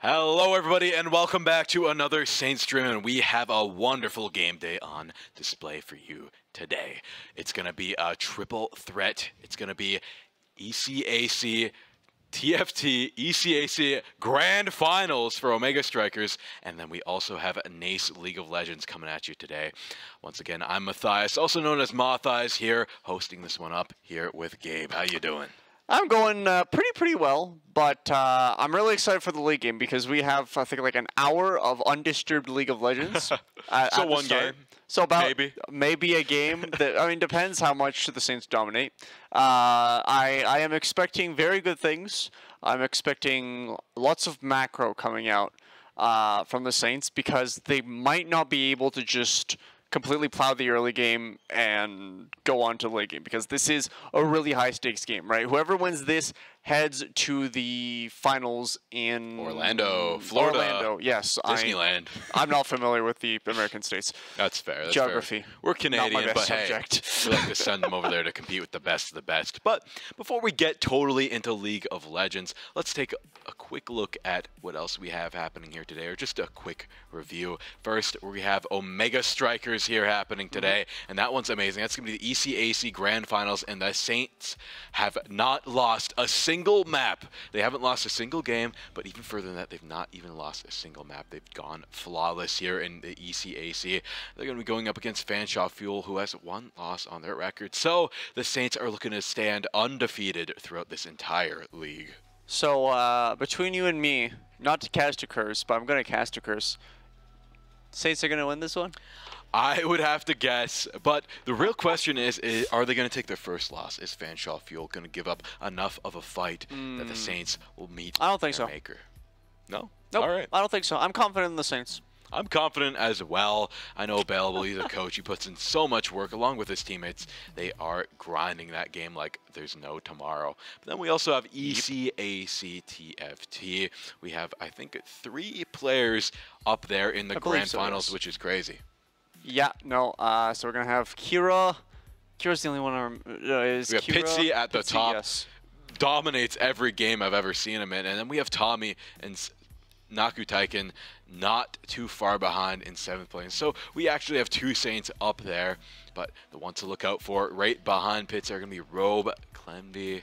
Hello, everybody, and welcome back to another Saints stream. And we have a wonderful game day on display for you today. It's going to be a triple threat. It's going to be ECAC, TFT, ECAC Grand Finals for Omega Strikers, and then we also have a NACE League of Legends coming at you today. Once again, I'm Matthias, also known as Matthias, here hosting this one up here with Gabe. How you doing? I'm going uh, pretty, pretty well, but uh, I'm really excited for the league game because we have, I think, like an hour of undisturbed League of Legends. at, So at one game? So about Maybe. maybe a game that I mean depends how much the Saints dominate. Uh, I I am expecting very good things. I'm expecting lots of macro coming out uh, from the Saints because they might not be able to just completely plow the early game and go on to late game because this is a really high stakes game, right? Whoever wins this heads to the finals in Orlando, Florida. Orlando, yes. I- Disneyland. I'm not familiar with the American states. That's fair. That's fair. Geography. We're Not my Canadian, but subject. hey, we like to send them over there to compete with the best of the best. But before we get totally into League of Legends, let's take a, quick look at what else we have happening here today, or just a quick review. First, we have Omega Strikers here happening mm-hmm. today, and that one's amazing. That's going to be the ECAC Grand Finals, and the Saints have not lost a single map. They haven't lost a single game, but even further than that, they've not even lost a single map. They've gone flawless here in the ECAC. They're going to be going up against Fanshawe Fuel, who has one loss on their record. So the Saints are looking to stand undefeated throughout this entire league. So uh, between you and me, not to cast a curse, but I'm gonna cast a curse. Saints are gonna win this one. I would have to guess, but the real question is, is are they going to take their first loss? Is Fanshawe Fuel going to give up enough of a fight that the Saints will meet Hmm. I don't think so. maker? No? Nope, All right. I don't think so. I'm confident in the Saints. I'm confident as well. I know Bellable, he's a coach. He puts in so much work along with his teammates. They are grinding that game like there's no tomorrow. But then we also have ECACTFT. We have, I think, three players up there in the I grand so, finals, yes. which is crazy. Yeah, no. Uh, so we're gonna have Kira. Kira's the only one. I'm, uh, is We have Kira, Pitsy at the Pitsy, top. Yes. Dominates every game I've ever seen him in. And then we have Tommy and Naku Taiken not too far behind in seventh place. So we actually have two Saints up there. But the ones to look out for right behind Pitts are going to be Robe, Clemby,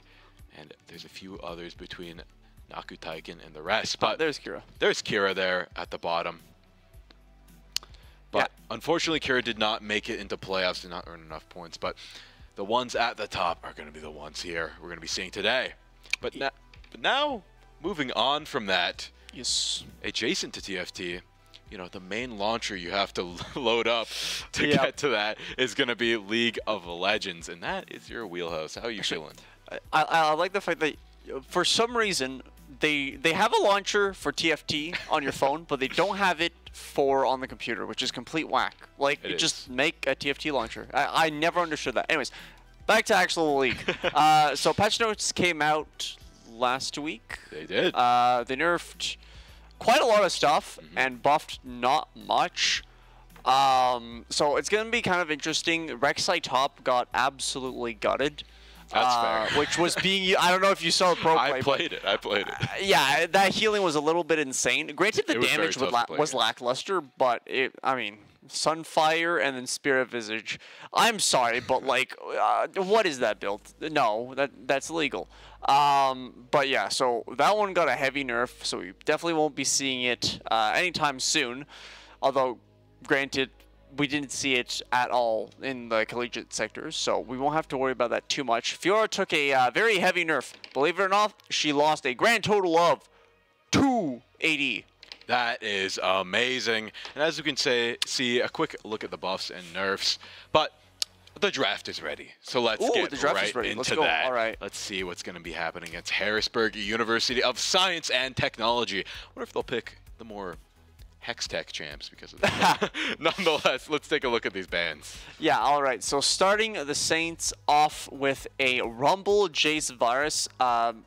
and there's a few others between Naku Taiken and the rest. But But there's Kira. there's Kira there at the bottom. But unfortunately, Kira did not make it into playoffs, did not earn enough points. But the ones at the top are going to be the ones here we're going to be seeing today. But, but now, moving on from that, Yes. adjacent to TFT, you know, the main launcher you have to load up to Yep. get to that is going to be League of Legends. And that is your wheelhouse. How are you feeling? I, I, I like the fact that uh, for some reason they they have a launcher for TFT on your phone, but they don't have it for on the computer, which is complete whack. Like, It you is. just make a TFT launcher. I, I never understood that. Anyways, back to actual league. uh, so patch notes came out last week. They did. Uh, they nerfed quite a lot of stuff Mm-hmm. and buffed not much. Um, so it's gonna be kind of interesting. Rek'Sai top got absolutely gutted. That's uh, fair. Which was being I don't know if you saw the pro play. I but- played it. I played it. yeah, that healing was a little bit insane. Granted, the It damage was, la- was lackluster, but it, I mean, Sunfire and then Spirit Visage. I'm sorry, but like, uh, what is that build? No, that that's legal. Um, but yeah, so that one got a heavy nerf, so we definitely won't be seeing it uh, anytime soon. Although, granted, we didn't see it at all in the collegiate sectors, so we won't have to worry about that too much. Fiora took a uh, very heavy nerf. Believe it or not, she lost a grand total of two AD. That is amazing. And as you can say, see a quick look at the buffs and nerfs, but the draft is ready. So let's Ooh, get the draft right is ready. into Let's go. that. All right. Let's see what's going to be happening against Harrisburg University of Science and Technology. I wonder if they'll pick the more Hex Tech champs because of that. Nonetheless, let's take a look at these bands. Yeah, all right. So starting the Saints off with a Rumble Jace Varus. Um,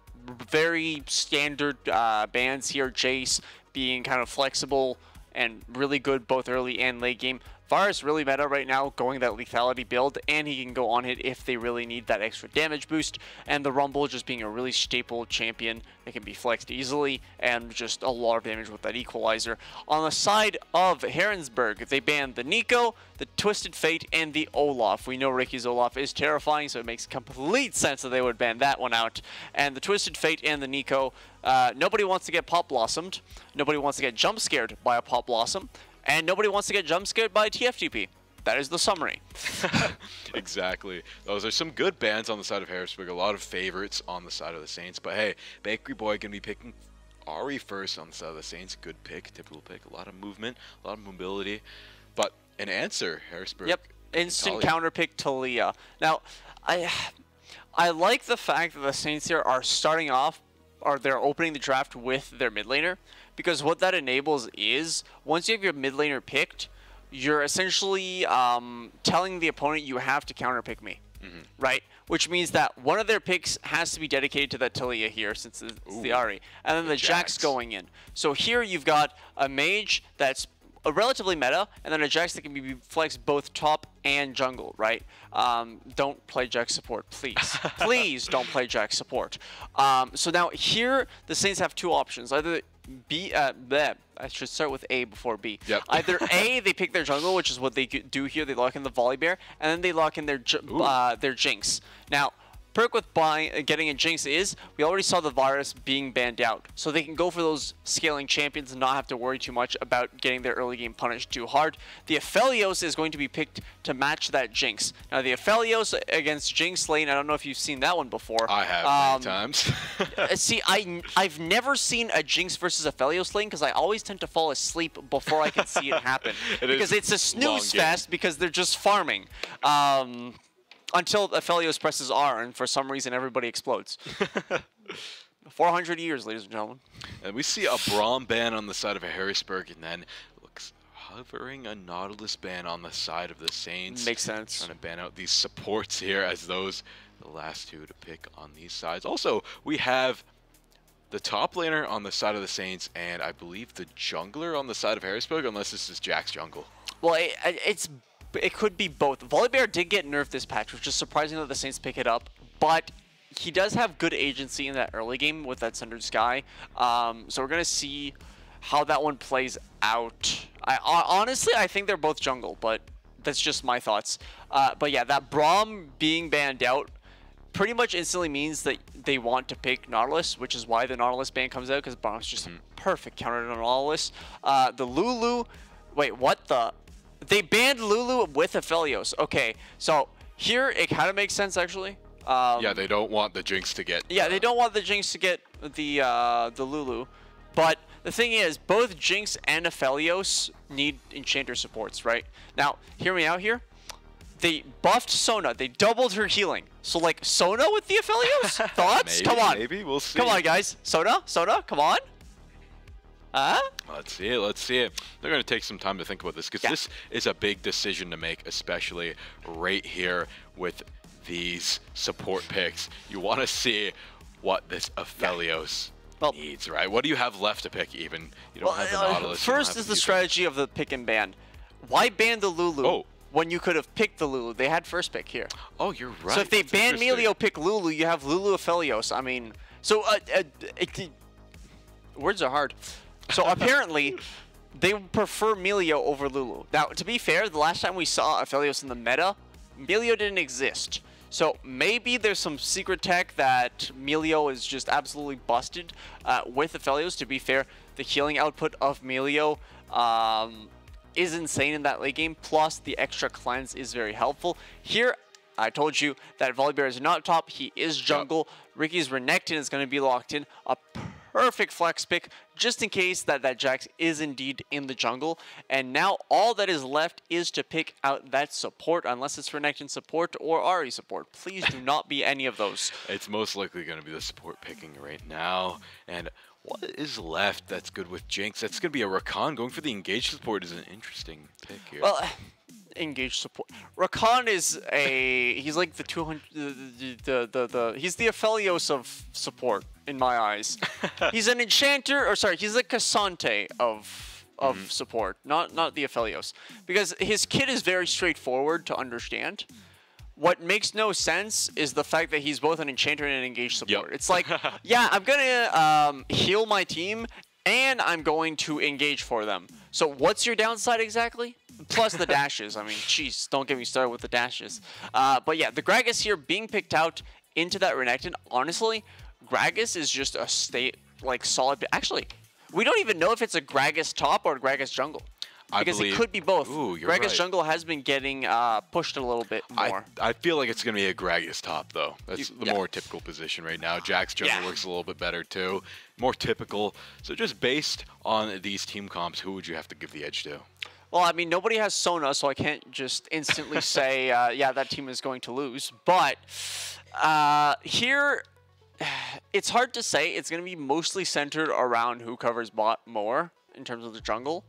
very standard uh, bands here. Jace being kind of flexible and really good both early and late game. Varus really meta right now, going that lethality build, and he can go on hit if they really need that extra damage boost. And the Rumble just being a really staple champion that can be flexed easily and just a lot of damage with that equalizer. On the side of Harrisburg, they banned the Neeko, the Twisted Fate, and the Olaf. We know Ricky's Olaf is terrifying, so it makes complete sense that they would ban that one out. And the Twisted Fate and the Neeko, uh, nobody wants to get pop blossomed. Nobody wants to get jump scared by a pop blossom and nobody wants to get jump scared by TFTP. That is the summary. exactly. Those are some good bands on the side of Harrisburg. A lot of favorites on the side of the Saints. But hey, Bakery Boy going to be picking Ahri first on the side of the Saints. Good pick, typical pick. A lot of movement, a lot of mobility. But an answer, Harrisburg. Yep. Instant counter pick Taliyah. Now, I I like the fact that the Saints here are starting off, or they're opening the draft with their mid laner because what that enables is once you have your mid laner picked, you're essentially um, telling the opponent you have to counter pick me, mm-hmm. right? Which means that one of their picks has to be dedicated to that Taliyah here since it's Ooh, the Ahri, and then the, the. Jax going in. So here you've got a mage that's a relatively meta, and then a Jax that can be flexed both top and jungle, right? Um, don't play Jax support, please. please don't play Jax support. Um, so now here, the Saints have two options. Either B, uh, bleh, I should start with A before B. Yep. Either A, they pick their jungle, which is what they do here. They lock in the Volibear, and then they lock in their uh, their Jinx. Now, perk with buying, uh, getting a Jinx is, we already saw the Varus being banned out. So they can go for those scaling champions and not have to worry too much about getting their early game punished too hard. The Aphelios is going to be picked to match that Jinx. Now the Aphelios against Jinx lane, I don't know if you've seen that one before. I have um, many times. Uh, see, I, I've never seen a Jinx versus Aphelios lane because I always tend to fall asleep before I can see it happen. it because it's a snooze fest because they're just farming. Um, until Aphelios presses R, and for some reason everybody explodes. 400 years, ladies and gentlemen. And we see a Braum ban on the side of a Harrisburg, and then looks hovering a Nautilus ban on the side of the Saints. Makes sense. Trying to ban out these supports here as those the last two to pick on these sides. Also, we have the top laner on the side of the Saints, and I believe the jungler on the side of Harrisburg, unless this is Jax jungle. Well, it, it's it could be both. Volibear did get nerfed this patch, which is surprising that the Saints pick it up, but he does have good agency in that early game with that Sundered Sky. Um, so we're going to see how that one plays out. I Honestly, I think they're both jungle, but that's just my thoughts. Uh, but yeah, that Braum being banned out pretty much instantly means that they want to pick Nautilus, which is why the Nautilus ban comes out, because Braum's just mm a perfect counter to Nautilus. Uh, the Lulu, wait, what the? They banned Lulu with Aphelios. Okay, so here it kind of makes sense actually. Um, yeah, they don't want the Jinx to get. Yeah, they don't want the Jinx to get the uh, the Lulu, but the thing is, both Jinx and Aphelios need Enchanter supports, right? Now, hear me out here. They buffed Sona. They doubled her healing. So, like, Sona with the Aphelios? Thoughts? maybe, come on. Maybe, we'll see. Come on, guys. Sona? Sona? Come on. Huh? Let's see it. Let's see it. They're going to take some time to think about this because yeah. this is a big decision to make, especially right here with these support picks. You want to see what this Aphelios well, needs, right? What do you have left to pick even? You don't well, have the uh, Nautilus. Uh, first is the strategy of the pick and ban. Why ban the Lulu? Oh when you could have picked the Lulu. They had first pick here. Oh, you're right. So if they That's ban Milio, pick Lulu, you have Lulu Aphelios. I mean, so uh, uh, it, words are hard. So apparently, they prefer Milio over Lulu. Now, to be fair, the last time we saw Aphelios in the meta, Milio didn't exist. So maybe there's some secret tech that Milio is just absolutely busted uh, with Aphelios. To be fair, the healing output of Melio um, is insane in that late game. Plus, the extra cleanse is very helpful. Here, I told you that Volibear is not top. He is jungle. Yep. Ricky's Renekton is going to be locked in. A perfect flex pick just in case that that Jax is indeed in the jungle. And now all that is left is to pick out that support, unless it's Renekton support or Ahri support. Please do not be any of those. It's most likely going to be the support picking right now. And what is left that's good with Jinx? That's going to be a Rakan. Going for the engaged support is an interesting pick here. Well, engage support. Rakan is a he's like the 200 the the the, the he's the Aphelios of support in my eyes. he's an enchanter or sorry, he's a K'Sante of of Mm-hmm. support, not not the Aphelios, because his kit is very straightforward to understand. What makes no sense is the fact that he's both an enchanter and an engaged support. It's like, yeah, I'm gonna um, heal my team and I'm going to engage for them. So what's your downside exactly? Plus the dashes. I mean, jeez, don't get me started with the dashes. Uh, but yeah, the Gragas here being picked out into that Renekton. Honestly, Gragas is just a state like solid. Actually, we don't even know if it's a Gragas top or a Gragas jungle. I Because believe- it could be both. Ooh, Gragas right. jungle has been getting uh, pushed a little bit I, more. I feel like it's going to be a Gragas top, though. That's You- the yeah. more typical position right now. Jax jungle Yeah. works a little bit better, too. More typical. So just based on these team comps, who would you have to give the edge to? Well, I mean, nobody has Sona, so I can't just instantly say, uh, yeah, that team is going to lose. But uh, here, it's hard to say. It's going to be mostly centered around who covers bot more in terms of the jungle.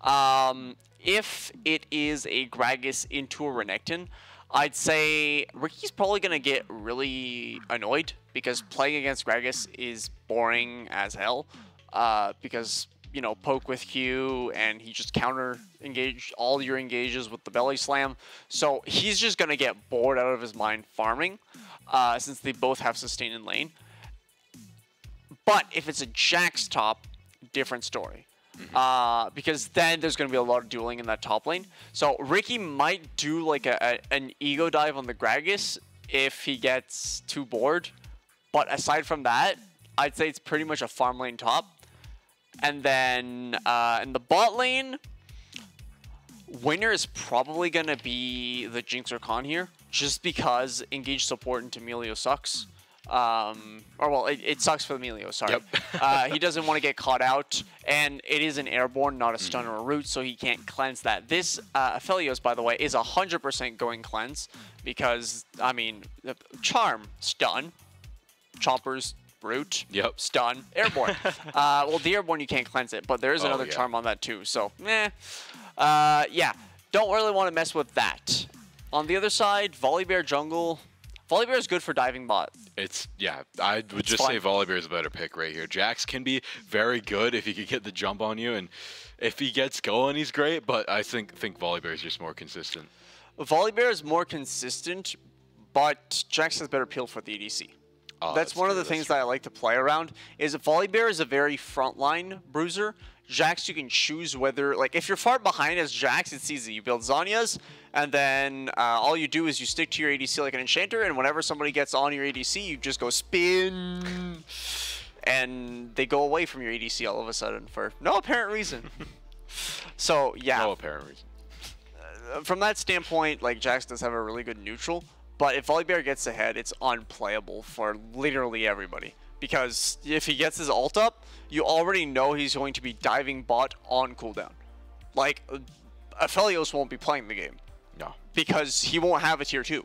Um, if it is a Gragas into a Renekton, I'd say Ricky's probably going to get really annoyed because playing against Gragas is boring as hell. Uh, because you know, poke with Q, and he just counter engage all your engages with the belly slam. So he's just gonna get bored out of his mind farming, uh, since they both have sustain in lane. But if it's a Jax top, different story. Uh, because then there's going to be a lot of dueling in that top lane. So Ricky might do like a, a an ego dive on the Gragas if he gets too bored. But aside from that, I'd say it's pretty much a farm lane top. And then uh, in the bot lane, winner is probably going to be the Jinx Rakan here, just because engage support into Milio sucks. Um, or well, it, it sucks for Milio. Sorry, Yep. uh, he doesn't want to get caught out, and it is an airborne, not a stun or a root, so he can't cleanse that. This uh, Aphelios, by the way, is hundred percent going cleanse because I mean, charm stun, chompers root, Yep. stun, airborne. uh, well, the airborne you can't cleanse it, but there is Oh, another yeah. charm on that too. So, eh. Uh, yeah, don't really want to mess with that. On the other side, Volibear jungle. Volibear is good for diving bot. It's yeah. I would just fine. say Volibear is a better pick right here. Jax can be very good if he can get the jump on you, and if he gets going, he's great. But I think think Volibear is just more consistent. Volibear is more consistent, but Jax has better peel for the ADC. Oh, that's, one of the things true. that I like to play around. Is Volibear is a very frontline bruiser. Jax, you can choose whether, like, if you're far behind as Jax, it's easy. You build Zhonya's, and then uh, all you do is you stick to your ADC like an Enchanter, and whenever somebody gets on your ADC, you just go spin, and they go away from your ADC all of a sudden for no apparent reason. so, yeah No apparent reason. from that standpoint, like Jax does have a really good neutral, but if Volibear gets ahead, it's unplayable for literally everybody. Because if he gets his ult up, you already know he's going to be diving bot on cooldown. Like, Aphelios won't be playing the game No. because he won't have a tier 2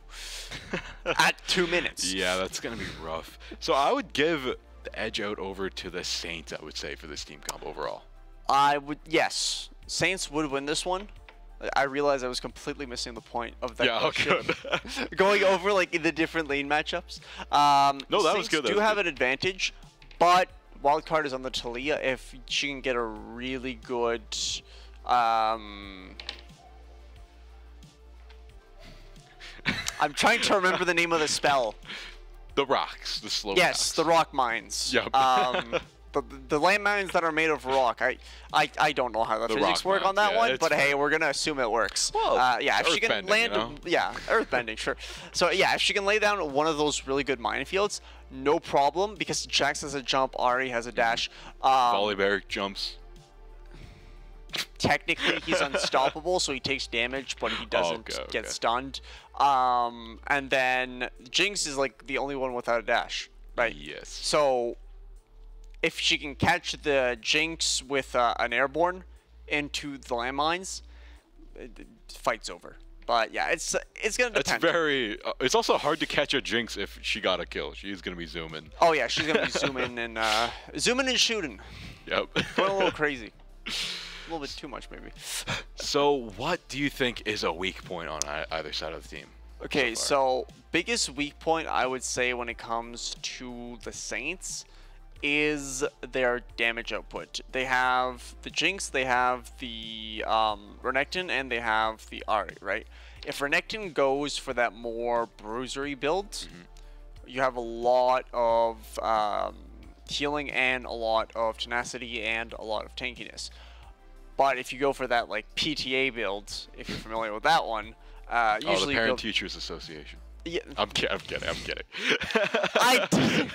at 2 minutes. Yeah, that's gonna be rough. So I would give the edge out over to the Saints. I would say for this team comp overall. I would, yes, Saints would win this one. I realized I was completely missing the point of that Yeah, oh, question. good. going over like the different lane matchups. Um, No, that was good, that Do was have good. an advantage, but wildcard is on the Taliyah if she can get a really good. Um, I'm trying to remember the name of the spell. The rocks, the slow. Yes, rocks. the rock mines. Yep. Um, the, the land mines that are made of rock. I, I, I don't know how the, The physics work on that yeah, one, but hey, we're gonna assume it works. Well, uh, yeah, if she can earthbending, land, you know? yeah, earthbending, sure. So yeah, if she can lay down one of those really good minefields, no problem because Jax has a jump, Ahri has a dash. Um, Volibear jumps. technically he's unstoppable, so he takes damage, but he doesn't Oh, okay, get stunned. Um, and then Jinx is like the only one without a dash, right? Yes. So, if she can catch the Jinx with uh, an airborne into the landmines, the fight's over. But yeah, it's it's gonna depend. It's very. Uh, it's also hard to catch a Jinx if she got a kill. She's gonna be zooming. oh yeah, she's gonna be zooming and uh, zooming and shooting, Yep. going a little crazy, a little bit too much maybe. so, what do you think is a weak point on either side of the team? Okay, far? so biggest weak point I would say when it comes to the Saints is their damage output. They have the Jinx, they have the um, Renekton, and they have the Ahri, right? If Renekton goes for that more bruisery build, Mm-hmm. you have a lot of um, healing and a lot of tenacity and a lot of tankiness. But if you go for that like PTA build, if you're familiar with that one, uh, Oh, the usually Parent build- Teachers Association. Yeah, I'm kidding. I'm kidding. I'm kidding. I did,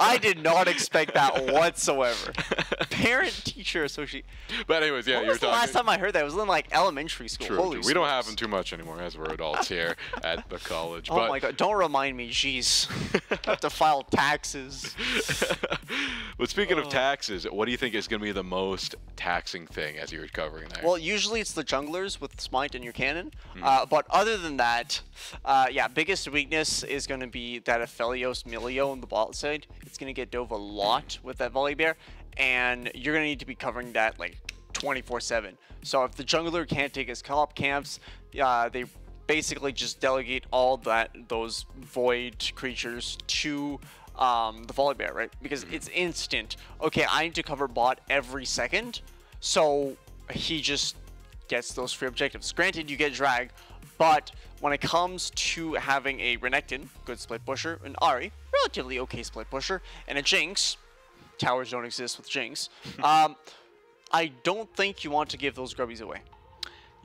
I did not expect that whatsoever. Parent teacher association. But anyways, yeah, When you were the talking. last time I heard that? It was in like elementary school. True, Holy true. We don't have them too much anymore as we're adults here at the college. Oh but my god! Don't remind me. Jeez, I have to file taxes. but speaking Oh. of taxes, what do you think is going to be the most taxing thing as you're covering there? Well, usually it's the junglers with Smite and your cannon. Hmm. Uh, but other than that, uh, yeah, biggest weakness is going to be that Aphelios Milio on the bot side. It's going to get dove a lot with that Volibear, and you're going to need to be covering that like 24/7. So if the jungler can't take his co-op camps, uh, they basically just delegate all that those void creatures to um, the Volibear, right? Because it's instant. Okay, I need to cover bot every second, so he just gets those free objectives. Granted, you get drag, but when it comes to having a Renekton, good split pusher, an Ahri, relatively okay split pusher, and a Jinx, towers don't exist with Jinx, um, I don't think you want to give those grubbies away.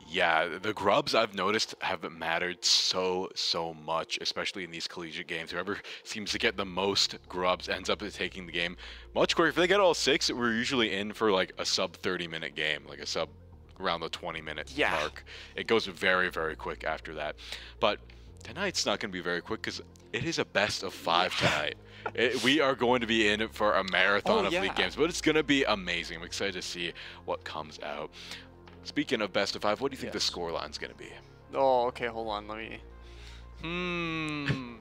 Yeah, the grubs I've noticed haven't mattered so so much, especially in these collegiate games. Whoever seems to get the most grubs ends up taking the game much quicker. If they get all six, we're usually in for like a sub 30 minute game, like a sub around the 20 minute Yeah. mark. It goes very very quick after that. But tonight's not going to be very quick because it is a best of five tonight. It, we are going to be in for a marathon Oh, of yeah. league games, but it's going to be amazing. I'm excited to see what comes out. Speaking of best of five, what do you think Yes. the scoreline's going to be? Oh, okay, hold on, let me... Hmm...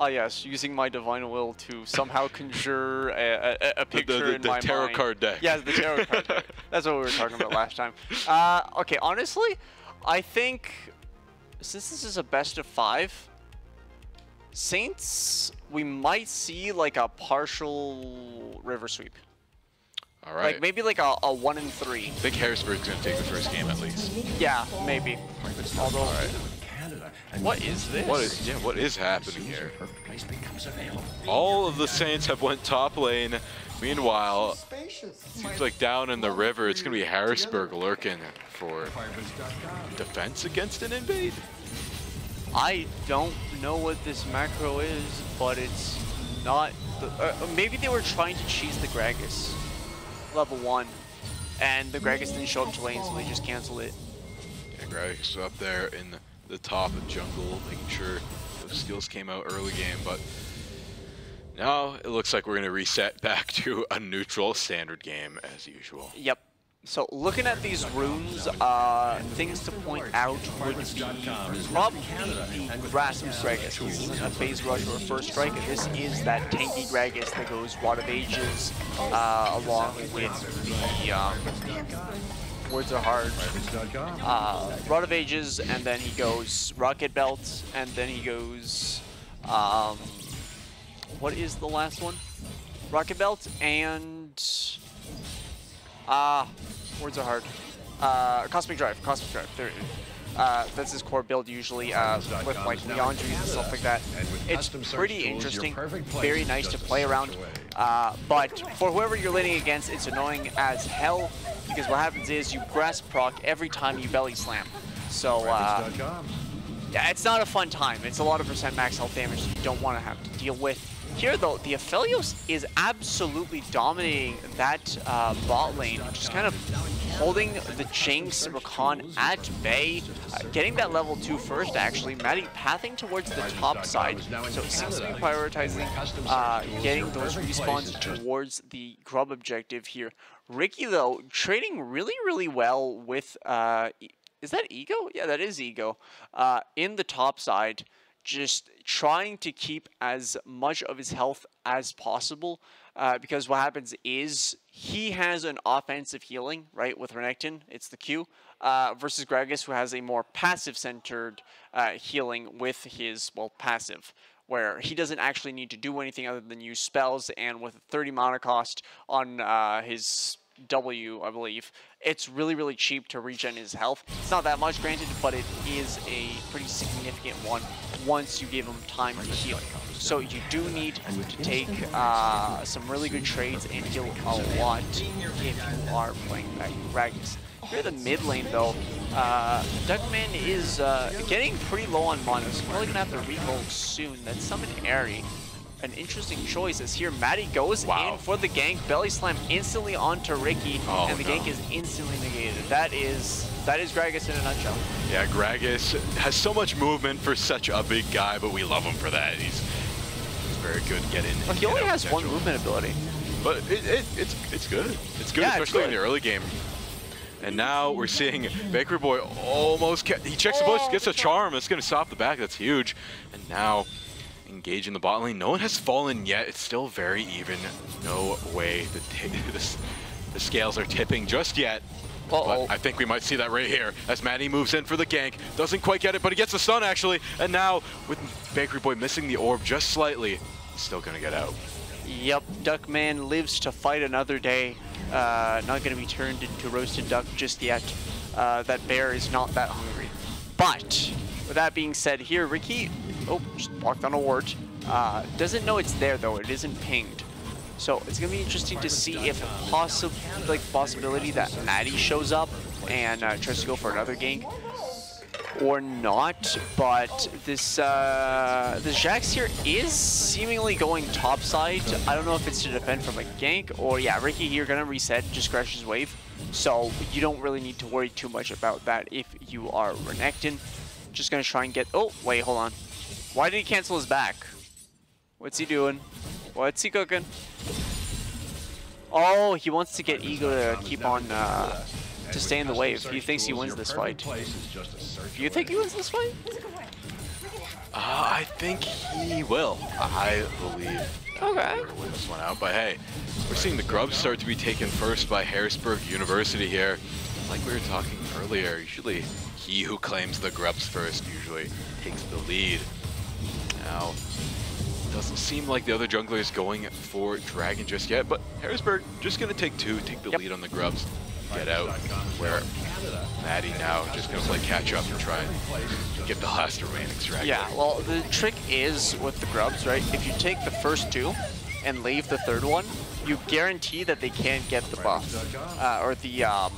Ah yes, using my divine will to somehow conjure a, a, a The, picture the, in the my tarot mind. card deck. Yeah, the tarot card deck. That's what we were talking about last time. Uh, okay, honestly, I think since this is a best of five, Saints, we might see like a partial river sweep. All right. Like maybe like a, a one in three. I think Harrisburg's going to take the first game at least. Yeah, maybe. Although, All right. Canada. And what is this? What is yeah? What is happening here? perfect place becomes available. All of the Saints have went top lane. Meanwhile, seems like down in the river, it's going to be Harrisburg lurking for defense against an invade. I don't know what this macro is, but it's not. The, uh, uh, maybe they were trying to cheese the Gragas, level one, and the Gragas didn't show up to lane, so they just canceled it. Yeah, Gragas up there in the top of jungle, making sure those skills came out early game, but now it looks like we're going to reset back to a neutral standard game as usual. Yep. So looking at these runes, uh, things to point out would be probably the Grasp Gragas. This isn't a phase rush or a first strike. This is that tanky Gragas that goes Rod of Ages uh, along with the um, Words are hard. Uh, Rod of Ages, and then he goes Rocket Belt, and then he goes. Um, what is the last one? Rocket Belt and. Ah, words are hard. Uh, Cosmic Drive, Cosmic Drive. There it is. Uh, that's his core build usually, uh, with like Liandry's and stuff like that. It's pretty interesting, very nice to play around. Uh, but for whoever you're laning against, it's annoying as hell because what happens is you grasp proc every time you belly slam. So uh, yeah, it's not a fun time. It's a lot of percent max health damage you don't want to have to deal with. Here, though, the Aphelios is absolutely dominating that uh, bot lane, just kind of holding the Jinx Rakan at bay, uh, getting that level 2 first, actually. Maddie pathing towards the top side, so it seems to be prioritizing uh, getting those respawns towards the grub objective here. Ricky, though, trading really, really well with... Uh, is that Ego? Yeah, that is Ego. Uh, in the top side, just trying to keep as much of his health as possible. Uh, because what happens is he has an offensive healing, right, with Renekton. It's the Q. Uh, versus Gragas, who has a more passive-centered uh, healing with his, well, passive. where he doesn't actually need to do anything other than use spells, and with a 30 mana cost on uh, his W, I believe, it's really, really cheap to regen his health. It's not that much, granted, but it is a pretty significant one once you give him time to heal. So you do need to take uh, some really good trades and heal a lot if you are playing Gragas. Here the mid lane though, uh, Duckman is uh, getting pretty low on mana, so we're probably gonna have to recall soon. That's Summon Aery. An interesting choice as here Maddie goes Wow. in for the gank, belly slam instantly onto Ricky, Oh, and the no. gank is instantly negated. That is that is Gragas in a nutshell. Yeah, Gragas has so much movement for such a big guy, but we love him for that. He's, he's very good at getting. Well, he get only has one movement ability. But it, it, it's it's good. It's good, Yeah, it's especially in the early game. And now we're seeing Bakery Boy almost he checks the bush, Oh, gets a charm. It's gonna stop the back. That's huge. And now engaging the bot lane. No one has fallen yet. It's still very even. No way the the, the scales are tipping just yet. Uh-oh. But I think we might see that right here as Maddie moves in for the gank. Doesn't quite get it, but he gets the stun actually. And now with Bakery Boy missing the orb just slightly, he's still gonna get out. Yep, Duckman lives to fight another day. Uh, not going to be turned into roasted duck just yet. Uh, that bear is not that hungry. But, with that being said here, Ricky, oh, just walked on a wart. Uh, doesn't know it's there though, it isn't pinged. So it's going to be interesting to see if possible, like possibility that Maddie shows up and uh, tries to go for another gank or not, but this uh, this Jax here is seemingly going topside. I don't know if it's to defend from a gank or yeah, Ricky here gonna reset, just crashes wave. So you don't really need to worry too much about that if you are Renekton. Just gonna try and get. Oh wait, hold on. Why did he cancel his back? What's he doing? What's he cooking? Oh, he wants to get Ego to keep on uh, to stay in the wave. He thinks he wins this fight. Do you think he wins this fight? Uh, I think he will. I believe Okay. we'll win this one out. But hey, we're seeing the grubs start to be taken first by Harrisburg University here. Like we were talking earlier, usually he who claims the grubs first usually takes the lead. Now, doesn't seem like the other jungler is going for Dragon just yet, but Harrisburg just gonna take two, take the Yep. lead on the grubs, get out. Where Maddie now just gonna play catch up and try and get the last remaining Dragon. Yeah, well, the trick is with the grubs, right? If you take the first two and leave the third one, you guarantee that they can't get the buff uh, or the um,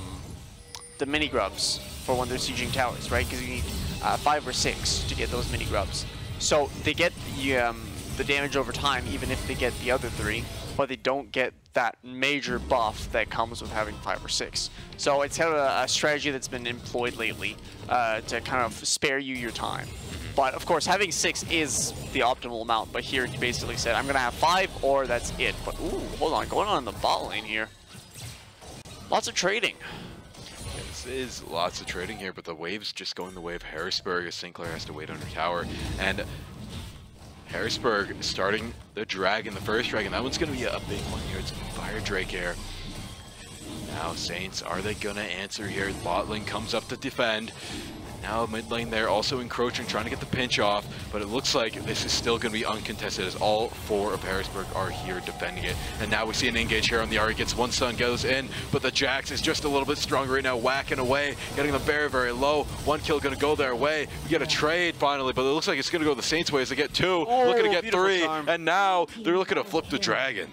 the mini grubs for when they're sieging towers, right? Because you need uh, five or six to get those mini grubs. So they get the um, the damage over time, even if they get the other three, but they don't get that major buff that comes with having five or six. So it's kind of a, strategy that's been employed lately uh, to kind of spare you your time. But of course, having six is the optimal amount. But here, he basically said, I'm gonna have five, or that's it. But ooh, hold on, going on in the bot lane here. Lots of trading. This is lots of trading here, but the wave's just going the way of Harrisburg as Sinclair has to wait under tower. And Harrisburg starting the dragon, the first dragon. That one's going to be a big one here. It's Fire Drake here. Now Saints, are they going to answer here? Bot lane comes up to defend. Now mid lane there also encroaching, trying to get the pinch off, but it looks like this is still going to be uncontested as all four of Harrisburg are here defending it. And now we see an engage here on the Ahri, gets one stun, goes in, but the Jax is just a little bit stronger right now, whacking away, getting them very, very low. One kill going to go their way. We get a trade finally, but it looks like it's going to go the Saints' way as they get two, oh, looking to Oh, get three, charm. and now they're looking to flip the dragon.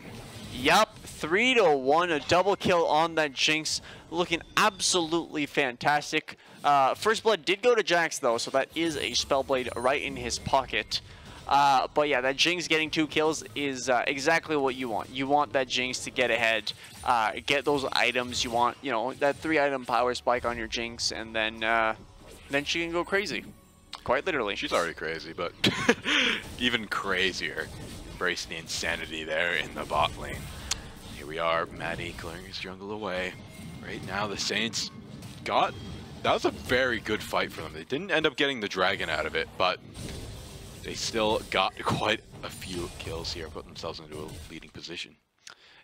Yup, three to one, a double kill on that Jinx, looking absolutely fantastic. Uh, First Blood did go to Jax though, so that is a Spellblade right in his pocket. Uh, but yeah, that Jinx getting two kills is uh, exactly what you want. You want that Jinx to get ahead, uh, get those items. You want, you know, that three item power spike on your Jinx, and then uh, then she can go crazy. Quite literally. She's already crazy, but even crazier. Embrace the insanity there in the bot lane. Here we are, Maddie clearing his jungle away. Right now, the Saints got... That was a very good fight for them. They didn't end up getting the dragon out of it, but they still got quite a few kills here, put themselves into a leading position.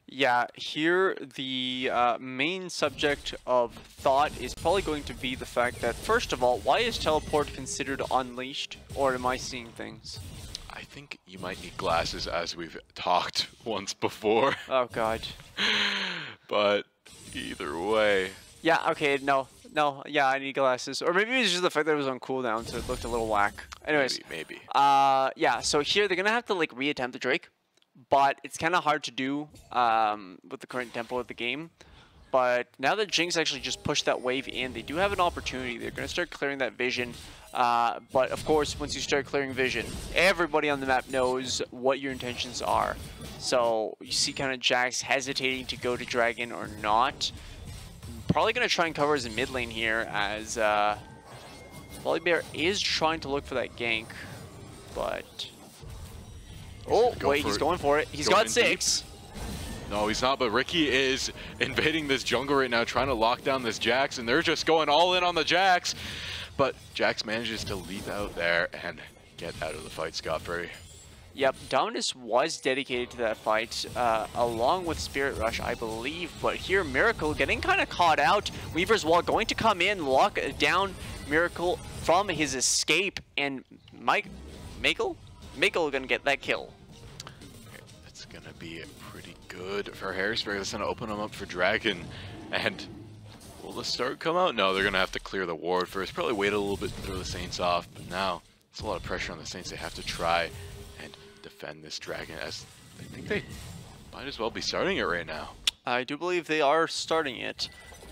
Yeah, here the uh, main subject of thought is probably going to be the fact that, first of all, why is teleport considered unleashed, or am I seeing things? I I think you might need glasses as we've talked once before. Oh god. but either way, Yeah, okay, no. No, yeah, I need glasses. Or maybe it was just the fact that it was on cooldown, so it looked a little whack. Anyways, maybe, maybe. uh, yeah, so here they're going to have to, like, reattempt the Drake. But it's kind of hard to do um, with the current tempo of the game. But now that Jinx actually just pushed that wave in, they do have an opportunity. They're going to start clearing that vision. Uh, but of course, once you start clearing vision, everybody on the map knows what your intentions are. So you see kind of Jax hesitating to go to Dragon or not. Probably going to try and cover his mid lane here as uh, Volibear is trying to look for that gank. But... Oh, go wait, he's it. going for it. He's Going got in deep. six. No, he's not, but Ricky is invading this jungle right now, trying to lock down this Jax, and they're just going all in on the Jax. But Jax manages to leap out there and get out of the fight scot-free. Yep, Dominus was dedicated to that fight, uh, along with Spirit Rush, I believe. But here, Miracle getting kind of caught out. Weaver's Wall going to come in, lock down Miracle from his escape, and Mike, Michael, Michael gonna get that kill. Going to be pretty good for Harrisburg. That's to open them up for Dragon. And will the start come out? No, they're going to have to clear the ward first. Probably wait a little bit to throw the Saints off. But now, it's a lot of pressure on the Saints. They have to try defend this Dragon as I think they might as well be starting it right now. I do believe they are starting it.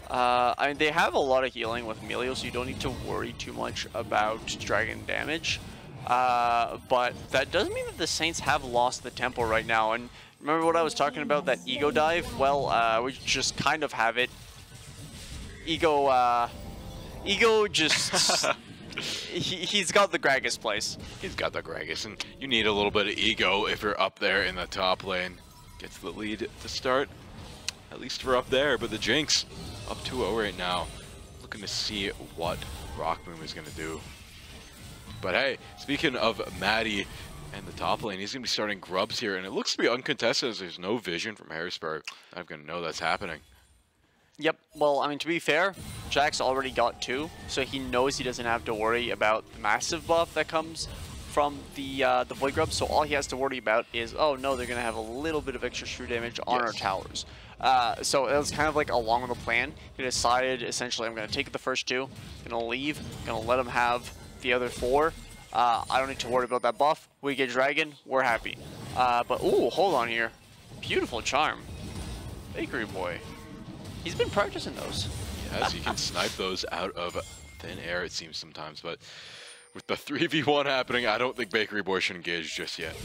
Uh, I mean, they have a lot of healing with Milio, so you don't need to worry too much about dragon damage. Uh, but that doesn't mean that the Saints have lost the tempo right now. And remember what I was talking about, that ego dive? Well, uh, we just kind of have it. Ego, uh, ego just, he, he's got the Gragas place. He's got the Gragas, and you need a little bit of ego if you're up there in the top lane. Gets the lead to start, at least we're up there, but the Jinx up 2-0 right now. Looking to see what Rockmoon is going to do. But hey, speaking of Maddie and the top lane, he's going to be starting Grubs here, and it looks to be uncontested as there's no vision from Harrisburg. I'm going to know that's happening. Yep. Well, I mean, to be fair, Jax already got two, so he knows he doesn't have to worry about the massive buff that comes from the uh, the Void Grub. So all he has to worry about is, oh no, they're gonna have a little bit of extra shrew damage on our towers. Uh, so it was kind of like along the plan. He decided essentially, I'm gonna take the first two, gonna leave, gonna let him have the other four. Uh, I don't need to worry about that buff. We get Dragon, we're happy. Uh, but ooh, hold on here, beautiful charm, Bakery Boy. He's been practicing those. Yes, he can snipe those out of thin air, it seems sometimes, but with the 3v1 happening, I don't think Bakery Boy should engage just yet.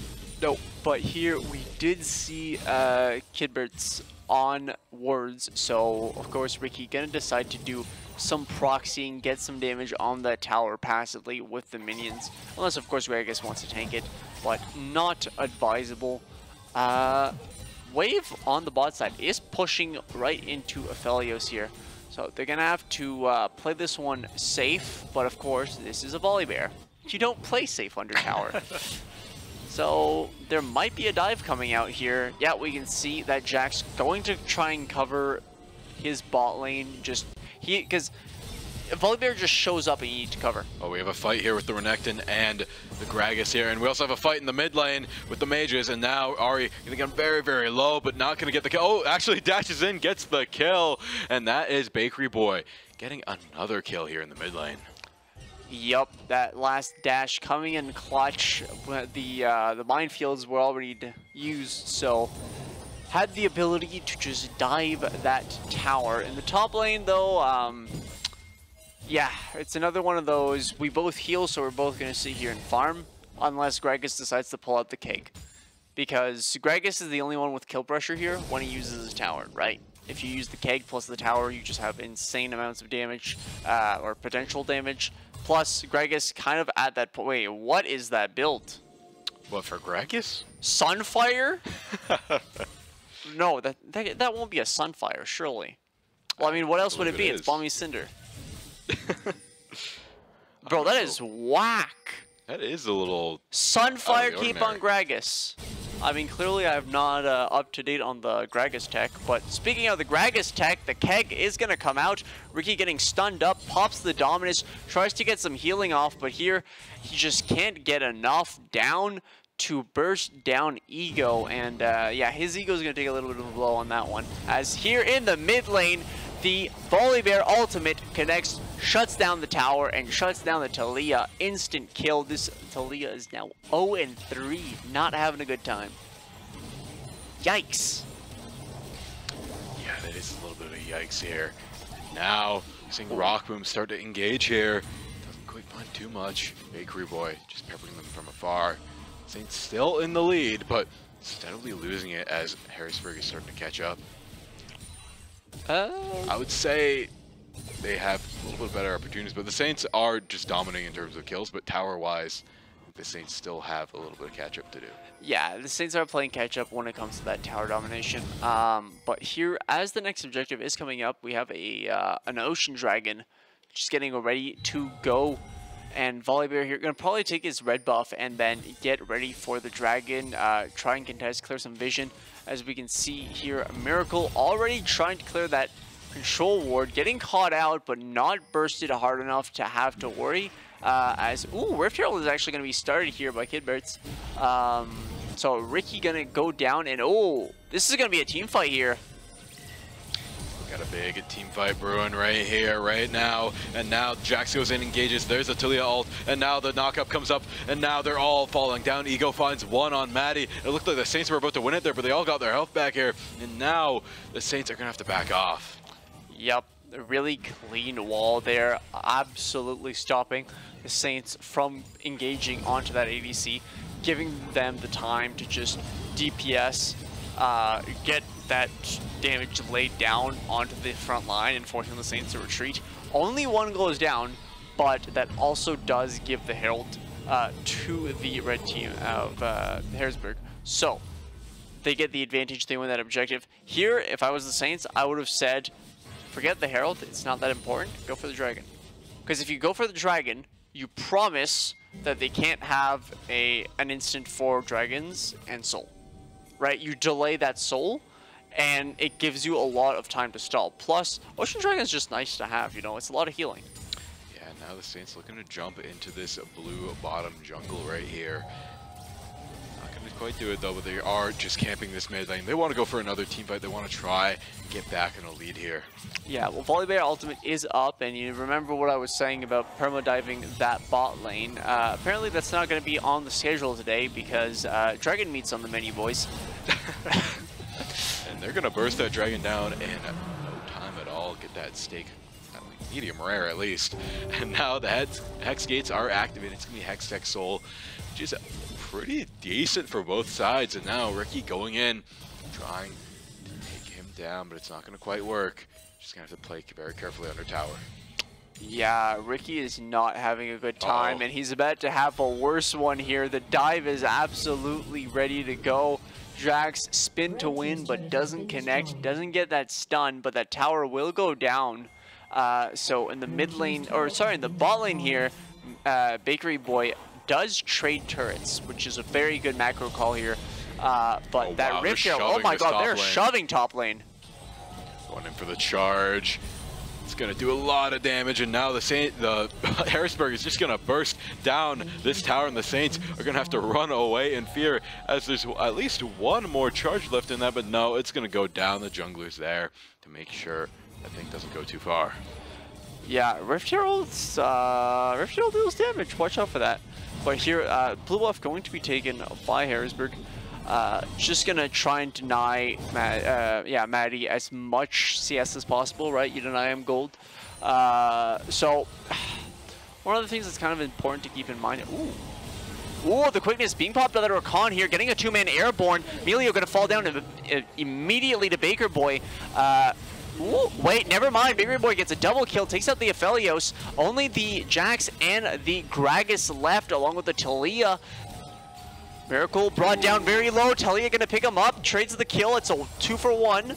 No, but here we did see uh, Kidbert's on wards, so of course Ricky gonna decide to do some proxying, get some damage on that tower passively with the minions, unless of course Gragas wants to tank it, but not advisable. Uh, Wave on the bot side is pushing right into Aphelios here, so they're gonna have to uh, play this one safe, but of course this is a Volibear. You don't play safe under tower. So there might be a dive coming out here. Yeah, we can see that Jax going to try and cover his bot lane. Just he because Volibear just shows up and you need to cover. Oh, we have a fight here with the Renekton and the Gragas here, and we also have a fight in the mid lane with the mages, and now Ahri gonna get very, very low, but not gonna get the kill. Oh, actually dashes in, gets the kill, and that is Bakery Boy getting another kill here in the mid lane. Yup, that last dash coming in clutch. The uh, the minefields were already used, so had the ability to just dive that tower. In the top lane, though, um, yeah, it's another one of those. We both heal, so we're both going to sit here and farm, unless Gragas decides to pull out the cake. Because Gragas is the only one with kill pressure here when he uses his tower, right? If you use the keg plus the tower, you just have insane amounts of damage, uh, or potential damage. Plus, Gragas kind of at that point. Wait, what is that build? What, for Gragas? Sunfire? no, that, that that won't be a Sunfire, surely. Well, I mean, what else would it be? it It's. Bami's Cinder. Bro, that is whack. That is a little... Sunfire keep on Gragas. I mean, clearly I'm not uh, up to date on the Gragas tech, but speaking of the Gragas tech, the keg is going to come out. Ricky getting stunned up, pops the Dominus, tries to get some healing off, but here he just can't get enough down to burst down Ego, and uh, yeah, his Ego is going to take a little bit of a blow on that one. As here in the mid lane, the Volibear ultimate connects, shuts down the tower, and shuts down the Taliyah. Instant kill. This Taliyah is now 0-3, not having a good time. Yikes. Yeah, that is a little bit of a yikes here. Now, seeing Rock Boom start to engage here. Doesn't quite find too much. Bakery Boy just peppering them from afar. Saints still in the lead, but steadily losing it as Harrisburg is starting to catch up. Uh, I would say they have a little bit better opportunities, but the Saints are just dominating in terms of kills, but tower-wise, the Saints still have a little bit of catch-up to do. yeah, the Saints are playing catch up when it comes to that tower domination. Um, but here, as the next objective is coming up, we have a uh, an Ocean Dragon just getting ready to go. And Volibear here going to probably take his red buff and then get ready for the dragon. Uh, try and contest, clear some vision. As we can see here, Miracle already trying to clear that control ward, getting caught out, but not bursted hard enough to have to worry. Uh, as ooh, Rift Herald is actually going to be started here by Kidberts. Um, so Ricky going to go down, and oh, this is going to be a team fight here. Got a big team fight brewing right here, right now. And now Jax goes in, engages. There's a Taliyah ult. And now the knockup comes up. And now they're all falling down. Ego finds one on Maddie. It looked like the Saints were about to win it there, but they all got their health back here. And now the Saints are going to have to back off. Yep, a really clean wall there, absolutely stopping the Saints from engaging onto that ADC, giving them the time to just DPS, uh, get that damage laid down onto the front line and forcing the Saints to retreat. Only one goes down, but that also does give the Herald uh, to the red team of uh, Harrisburg. So, they get the advantage, they win that objective. Here, if I was the Saints, I would have said, forget the Herald, it's not that important, go for the Dragon. Because if you go for the Dragon, you promise that they can't have a an instant for Dragons and Soul. Right? You delay that Soul, and it gives you a lot of time to stall. Plus, Ocean Dragon is just nice to have, you know, it's a lot of healing. Yeah, now the Saints looking to jump into this blue bottom jungle right here. Not going to quite do it though, but they are just camping this mid lane. They want to go for another team fight. They want to try and get back in a lead here. Yeah, well, Volibear Ultimate is up, and you remember what I was saying about perma diving that bot lane. Uh, apparently, that's not going to be on the schedule today because uh, Dragon meets on the menu, boys. And they're going to burst that dragon down in no time at all. Get that mean, medium rare at least. And now the hex, hex gates are activated. It's going to be Hextech Soul, which is pretty decent for both sides. And now Ricky going in, trying to take him down, but it's not going to quite work. Just going to have to play very carefully under tower. Yeah, Ricky is not having a good time, Uh-oh. and he's about to have a worse one here. The dive is absolutely ready to go. Drax spin to win, but doesn't connect, doesn't get that stun, but that tower will go down. Uh, so in the mid lane, or sorry, in the bot lane here, uh, Bakery Boy does trade turrets, which is a very good macro call here. Uh, but Oh, that wow, Rift Herald, oh my god, they're lane. shoving top lane. Going in for the charge. It's going to do a lot of damage, and now the Saint, the Harrisburg is just going to burst down this tower, and the Saints are going to have to run away in fear, as there's at least one more charge left in that, but no, it's going to go down. The jungler's there to make sure that thing doesn't go too far. Yeah, Rift Herald's, uh, Rift Herald deals damage. Watch out for that. But here, uh, Blue Buff going to be taken by Harrisburg. Uh, just gonna try and deny, Ma uh, yeah, Maddie as much CS as possible, right? You deny him gold. Uh, so, one of the things that's kind of important to keep in mind. Ooh. Ooh, the quickness being popped out of Rakan here, getting a two-man airborne. Milio gonna fall down immediately to Baker Boy. Uh, ooh, wait, never mind. Baker Boy gets a double kill, takes out the Aphelios. Only the Jax and the Gragas left, along with the Taliyah. Miracle brought down very low. Taliyah gonna pick him up, trades the kill. It's a two for one.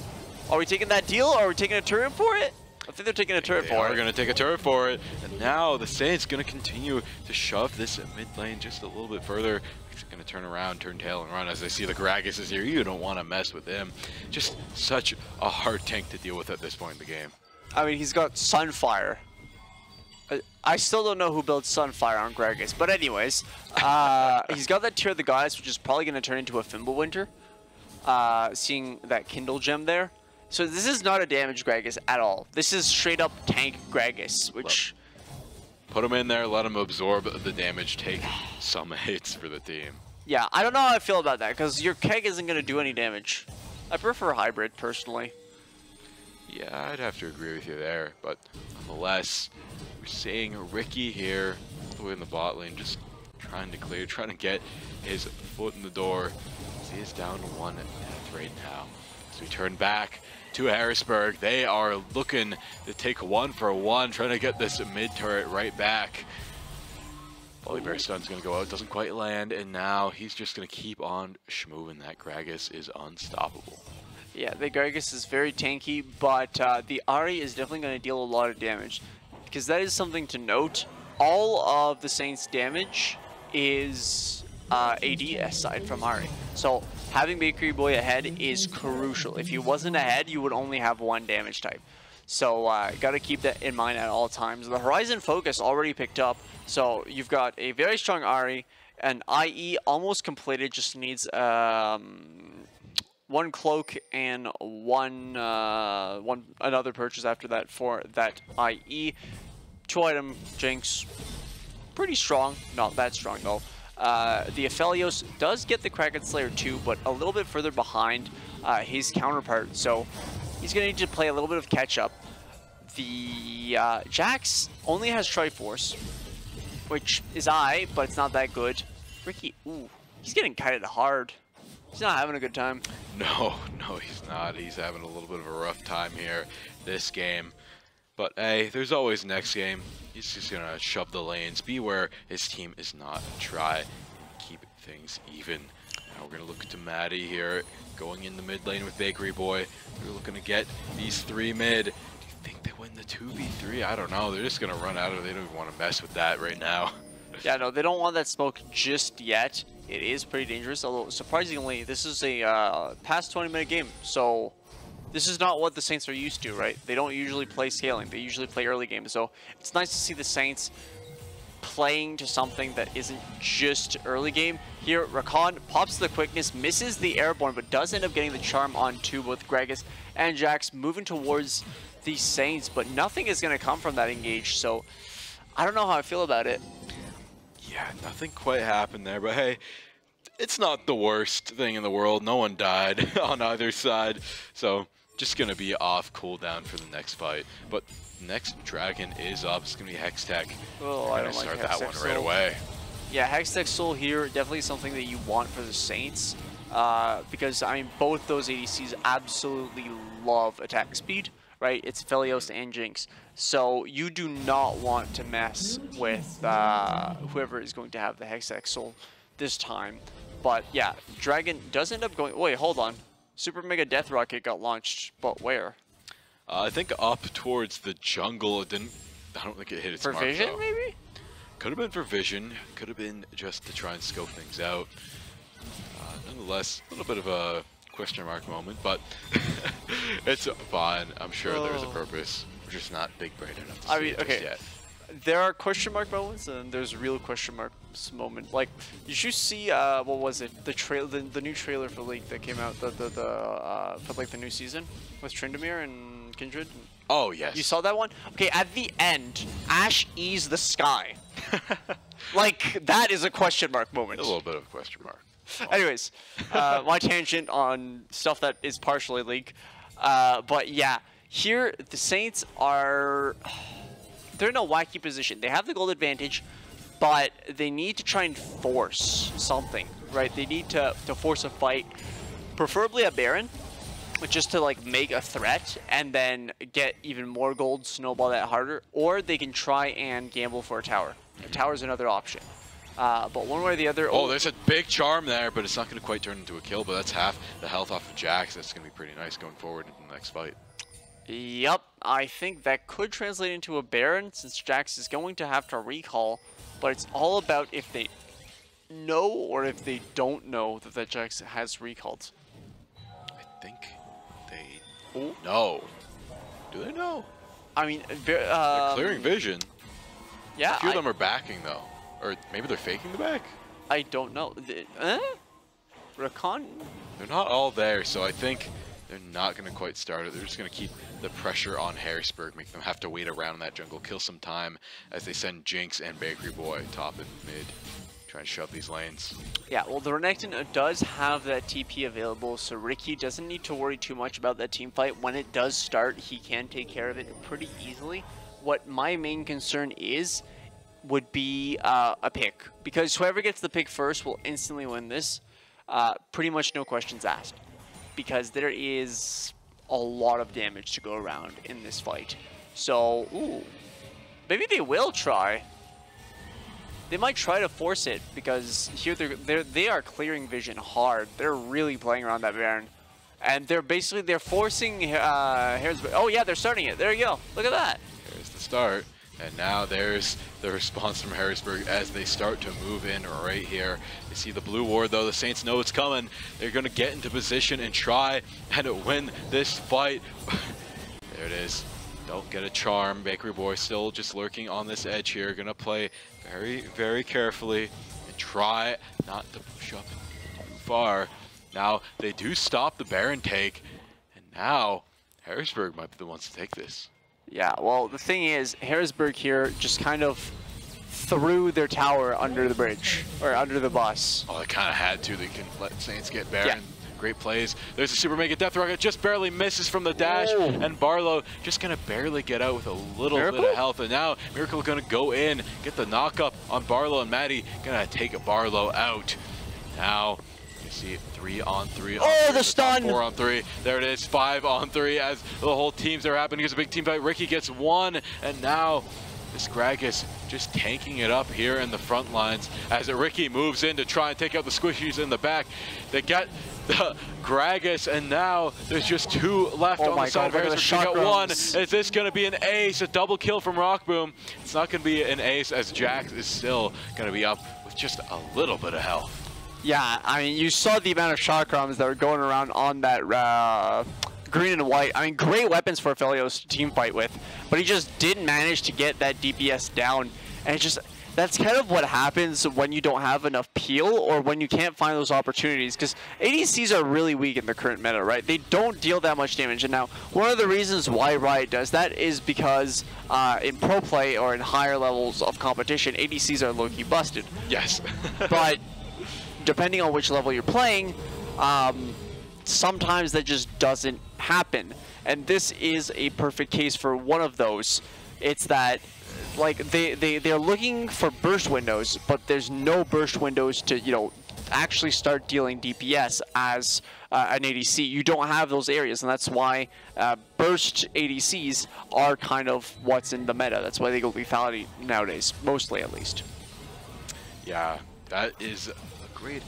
Are we taking that deal? Or are we taking a turret for it? I think they're taking a turret They for are going to take a turret for it, and now the Saints going to continue to shove this mid lane just a little bit further. Going to turn around, turn tail, and run as they see the Gragas is here. You don't want to mess with him. Just such a hard tank to deal with at this point in the game. I mean, he's got Sunfire. I- I still don't know who built Sunfire on Gragas, but anyways, uh, he's got that Tear of the Goddess, which is probably going to turn into a Fimbulwinter, uh, seeing that Kindle gem there. So this is not a damage Gragas at all. This is straight up tank Gragas, which Put him in there, let him absorb the damage, take some hits for the team. yeah, I don't know how I feel about that because your keg isn't going to do any damage. I prefer hybrid personally. Yeah, I'd have to agree with you there, but nonetheless, we're seeing Ricky here, all the way in the bot lane, just trying to clear, trying to get his foot in the door. He is down to one death right now. So we turn back to Harrisburg. They are looking to take one for one, trying to get this mid turret right back. Volibear Stun's gonna go out, doesn't quite land, and now he's just gonna keep on schmoving. That Gragas is unstoppable. Yeah, the Gragas is very tanky, but uh, the Ahri is definitely going to deal a lot of damage. Because that is something to note. All of the Saints' damage is uh, AD aside from Ahri. So having Bakery Boy ahead is crucial. If he wasn't ahead, you would only have one damage type. So uh, got to keep that in mind at all times. The Horizon Focus already picked up, so you've got a very strong Ahri, an IE almost completed, just needs um, one cloak and one uh, one another purchase after that for that IE. Two item Jinx, pretty strong, not that strong though. Uh, the Aphelios does get the Kraken Slayer too, but a little bit further behind uh, his counterpart, so he's going to need to play a little bit of catch up. The uh, Jax only has Triforce, which is I, but it's not that good. Ricky, ooh, he's getting kited hard. He's not having a good time. No, no, he's not. He's having a little bit of a rough time here this game. But hey, there's always next game. He's just gonna shove the lanes, be where his team is not, Try and keep things even. Now we're gonna look to Maddie here, going in the mid lane with Bakery Boy. We're looking to get these three mid. Do you think they win the 2v3? I don't know. They're just gonna run out of it. They don't even want to mess with that right now. Yeah, no, they don't want that smoke just yet. It is pretty dangerous, although surprisingly, this is a uh, past 20 minute game, so this is not what the Saints are used to, right? They don't usually play scaling, they usually play early game, so it's nice to see the Saints playing to something that isn't just early game. Here, Rakan pops the quickness, misses the airborne, but does end up getting the charm on two, both Gragas and Jax moving towards the Saints, but nothing is going to come from that engage, so I don't know how I feel about it. Yeah, nothing quite happened there, but hey, it's not the worst thing in the world. No one died on either side, so just gonna be off cooldown for the next fight. But next dragon is up. It's gonna be Hextech. Oh, I Gonna don't like start that Hextech one right away. Yeah, Hextech Soul here, definitely something that you want for the Saints. Uh, because, I mean, both those ADCs absolutely love attack speed, right? It's Phelios and Jinx. So you do not want to mess with uh, whoever is going to have the Hextech Soul this time. But yeah, Dragon does end up going... Wait, hold on. Super Mega Death Rocket got launched, but where? Uh, I think up towards the jungle. It didn't. I don't think it hit its For mark, Vision, though. maybe? Could have been for vision. Could have been just to try and scope things out. Uh, nonetheless, a little bit of a question mark moment, but it's fine. I'm sure there's a Oh. purpose. We're just not big brain enough to I mean, it just okay. yet. There are question mark moments and there's real question marks moment. Like, did you see uh, what was it? The trail, the, the new trailer for League that came out, the the, the uh, for like the new season with Tryndamere and Kindred. Oh yes. You saw that one? Okay, at the end, Ash ease the sky. like that is a question mark moment. a little bit of a question mark. Anyways, uh, my tangent on stuff that is partially leak. Uh, but yeah, here the Saints are they're in a wacky position. They have the gold advantage, but they need to try and force something, right? They need to, to force a fight, preferably a Baron, just to like make a threat and then get even more gold, snowball that harder, or they can try and gamble for a tower. A tower is another option. Uh, but one way or the other, Oh, there's a big charm there, but it's not going to quite turn into a kill. But that's half the health off of Jax. That's going to be pretty nice going forward in the next fight. Yep, I think that could translate into a Baron since Jax is going to have to recall, but it's all about if they know or if they don't know that that Jax has recalled. I think they know. Do they know? I mean, Bar- They're um, clearing vision. Yeah, A few of them are backing though, or maybe they're faking the back. I don't know. Uh? Rakan? They're not all there, so I think they're not going to quite start it. They're just going to keep the pressure on Harrisburg, make them have to wait around in that jungle, kill some time as they send Jinx and Bakery Boy top and mid, trying to shove these lanes. Yeah, well, the Renekton uh, does have that TP available, so Ricky doesn't need to worry too much about that team fight. When it does start, he can take care of it pretty easily. What my main concern is would be uh, a pick, because whoever gets the pick first will instantly win this. Uh, pretty much no questions asked, because there is a lot of damage to go around in this fight. So, ooh, maybe they will try. They might try to force it because here they're, they're they are clearing vision hard. They're really playing around that Baron, and they're basically they're forcing uh. Oh yeah, they're starting it. There you go. Look at that. There's the start, and now there's the response from Harrisburg as they start to move in right here. You see the blue ward though, the Saints know it's coming. They're gonna get into position and try and win this fight. there it is. Don't get a charm. Bakery Boy still just lurking on this edge here. Gonna play very, very carefully and try not to push up too far. Now, they do stop the Baron take, and now Harrisburg might be the ones to take this. Yeah. Well, the thing is, Harrisburg here just kind of threw their tower under the bridge or under the bus. Oh, they kind of had to. They can let Saints get Baron. Yeah. Great plays. There's a Super Mega Death Rocket. Just barely misses from the dash. And Barlow just going to barely get out with a little Miracle? bit of health. And now Miracle going to go in, get the knock up on Barlow. And Maddie going to take Barlow out. Now see it three on three. on Oh, three, the stun. Four on three. There it is. Five on three as the whole teams are happening. Here's a big team fight. Ricky gets one. And now this Gragas just tanking it up here in the front lines as Ricky moves in to try and take out the squishies in the back. They get the Gragas, and now there's just two left Oh on my the side God, of the Harrisburg. Got one. Is this going to be an ace? A double kill from Rockboom. It's not going to be an ace as Jax is still going to be up with just a little bit of health. Yeah, I mean, you saw the amount of chakrams that were going around on that uh, green and white. I mean, great weapons for Philios to team fight with, but he just didn't manage to get that DPS down. And it just, that's kind of what happens when you don't have enough peel or when you can't find those opportunities. Because ADCs are really weak in the current meta, right? They don't deal that much damage. And now, one of the reasons why Riot does that is because uh, in pro play or in higher levels of competition, ADCs are low-key busted Yes. but depending on which level you're playing, um, sometimes that just doesn't happen. And this is a perfect case for one of those. It's that like they, they they're looking for burst windows, but there's no burst windows to you know actually start dealing DPS as uh, an ADC. You don't have those areas, and that's why uh, burst ADCs are kind of what's in the meta. That's why they go lethality nowadays, mostly at least. Yeah, that is great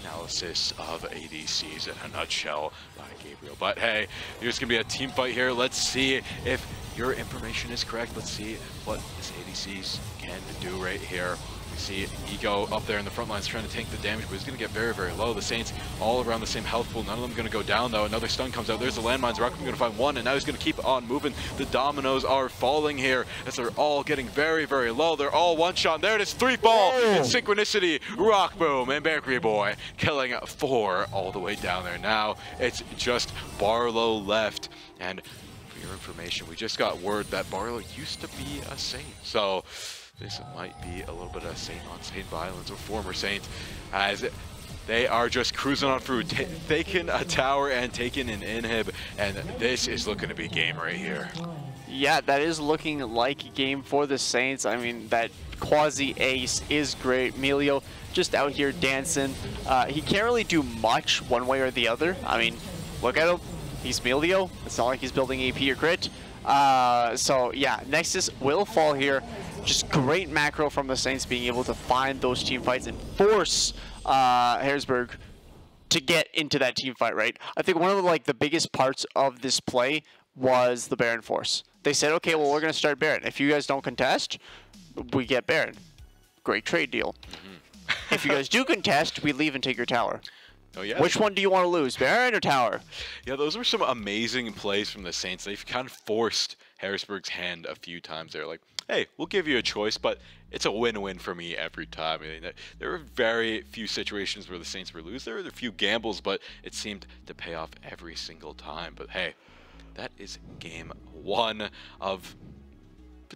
analysis of ADCs in a nutshell by Gabriel. But hey, there's going to be a team fight here. Let's see if your information is correct. Let's see what this ADCs can do right here. We see Ego up there in the front lines trying to tank the damage, but he's going to get very, very low. The Saints all around the same health pool. None of them going to go down, though. Another stun comes out. There's the landmines. Rockman going to find one, and now he's going to keep on moving. The dominoes are falling here as they're all getting very, very low. They're all one-shot. There it is. Three ball in synchronicity. Rock Boom and Bakery Boy killing four all the way down there. Now it's just Barlow left. And for your information, we just got word that Barlow used to be a Saint. So this might be a little bit of Saint on Saint violence or former Saint as they are just cruising on through, taking a tower and taking an inhib, and this is looking to be game right here. Yeah, that is looking like game for the Saints. I mean, that quasi ace is great. Milio just out here dancing. Uh, he can't really do much one way or the other. I mean, look at him. He's Milio. It's not like he's building AP or crit. Uh, so yeah, Nexus will fall here. Just great macro from the Saints being able to find those team fights and force uh, Harrisburg to get into that team fight, right? I think one of the, like the biggest parts of this play was the Baron Force. They said, okay, well we're gonna start Baron. If you guys don't contest, we get Baron. Great trade deal. if you guys do contest, we leave and take your tower. Oh yeah. Which one do you want to lose, Baron or tower? Yeah, those were some amazing plays from the Saints. They've kind of forced Harrisburg's hand a few times. They're like, hey, we'll give you a choice, but it's a win-win for me every time. I mean, there- were very few situations where the Saints were lose. There were a few gambles, but it seemed to pay off every single time. But hey, that is game one of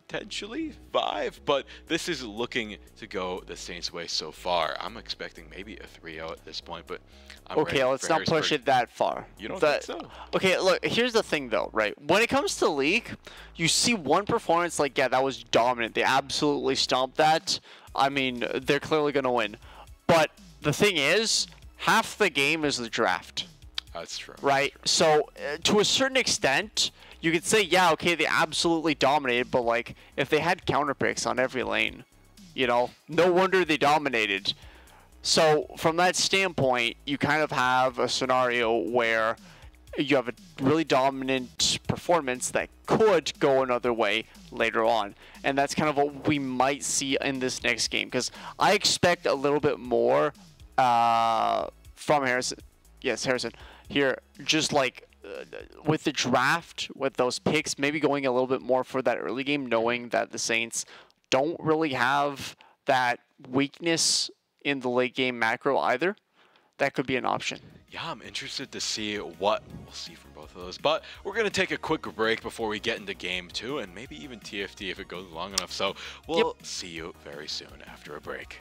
potentially five, but this is looking to go the Saints' way so far. I'm expecting maybe a 3-0 at this point, but I'm Okay, let's not push it that far. You don't The- think so? Okay, look, here's the thing though, right? When it comes to league, you see one performance like, yeah, that was dominant. They absolutely stomped that. I mean, they're clearly going to win. But the thing is, half the game is the draft, That's true. right? So, uh, to a certain extent, you could say, yeah, okay, they absolutely dominated, but like, if they had counter picks on every lane, you know, no wonder they dominated. So from that standpoint, you kind of have a scenario where you have a really dominant performance that could go another way later on. And that's kind of what we might see in this next game because I expect a little bit more uh, from Harrison. Yes, Harrison. Here, just like with the draft, with those picks, maybe going a little bit more for that early game, knowing that the Saints don't really have that weakness in the late game macro either. That could be an option. Yeah, I'm interested to see what we'll see from both of those. But we're going to take a quick break before we get into game two and maybe even TFT if it goes long enough. So we'll see you very soon after a break.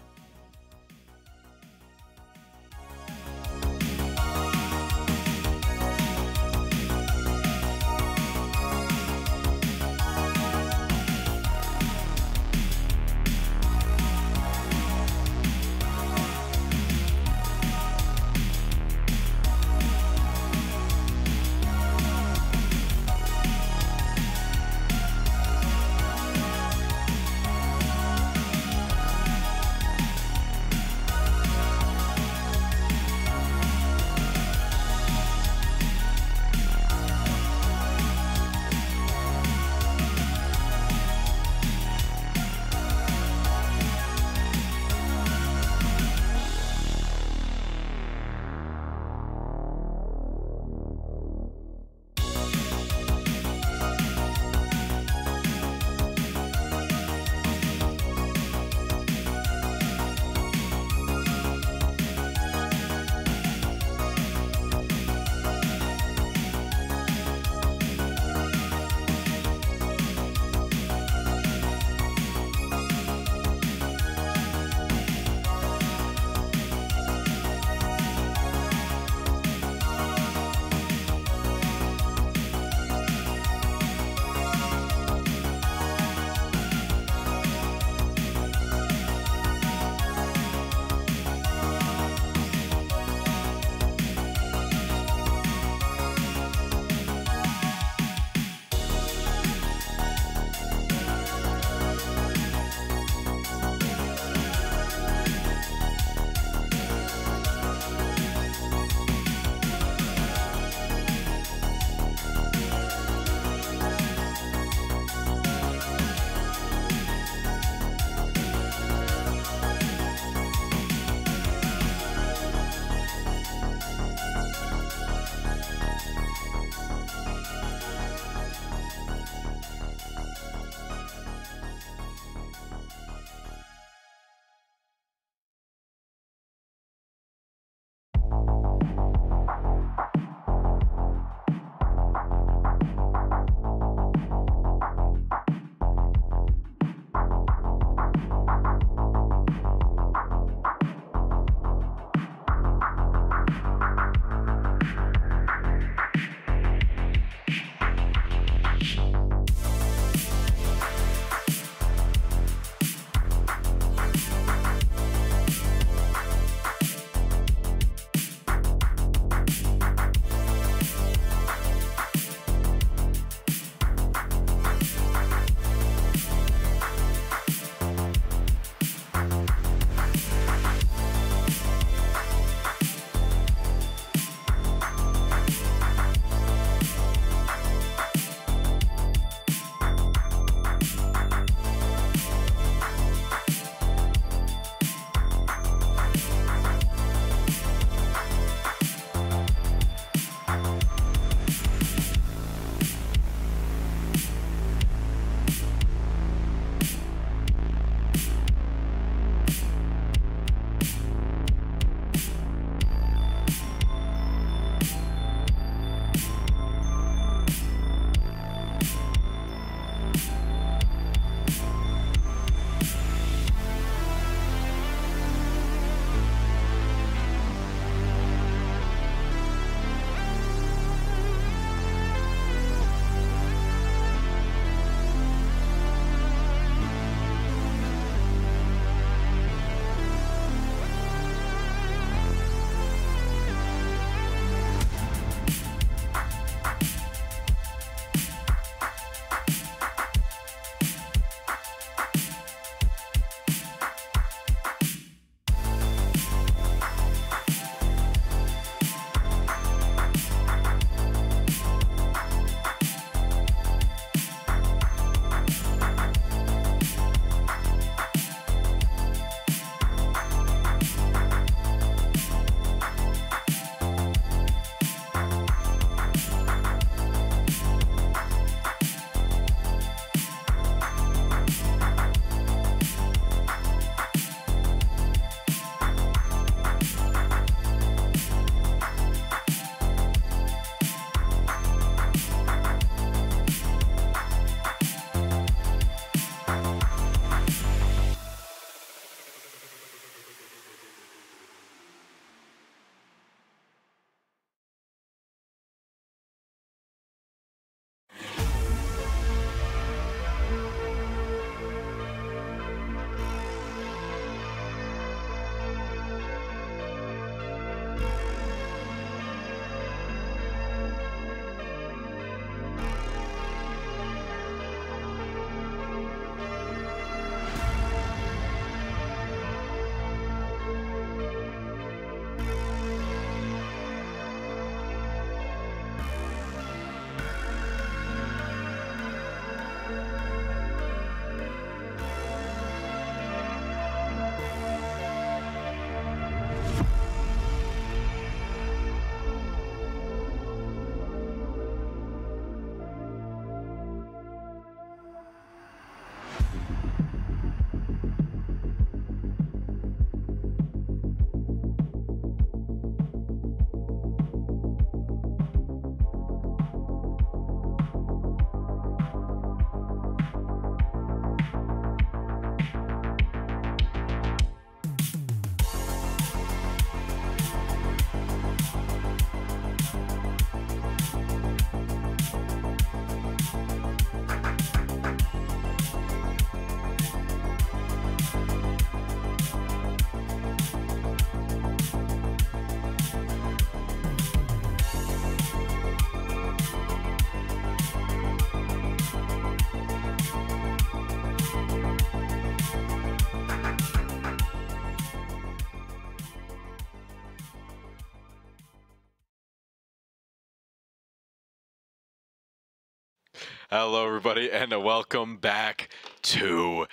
Hello, everybody, and welcome back to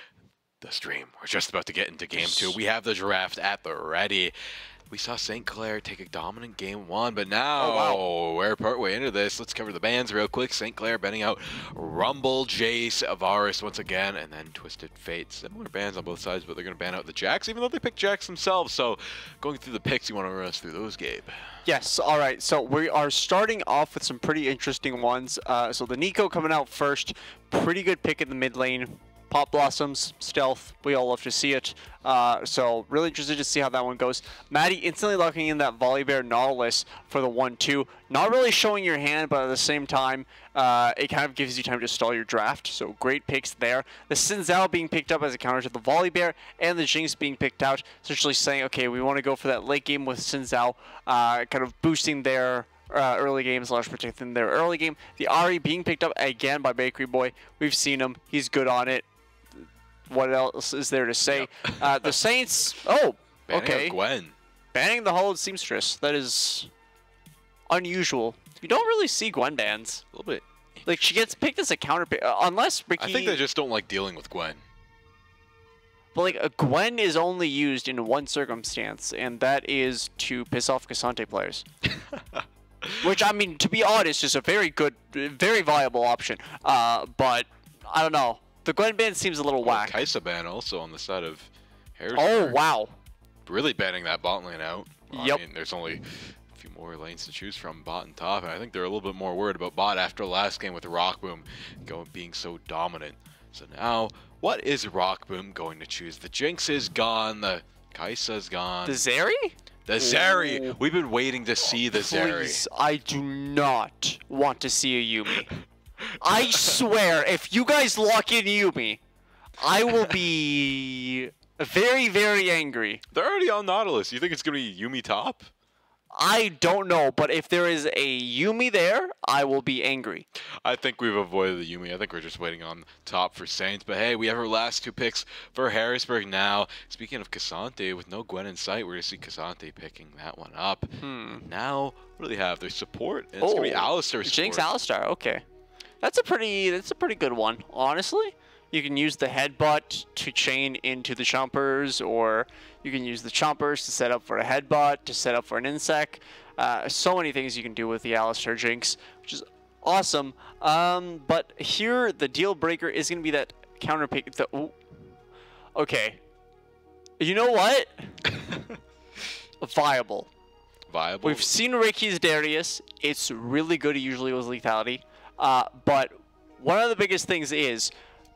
stream. We're just about to get into game two. We have the draft at the ready. We saw St. Clair take a dominant game one, but now Oh, we're partway into this. Let's cover the bands real quick. St. Clair betting out Rumble, Jace, a Varus once again, and then Twisted Fate. Similar bands on both sides, but they're going to ban out the Jax, even though they picked Jax themselves. So going through the picks, you want to run us through those, Gabe? Yes. All right. So we are starting off with some pretty interesting ones. Uh, so the Neeko coming out first. Pretty good pick in the mid lane. Pop Blossoms, Stealth. We all love to see it. Uh, so really interested to see how that one goes. Maddie instantly locking in that Volibear Nautilus for the 1-2. Not really showing your hand, but at the same time, uh, it kind of gives you time to stall your draft. So great picks there. The Xin Zhao being picked up as a counter to the Volibear, and the Jinx being picked out, essentially saying, okay, we want to go for that late game with Xin Zhao, uh, kind of boosting their uh, early game slash protecting their early game. The Ahri being picked up again by Bakery Boy. We've seen him. He's good on it. What else is there to say? Uh, the Saints. Oh, Banning okay. Gwen. Banning the Hollowed Seamstress. That is unusual. You don't really see Gwen bans. A little bit. Like she gets picked as a counter pick, uh, unless Ricky. I think they just don't like dealing with Gwen. But like a Gwen is only used in one circumstance, and that is to piss off K'Sante players. Which I mean, to be honest, is a very good, very viable option. Uh, but I don't know. The Gwen ban seems a little whack. Kai'Sa ban also on the side of Oh wow. Really banning that bot lane out. I Yep. mean, there's only a few more lanes to choose from, bot and top, and I think they're a little bit more worried about bot after last game with Rock Boom going being so dominant. So now, what is Rock Boom going to choose? The Jinx is gone. The Kai'Sa's gone. The Zeri? The Zeri. Ooh. We've been waiting to see the Zeri. Please, I do not want to see a Yuumi. I swear, if you guys lock in Yuumi, I will be very, very angry. They're already on Nautilus. You think it's going to be Yuumi top? I don't know, but if there is a Yuumi there, I will be angry. I think we've avoided the Yuumi. I think we're just waiting on top for Saints. But hey, we have our last two picks for Harrisburg now. Speaking of K'Sante, with no Gwen in sight, we're going to see K'Sante picking that one up. Now, what do they have? Their support. And it's going to be Hmm. Oh, Alistar's Jinx support. Alistar, okay. That's a pretty that's a pretty good one, honestly. You can use the headbutt to chain into the chompers, or you can use the chompers to set up for a headbutt, to set up for an Insec. Uh, so many things you can do with the Alistar Jinx, which is awesome. Um, but here, the deal breaker is going to be that counter pick. The, ooh. okay. You know what? Viable. Viable. We've seen Ricky's Darius. It's really good usually with lethality. Uh, but one of the biggest things is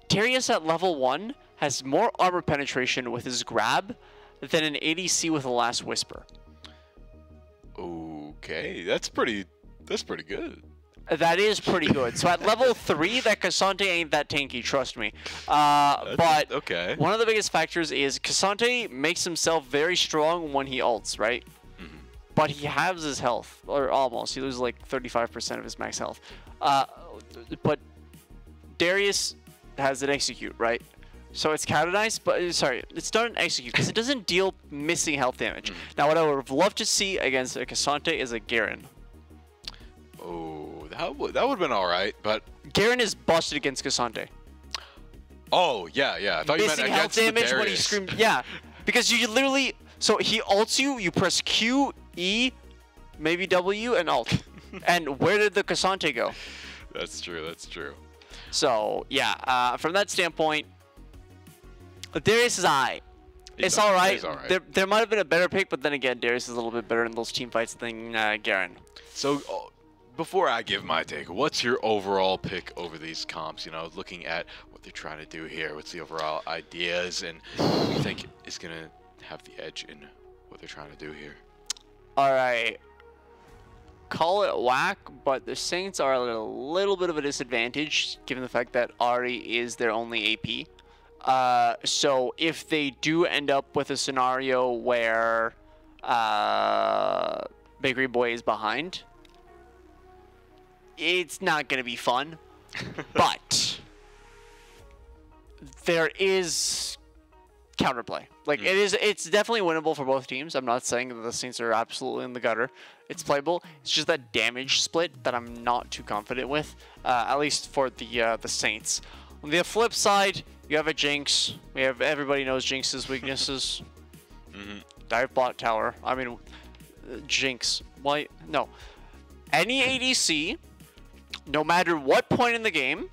Darius at level 1 has more armor penetration with his grab than an ADC with the last whisper. Okay, that's pretty. That's pretty good. That is pretty good. so at level 3, that K'Sante ain't that tanky, trust me. Uh, but okay. one of the biggest factors is K'Sante makes himself very strong when he ults, right? Mm-hmm. But he halves his health, or almost. He loses like 35% of his max health. Uh, but Darius has an execute, right? So it's nice, but uh, sorry, it's not an execute because it doesn't deal missing health damage. Mm-hmm. Now, what I would have loved to see against a K'Sante is a Garen. Oh, that would that would have been all right. But Garen is busted against K'Sante. oh yeah, yeah. I thought you meant missing health damage when he screams. Yeah, because you literally. So he ults you, you press Q, E, maybe W, and alt. And where did the K'Sante go? That's true. That's true. So yeah, uh, from that standpoint, Darius is I. It's all- right. all right. There, there might have been a better pick, but then again, Darius is a little bit better in those team fights than uh, Garen. So, oh, before I give my take, what's your overall pick over these comps? You know, looking at what they're trying to do here, what's the overall ideas, and you think is going to have the edge in what they're trying to do here? All right. Call it whack, but the Saints are at a little bit of a disadvantage given the fact that Ahri is their only AP. Uh, so if they do end up with a scenario where uh, Bakery Boy is behind, it's not going to be fun. but there is counterplay. Like it is, it's definitely winnable for both teams. I'm not saying that the Saints are absolutely in the gutter. It's playable. It's just that damage split that I'm not too confident with, uh, at least for the uh, the Saints. On the flip side, you have a Jinx. We have everybody knows Jinx's weaknesses. mm-hmm. Dive bot tower. I mean, uh, Jinx. Why? No. Any ADC, no matter what point in the game,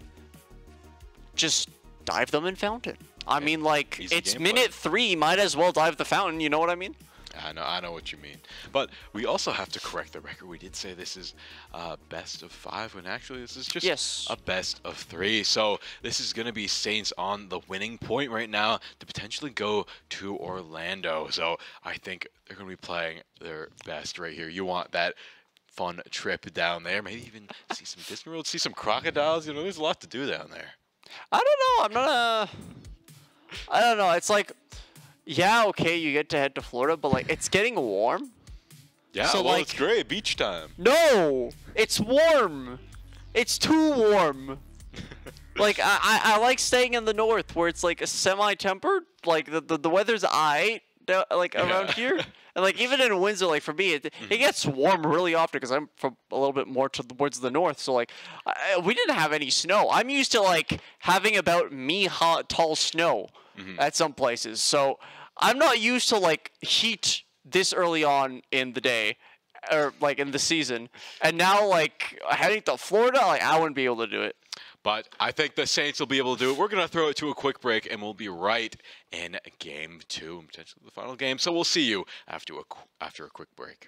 just dive them in fountain. I mean, like easy it's minute three. Might as well dive the fountain. You know what I mean? I know, I know what you mean. But we also have to correct the record. We did say this is uh, best of five, when actually this is just Yes. a best of three. So this is going to be Saints on the winning point right now to potentially go to Orlando. So I think they're going to be playing their best right here. You want that fun trip down there. Maybe even see some Disney World, see some crocodiles. You know, there's a lot to do down there. I don't know. I'm not a. I don't know. It's like, yeah, okay, you get to head to Florida, but like it's getting warm. Yeah, So, well, it's like- great. Beach time. No, it's warm. It's too warm. like I, I, I like staying in the north where it's like a semi-tempered. Like the the, the weather's do- like around Yeah. here. And like even in Windsor, like for me, it, it mm-hmm. gets warm really often because I'm from a little bit more towards the north. So like, I, we didn't have any snow. I'm used to like having about me hot tall snow mm-hmm. at some places. So I'm not used to like heat this early on in the day or like in the season. And now like heading to Florida, like I wouldn't be able to do it. But I think the Saints will be able to do it. We're going to throw it to a quick break, and we'll be right in game two, potentially the final game. So we'll see you after a after a quick break.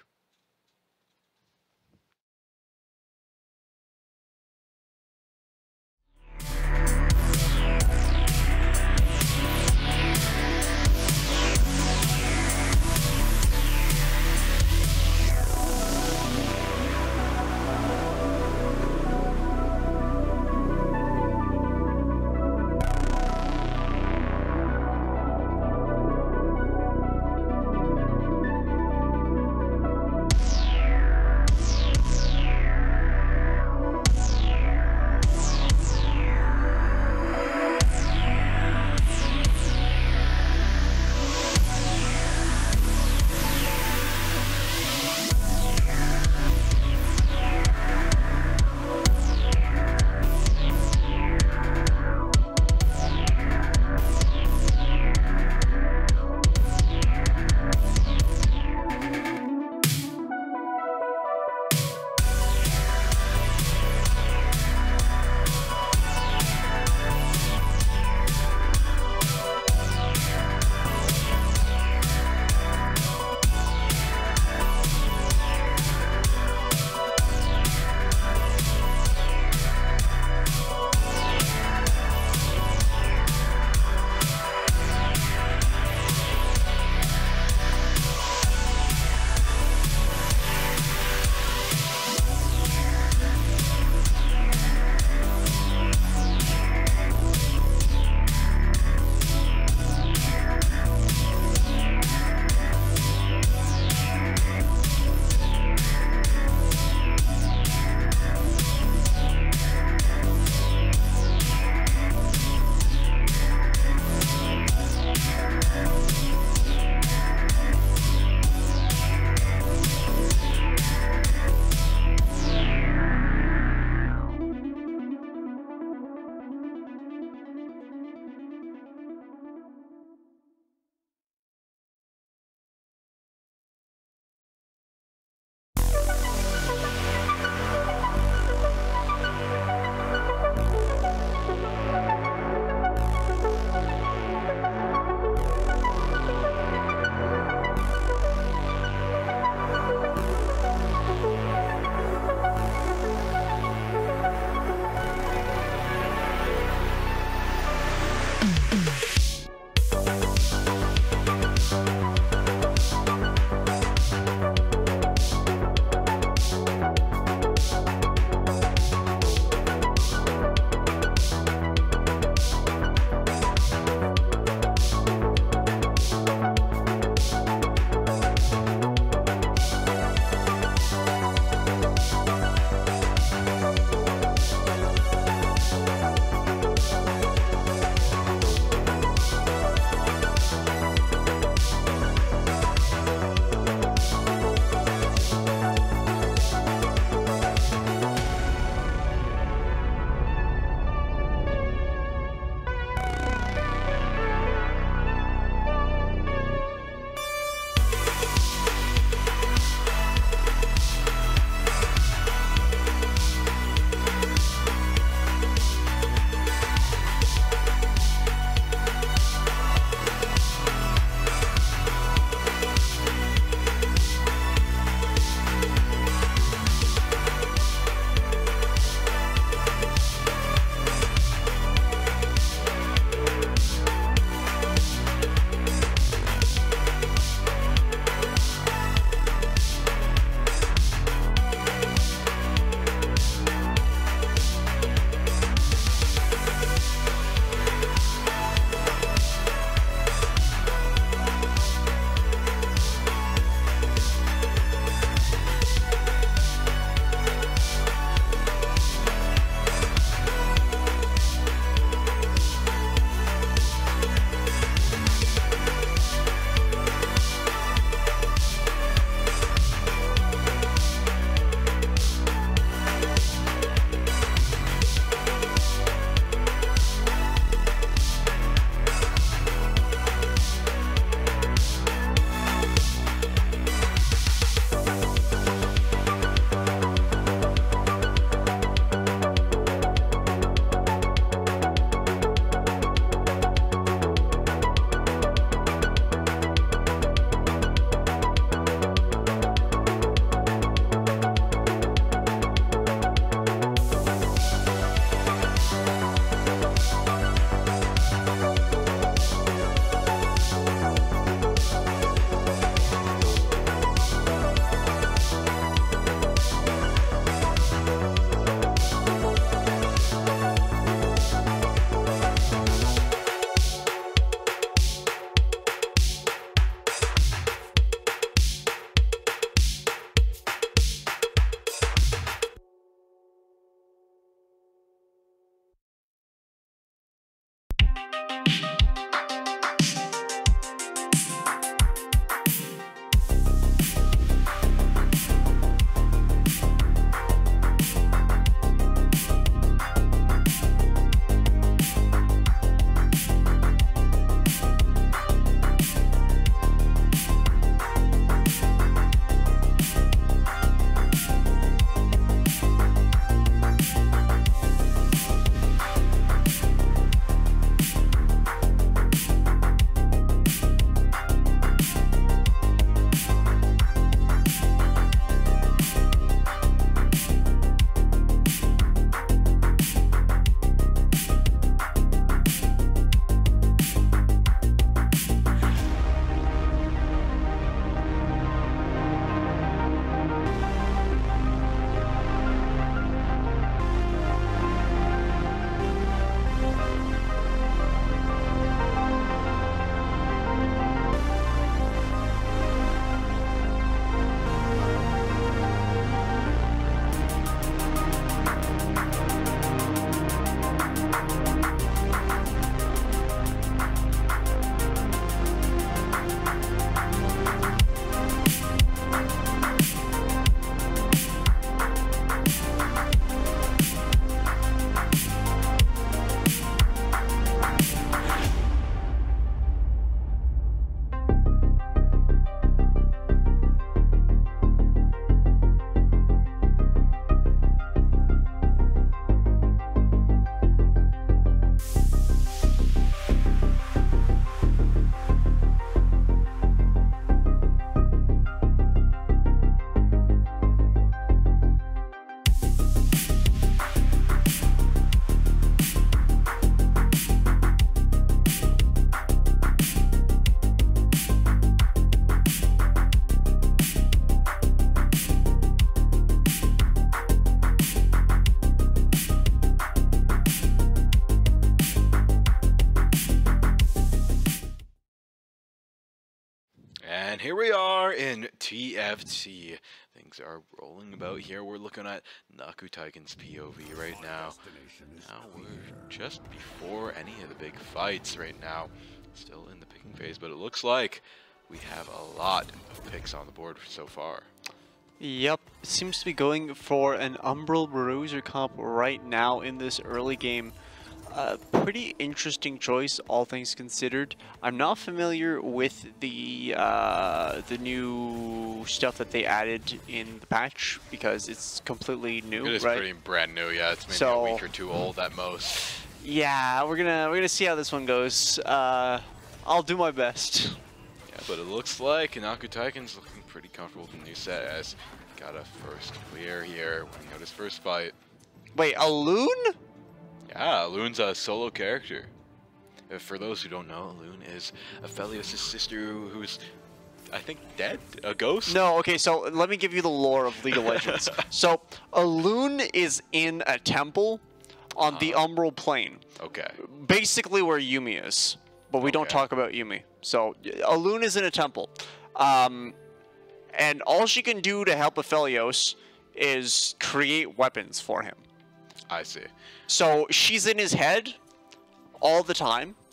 TFT. Things are rolling about here. We're looking at Naku Taiken's POV right now. Now we're just before any of the big fights right now. Still in the picking phase, but it looks like we have a lot of picks on the board so far. Yep, seems to be going for an Umbral Bruiser comp right now in this early game. Uh, pretty interesting choice, all things considered. I'm not familiar with the uh, the new stuff that they added in the patch because it's completely new, It is right? pretty brand new, yeah. It's maybe So- a week or two old at most. Yeah, we're gonna we're gonna see how this one goes. Uh, I'll do my best. Yeah, but it looks like Naku Taiken's looking pretty comfortable with the new set as got a first clear here, winning out his first fight. Wait, Alune? Yeah, Loon's a solo character. Uh, For those who don't know, Loon is Aphelios' sister who's, I think, dead? A ghost? No, okay, so let me give you the lore of League of Legends. so, Alune is in a temple on the Umbral Plane, Okay. basically where Yuumi is. But we don't talk about Yuumi. So, Alune is in a temple. Um, and all she can do to help Aphelios is create weapons for him. I see. So, she's in his head all the time.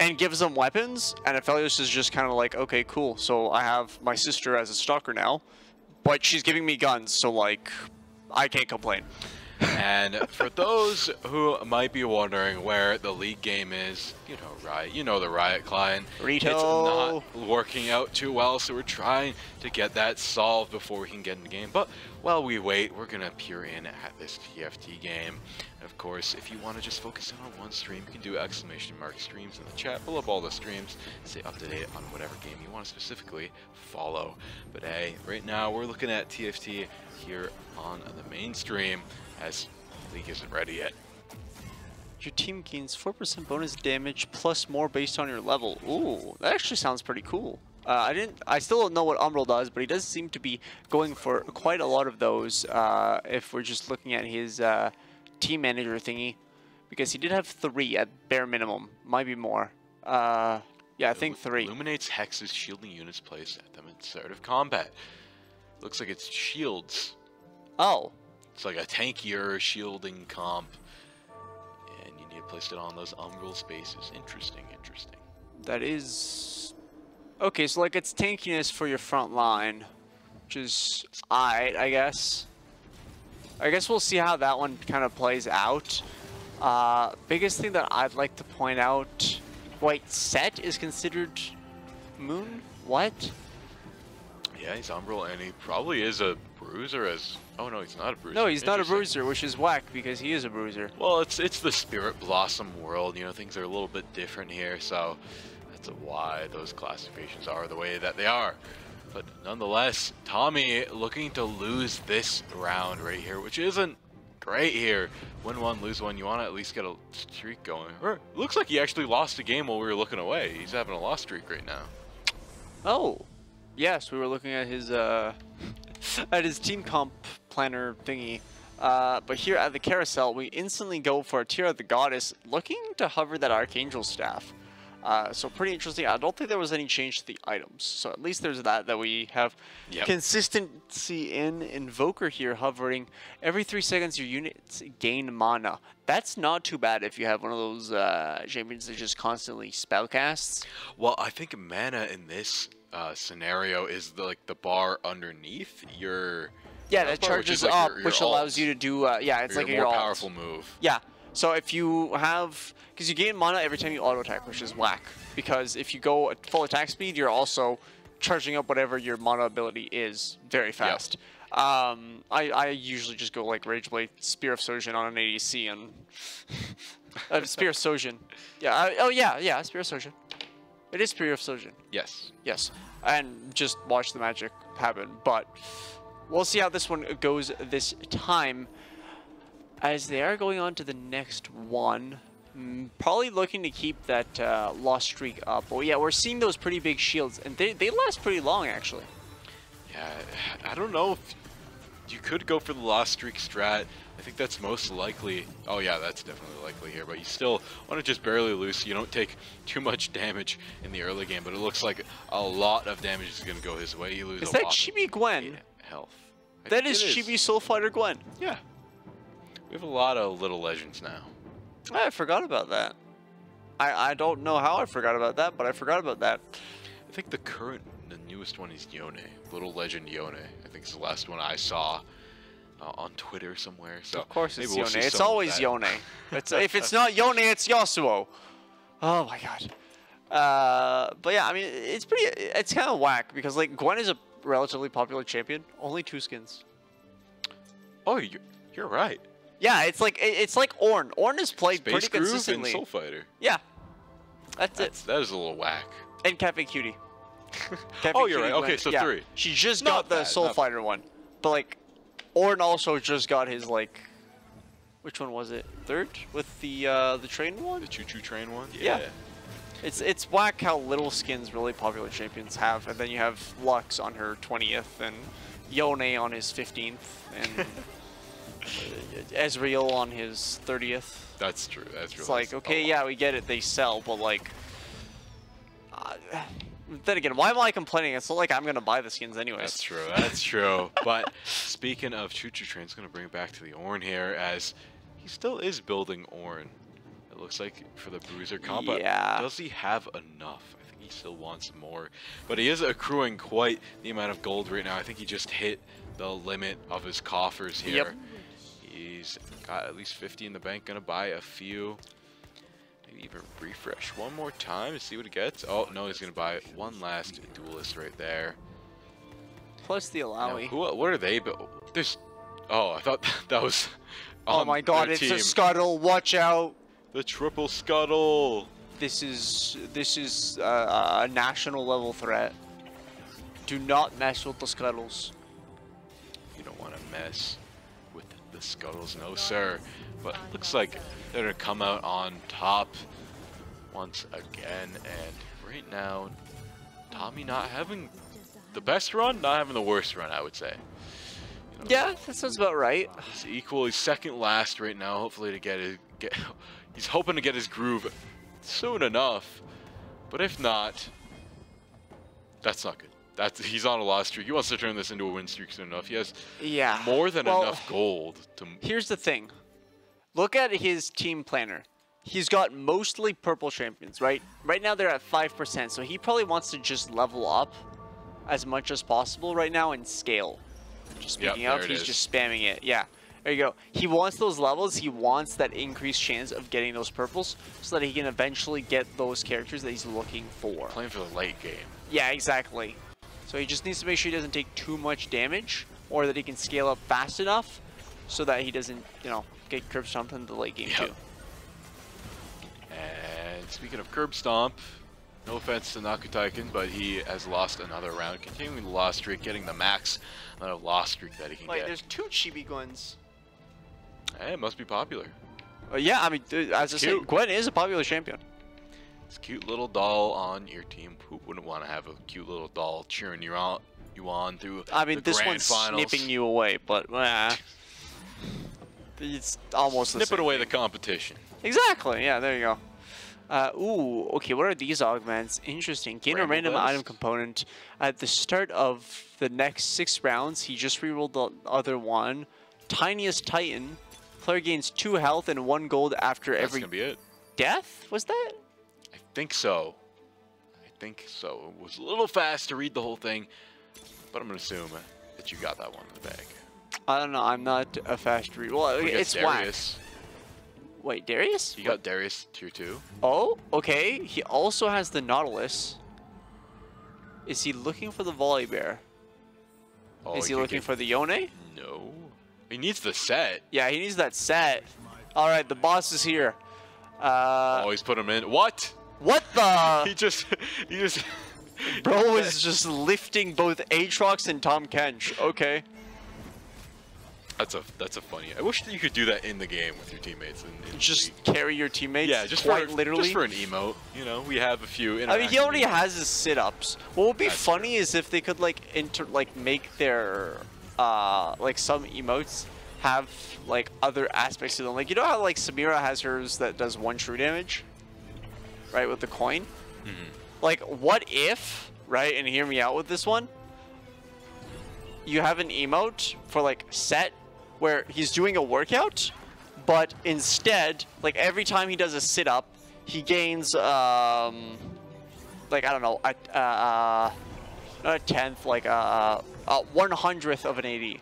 and gives him weapons, and Aphelios is just kind of like, okay, cool. So I have my sister as a stalker now, but she's giving me guns, so like, I can't complain. And for those who might be wondering where the league game is, you know, Riot, you know the Riot client. It's Rito. not working out too well, so we're trying to get that solved before we can get in the game. But while we wait, we're going to peer in at this TFT game. And of course, if you want to just focus in on one stream, you can do exclamation mark streams in the chat. Pull up all the streams, stay up to date on whatever game you want to specifically follow. But hey, right now we're looking at TFT here on the main stream as League isn't ready yet. Your team gains 4% bonus damage plus more based on your level. Ooh, that actually sounds pretty cool. Uh, I didn't. I still don't know what Umbral does, but he does seem to be going for quite a lot of those. Uh, if we're just looking at his uh, team manager thingy, because he did have three at bare minimum, might be more. Uh, yeah, I think three. Illuminates hexes shielding units placed at them in start of combat. Looks like it's shields. Oh, It's like a tankier shielding comp. And you need to place it on those umbral spaces. Interesting, interesting. that is okay. So like, it's tankiness for your front line, which is alright, I guess. I guess we'll see how that one kind of plays out. Uh, biggest thing that I'd like to point out, wait, Sett is considered Moon? What? Yeah, he's umbral, and he probably is a bruiser as... Oh no, he's not a bruiser. No, he's not a bruiser, which is whack because he is a bruiser. Well, it's it's the Spirit Blossom world. You know, things are a little bit different here, so that's why those classifications are the way that they are. But nonetheless, Tommy looking to lose this round right here, which isn't great here. Win one, lose one. You want to at least get a streak going. Or looks like he actually lost a game while we were looking away. He's having a loss streak right now. Oh, yes, we were looking at his uh, at his team comp planner thingy. Uh, but here at the carousel, we instantly go for a Tear of the Goddess, looking to hover that Archangel staff. Uh, so pretty interesting. I don't think there was any change to the items. So at least there's that that we have Yep. consistency in Invoker here hovering. Every three seconds your units gain mana. That's not too bad if you have one of those uh, champions that just constantly spellcasts. Well, I think mana in this uh, scenario is the, like the bar underneath your Yeah, that bar, which charges is like up, your- your which allows you to do. Uh, yeah, it's like your your more alt. powerful move. Yeah. So if you have, because you gain mana every time you auto attack, which is whack. Because if you go at full attack speed, you're also charging up whatever your mana ability is very fast. Um, I, I usually just go like Rage Blade, Spear of Shojin on an ADC and uh, Spear of Shojin. Yeah. I, oh yeah, yeah, Spear of Shojin. It is Spear of Shojin. Yes. Yes, and just watch the magic happen. But we'll see how this one goes this time. As they are going on to the next one, mm, probably looking to keep that uh, loss streak up. Oh yeah, we're seeing those pretty big shields, and they, they last pretty long actually. Yeah, I don't know if you could go for the lost streak strat. I think that's most likely. Oh yeah, that's definitely likely here. But you still want to just barely lose. So you don't take too much damage in the early game. But it looks like a lot of damage is going to go his way. You lose Is a that Chibi Gwen? health. I That think is Chibi Soul Fighter Gwen. Yeah. We have a lot of little legends now. I forgot about that. I, I don't know how I forgot about that, but I forgot about that. I think the current, the newest one is Yone. Little Legend Yone. I think it's the last one I saw uh, on Twitter somewhere. So Of course it's we'll Yone. It's always. Yone. It's, if it's not Yone, it's Yasuo. Oh my god. Uh, but yeah, I mean, it's pretty. It's kind of whack because like Gwen is a relatively popular champion. Only two skins. Oh, you're, you're right. Yeah, it's like it- it's like Ornn. Ornn is played Space pretty Groove and consistently. Soul Fighter. Yeah, that's, That's, that is a little whack. And Cafe Cutie. Cafe Oh, you're Cutie right. Okay, so yeah. three. She just Not got the bad, Soul bad. Fighter one, but like Ornn also just got his like. Which one was it? Third with the uh, the train one. The Choo Choo Train one? Yeah. It's it's whack how little skins really popular champions have, and then you have Lux on her 20th, and Yone on his 15th, and Ezreal on his 30th. That's true. That's true. It's like, okay, yeah, we get it, they sell, but like, uh, then again, why am I complaining? It's not like I'm gonna buy the skins anyways. That's true. That's true. but speaking of Choo Choo Train's going to bring it back to the Ornn here as he still is building Ornn. It looks like for the Bruiser comp. but Yeah. Does he have enough? I think he still wants more. But he is accruing quite the amount of gold right now. I think he just hit the limit of his coffers here. Yep. He's got at least 50 in the bank. Going to buy a few. Maybe even refresh one more time to see what he gets. Oh, no, he's going to buy one last duelist right there. Plus the Illaoi. who, what are they? But there's. Oh, I thought that was. oh my god, it's team. a scuttle, watch out! The triple scuttle. This is this is uh, a national level threat. Do not mess with the scuttles. You don't want to mess the scuttles, no sir. But looks like they're gonna come out on top once again. And right now, Tommy not having the best run, not having the worst run, I would say. You know, Yeah, that sounds about right. He's equal. He's second last right now. Hopefully to get his get. He's hoping to get his groove soon enough. But if not, that's not good. That's he's on a loss streak. He wants to turn this into a win streak soon enough. He has Yeah. more than well, enough gold to. Here's the thing. Look at his team planner. He's got mostly purple champions, right? Right now they're at 5%, so he probably wants to just level up as much as possible right now and scale. Just speaking there of, he's is. just spamming it. Yeah. There you go. He wants those levels. He wants that increased chance of getting those purples so that he can eventually get those characters that he's looking for. Playing for the late game. Yeah, exactly. So he just needs to make sure he doesn't take too much damage or that he can scale up fast enough so that he doesn't, you know, get curb stomped in the late game Yep. too. And speaking of curb stomp, no offense to Nakutaikin, but he has lost another round, continuing the loss streak, getting the max amount of loss streak that he can Like, get. there's two Chibi Gwens. Eh, it must be popular. Uh, yeah, I mean, as I said, Gwen is a popular champion. It's cute little doll on your team. Who wouldn't want to have a cute little doll cheering you on, you on through I mean, this one's finals? snipping you away, but uh, it's almost the Snipping same away the competition. Exactly. Yeah, there you go. Uh, ooh, okay. What are these augments? Interesting. Gain a random Blast? item component at the start of the next six rounds. He just rerolled the other one. Tiniest Titan. Player gains two health and one gold after That's every gonna be it. death. Was that? Think so. I think so. It was a little fast to read the whole thing, but I'm gonna assume that you got that one in the bag. I don't know. I'm not a fast read. Well, We it's whack. Darius. Wait, Darius? You got Darius tier two. Oh, okay. He also has the Nautilus. Is he looking for the Volibear? Oh, Is he looking get- for the Yone? No. He needs the Sett. Yeah, he needs that Sett. All right, the boss is here. Uh, Always put him in. What? What the? He just, he just. Bro is just lifting both Aatrox and Tahm Kench. Okay. That's a that's a funny. I wish that you could do that in the game with your teammates. And, Just carry your teammates. yeah, just quite for literally. just for an emote. You know, we have a few. I mean, he already emotes. has his sit-ups. What would be That's funny is if they could like inter like make their uh, like some emotes have like other aspects to them. Like you know how like Samira has hers that does one true damage, right, with the coin. Like what if, right, and hear me out with this one. You have an emote for like Sett where he's doing a workout, but instead, like every time he does a sit up, he gains um, like I don't know, a, uh, uh, not a tenth, like a, a one hundredth of an AD.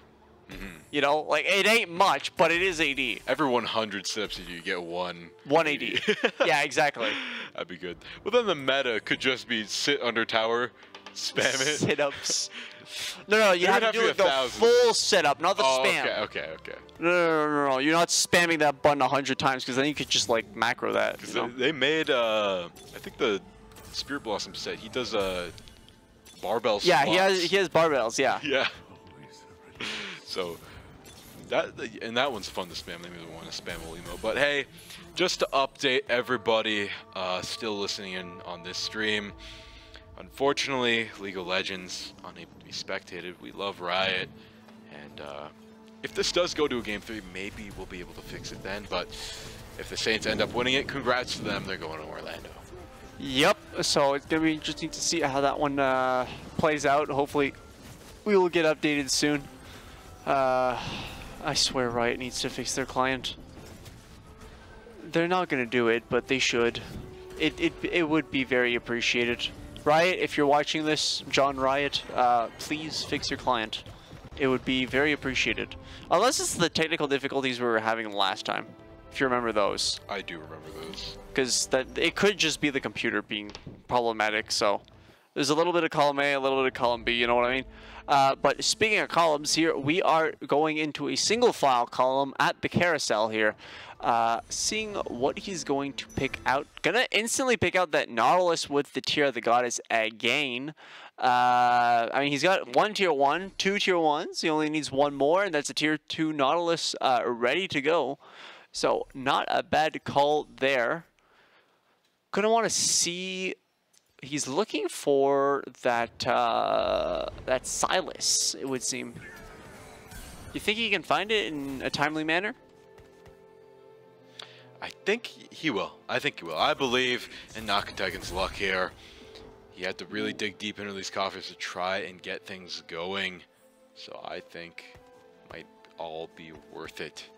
You know, like it ain't much, but it is AD. Every 100 steps you get one. One AD. yeah, exactly. That'd be good. Well, then the meta could just be sit under tower, spam it. Sit ups. No, no, you It have to do like the thousand. full setup, not the oh, spam. okay, okay, okay. No, no, no, no, no, you're not spamming that button a hundred times because then you could just like macro that. You Because know? they, they made, uh, I think the Spirit Blossom said he does uh, barbell Yeah, he has he has barbells. Yeah. Yeah. So that and that one's fun to spam. Maybe we want to spam emote. But hey, just to update everybody uh, still listening in on this stream. Unfortunately, League of Legends unable to be spectated. We love Riot, and uh, if this does go to a game three, maybe we'll be able to fix it then. But if the Saints end up winning it, congrats to them. They're going to Orlando. Yep. So it's gonna be interesting to see how that one uh, plays out. Hopefully, we will get updated soon. Uh, I swear, Riot needs to fix their client. They're not gonna do it, but they should. It it it would be very appreciated. Riot, if you're watching this, John Riot, uh, please fix your client. It would be very appreciated. Unless it's the technical difficulties we were having last time, if you remember those I do remember those. because that it could just be the computer being problematic. So there's a little bit of column A, a little bit of column B. You know what I mean? Uh, but speaking of columns here, we are going into a single file column at the carousel here, uh, seeing what he's going to pick out. Gonna instantly pick out that Nautilus with the Tear of the Goddess again. Uh, I mean, he's got one tier one, two tier ones. He only needs one more, and that's a tier two Nautilus uh, ready to go. So not a bad call there. Gonna want to see. He's looking for that uh, that Sylas. It would seem. You think he can find it in a timely manner? I think he will. I think he will. I believe in Nakatagan's luck here. He had to really dig deep into these coffers to try and get things going. So I think might all be worth it.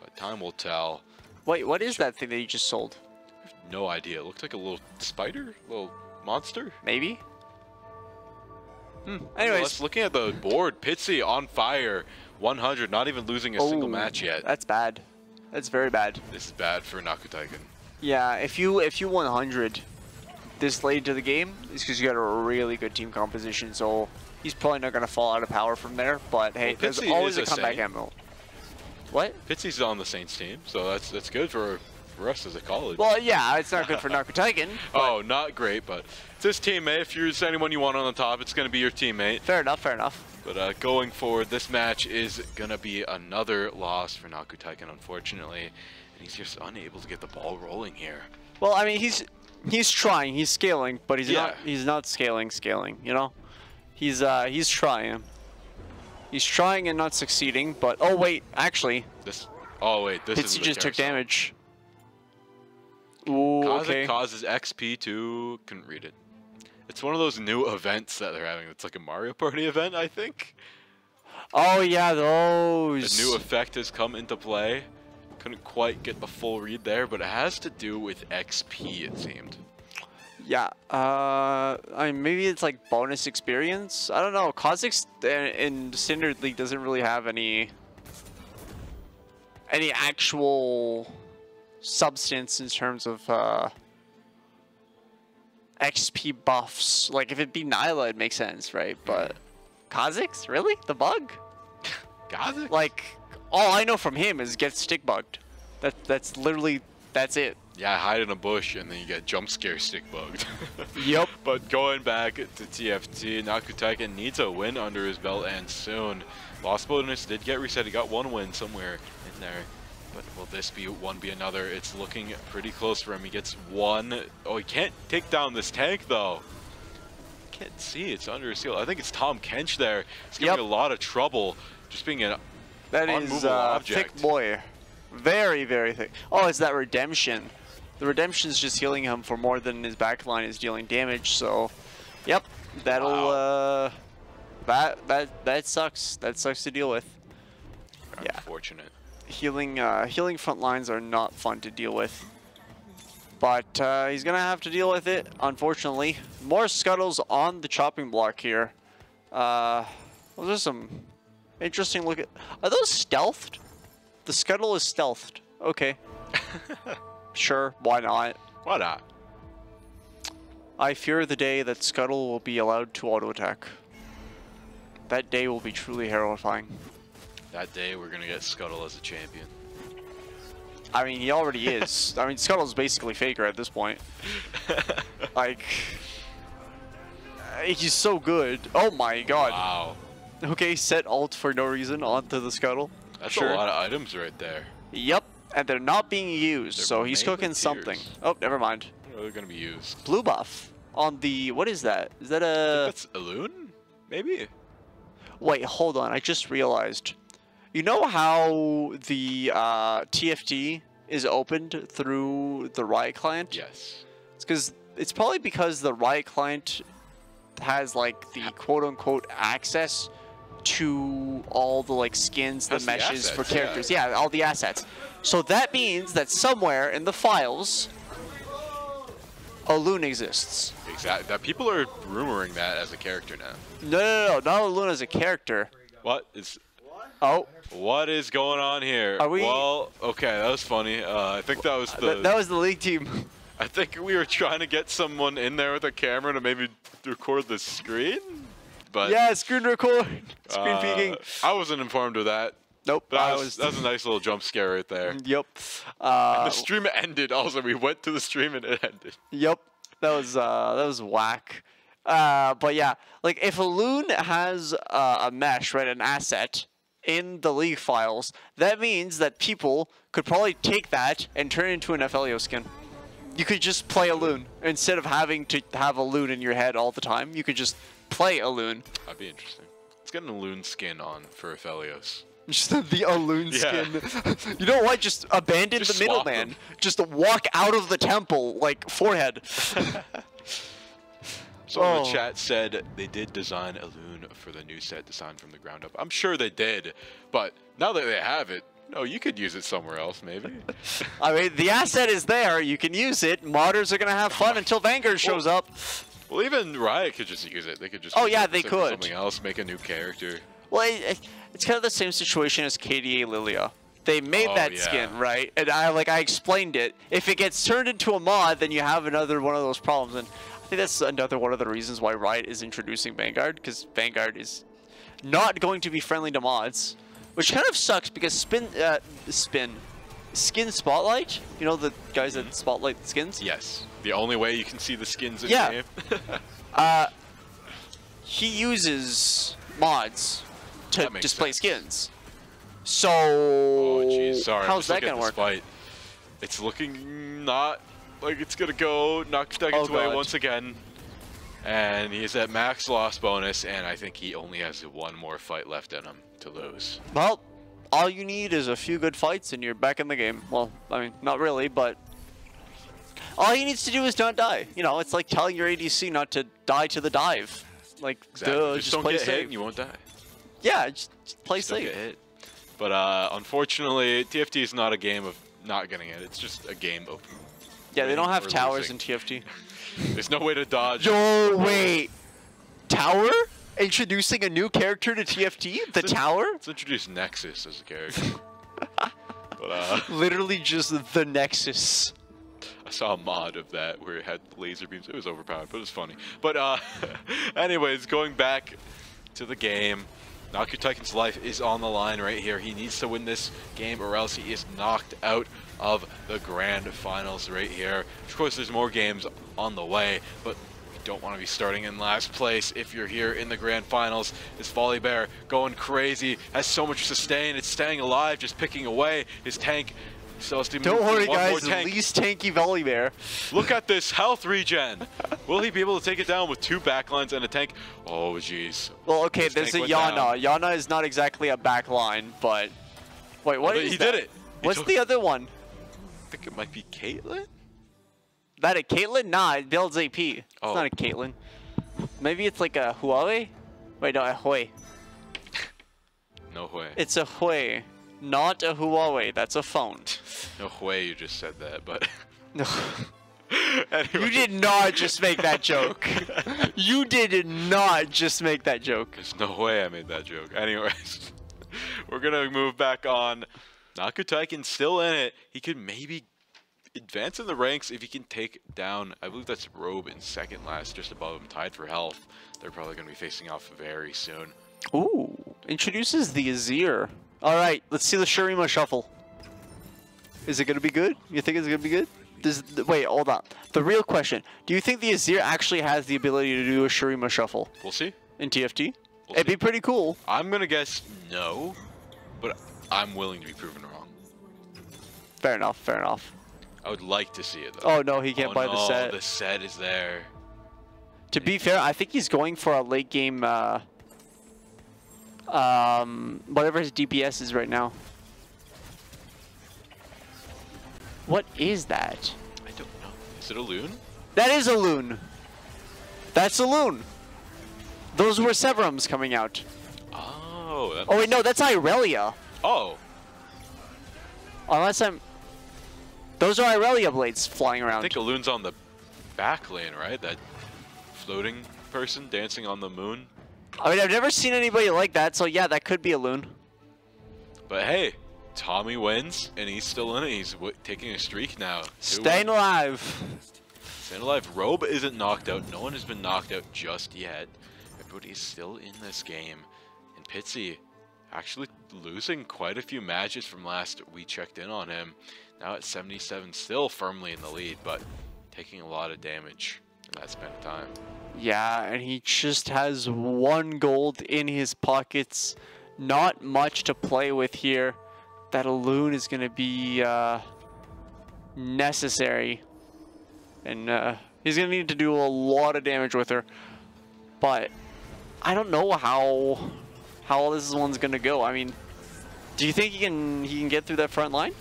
But time will tell. Wait, what is that thing that you just sold? No idea. It looked like a little spider, little monster. Maybe. Hmm. Anyways, looking at the board, Pitsy on fire, 100, not even losing a single Oh, match yet. That's bad. That's very bad. This is bad for Nakutaigan. Yeah, if you if you 100 this late into the game, it's because you got a really good team composition. So he's probably not gonna fall out of power from there. But hey, Well, there's always a a comeback ammo. What? Pitsy's on the Saints team, so that's that's good for for us as a college. Well, yeah, it's not good for Narcotaigan. Oh, not great, but it's his teammate. If there's anyone you want on the top, it's going to be your teammate. Fair enough, fair enough. But uh, going forward, this match is going to be another loss for Nakutaikan, unfortunately. And he's just unable to get the ball rolling here. Well, I mean, he's he's trying, he's scaling, but he's not he's not scaling, scaling. You know, he's uh he's trying. He's trying and not succeeding. But oh wait, actually, This. Oh wait, this is Pitsy just took damage. Ooh, Cause okay. it causes XP to couldn't read it. It's one of those new events that they're having. It's like a Mario Party event, I think. Oh yeah, those. A new effect has come into play. Couldn't quite get the full read there, but it has to do with XP, it seemed. Yeah, uh, I mean, maybe it's like bonus experience. I don't know. Kha'Zix in Standard League doesn't really have any any actual substance in terms of uh, XP buffs. Like if it be Nilah, it makes sense, right? But Kha'Zix, really? The bug? Got Like all I know from him is get stick bugged. That that's literally that's it. Yeah, hide in a bush and then you get jump scare stick bugged. Yep. But going back to TFT, Nakutaiken needs a win under his belt and soon. Lost bonus did get reset. He got one win somewhere in there. But will this be one be another? It's looking pretty close for him. He gets one. Oh, he can't take down this tank though. Can't see. It's under a seal. I think it's Tahm Kench there. He's giving Yep. a lot of trouble. Just being an That is Unmovable uh, thick object. boy. Very, very thick. Oh, it's that redemption. The redemption's just healing him for more than his backline is dealing damage. So, yep, that'll uh, that that that sucks. That sucks to deal with. Yeah. Healing uh, healing front lines are not fun to deal with. But uh, he's gonna have to deal with it, unfortunately. More scuttles on the chopping block here. Uh, those are some interesting look at. Are those stealthed? The scuttle is stealthed. Okay. sure, why not? Why not? I fear the day that Scuttle will be allowed to auto attack. That day will be truly horrifying. That day we're gonna get Scuttle as a champion. I mean, he already is. I mean, Scuttle's basically Faker at this point. Like, uh, he's so good. Oh my god. Wow. Okay, Sett alt for no reason onto the Scuttle. That's Sure. a lot of items right there. Yep, and they're not being used, They're so he's cooking something. Oh, never mind. they're gonna be used? Blue buff on the what is that? Is that a? that's Alune? Maybe? Wait, hold on. I just realized. You know how the uh, TFT is opened through the Riot client? Yes. It's because it's probably because the Riot client has like the quote unquote access to all the like skins, the Has the meshes for assets, yeah. characters. Yeah. all the assets. So that means that somewhere in the files, Alune exists. Exactly. That people are rumoring that as a character now. No, no, no, not Alune as a character. What is Oh, what is going on here? Are we- Well, okay, that was funny. Uh, I think that was the. th- that was the league team. I think we were trying to get someone in there with a camera to maybe record the screen, but yeah, screen record, screen uh, peeking. I wasn't informed of that. Nope, that was, was. that was a nice little jump scare right there. Yep. Uh, the stream ended. Also, we went to the stream and it ended. Yep, that was uh, that was whack. Uh, but yeah, like if Alune has uh, a mesh, right, an asset in the league files, that means that people could probably take that and turn it into an Aphelios skin. You could just play Alune instead of having to have Alune in your head all the time. You could just play Alune. That'd be interesting. Let's get Alune skin on for Aphelios. Just the loon Yeah. skin. you know what? Just abandon Just the middleman. Just walk out of the temple like forehead. Someone in Oh. the chat said they did design Alune for the new set designed from the ground up. I'm sure they did, but now that they have it, no, you could use it somewhere else, maybe. I mean, the asset is there. You can use it. Modders are gonna have fun until Vanguard shows up. well, even Riot could just use it. They could just Oh, yeah, they could. something else, make a new character. Well, it- it's kind of the same situation as KDA Lilia. They made Oh, that yeah. skin, right? And I like I explained it. If it gets turned into a mod, then you have another one of those problems. And I think that's another one of the reasons why Riot is introducing Vanguard, because Vanguard is not going to be friendly to mods, which kind of sucks because Spin, uh, Spin, Skin Spotlight. You know the guys that spotlight the skins. Yes, the only way you can see the skins in Yeah. game. Uh, he uses mods to display sense. skins. So oh, jeez, sorry. How's that gonna work? Fight. It's looking not like it's gonna go Noctagon's Oh, way once again. And he's at max loss bonus, and I think he only has one more fight left in him to lose. Well, all you need is a few good fights and you're back in the game. Well, I mean, not really, but all he needs to do is not die. You know, it's like telling your ADC not to die to the dive. Like, Exactly. duh, just, just, don't play get hit, safe. and you won't die. Yeah, just, just play Just safe. hit. But uh, unfortunately, TFT is not a game of not getting it. It's just a game of. Yeah, they don't have towers losing. in TFT. There's no way to dodge. No, wait. Tower? Introducing a new character to TFT? The tower? Let's introduce Nexus as a character. but uh, Literally just the Nexus. I saw a mod of that where it had laser beams. It was overpowered, but it was funny. But uh, anyways, going back to the game, Naku Titan's life is on the line right here. He needs to win this game or else he is knocked out of the grand finals right here. Of course, there's more games on the way, but you don't want to be starting in last place if you're here in the grand finals. This Volibear going crazy, has so much sustain, it's staying alive, just picking away. His tank to Don't worry, guys. tank. Least tanky Volibear. Look at this health regen. Will he be able to take it down with two backlines and a tank? Oh, jeez. Well, okay, This there's a tank went Yana. Yana is not exactly a backline, but wait, what Well, is he that? did it. He What's the other one? Think it might be Caitlyn. That a Caitlyn? Nah, it builds AP. It's Oh. not a oh. Caitlyn. Maybe it's like a Huawei. Wait, no, a Hwei. No way. It's a Hwei, not a Huawei. That's a phone. No way you just said that, but. No. anyway. You did not just make that joke. you did not just make that joke. There's no way I made that joke. Anyways, we're gonna move back on. Nakutaikin still in it. He could maybe advance in the ranks if he can take down. I believe that's Robe in second last, just above him, tied for health. They're probably gonna be facing off very soon. Ooh, introduces the Azir. All right, let's see the Shurima shuffle. Is it gonna be good? You think it's gonna be good? Does, wait, hold on. The real question: Do you think the Azir actually has the ability to do a Shurima shuffle We'll see. in TFT? We'll It'd see. be pretty cool. I'm gonna guess no, but I'm willing to be proven wrong. Fair enough. Fair enough. I would like to see it though. Oh no, he can't Oh, buy the no, Sett. The Sett is there. To be fair, I think he's going for a late game. Uh, um, whatever his DPS is right now. What is that? I don't know. Is it Alune? That is Alune. That's Alune. Those were Severums coming out. Oh. That Oh wait, no, that's Irelia. Oh. Unless I'm. Those are Irelia blades flying around. I think Alune's on the back lane, right? That floating person dancing on the moon. I mean, I've never seen anybody like that, so yeah, that could be Alune. But hey, Tommy wins, and he's still in it. He's w- taking a streak now. Staying alive. Staying alive. Robe isn't knocked out. No one has been knocked out just yet. Everybody's still in this game. And Pitsy actually losing quite a few matches from last we checked in on him. Now at 77, still firmly in the lead, but taking a lot of damage in that span of time. Yeah, and he just has one gold in his pockets. Not much to play with here. That loon is going to be uh, necessary. And uh, he's going to need to do a lot of damage with her. But I don't know how how all this one's going to go. I mean, do you think he can he can get through that front line?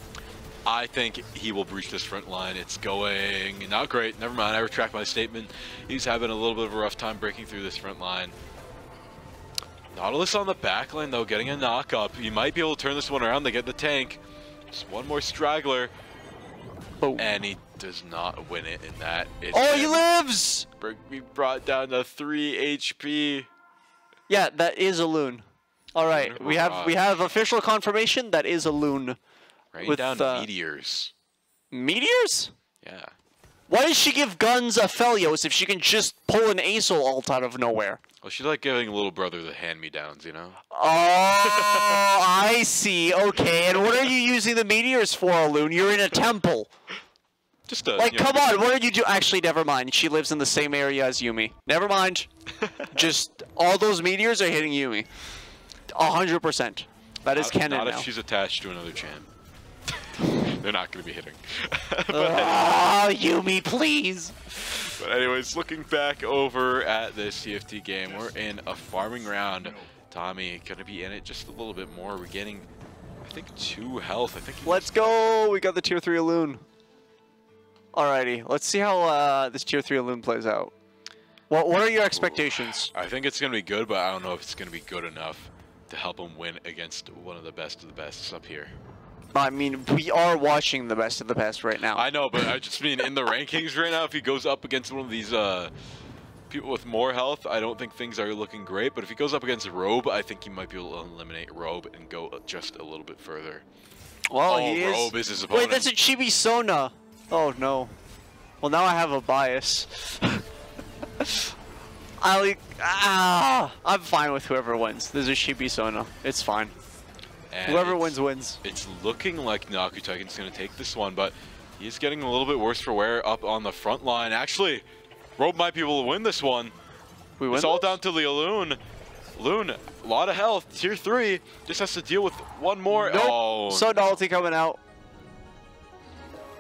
I think he will breach this front line. It's going not great. Never mind. I retract my statement. He's having a little bit of a rough time breaking through this front line. Nautilus on the back line, though, getting a knock up. He might be able to turn this one around. They get the tank. Just one more straggler, Oh, and he does not win it in that. It's oh he lives! We brought down to 3 HP. Yeah, that is Alune. All right, we have we have official confirmation that is Alune. Rain With, down uh, meteors. Meteors? Yeah. Why does she give guns Aphelios if she can just pull an Acel alt out of nowhere? Well, she's like giving little brother the hand-me-downs, you know? Oh, I see. Okay, and what are you using the meteors for, loon? You're in a temple. Just a, Like, you know, come on, what are you do? Actually, never mind. She lives in the same area as Yuumi. Never mind. just all those meteors are hitting Yuumi. A hundred percent. That is not, canon not now. if she's attached to another champ. They're not going to be hitting. Oh, Yuumi, please. But anyways, looking back over at this TFT game, we're in a farming round. Tommy gonna be in it just a little bit more. We're getting, I think, two health. I think. he Let's go. We got the tier three loon. Alrighty, let's see how uh, this tier three loon plays out. What What are your expectations? I think it's gonna be good, but I don't know if it's gonna be good enough to help him win against one of the best of the bests up here. I mean, we are watching the best of the best right now. I know, but I just mean in the rankings right now, if he goes up against one of these uh, people with more health, I don't think things are looking great. But if he goes up against Robe, I think he might be able to eliminate Robe and go just a little bit further. well, oh, he is. Robe is his opponent. Wait, that's a Chibi Sona. Oh no. Well, now I have a bias. I like, ah, I'm fine with whoever wins. There's a Chibi Sona. It's fine. And Whoever it's- wins wins. It's looking like Nakutaikin's going to take this one, but he's getting a little bit worse for wear up on the front line. Actually, Robe might be able to win this one. We win. It's all down to the Loon. Loon, a lot of health, tier 3, just has to deal with one more. Nope. Oh, So Dalty coming out.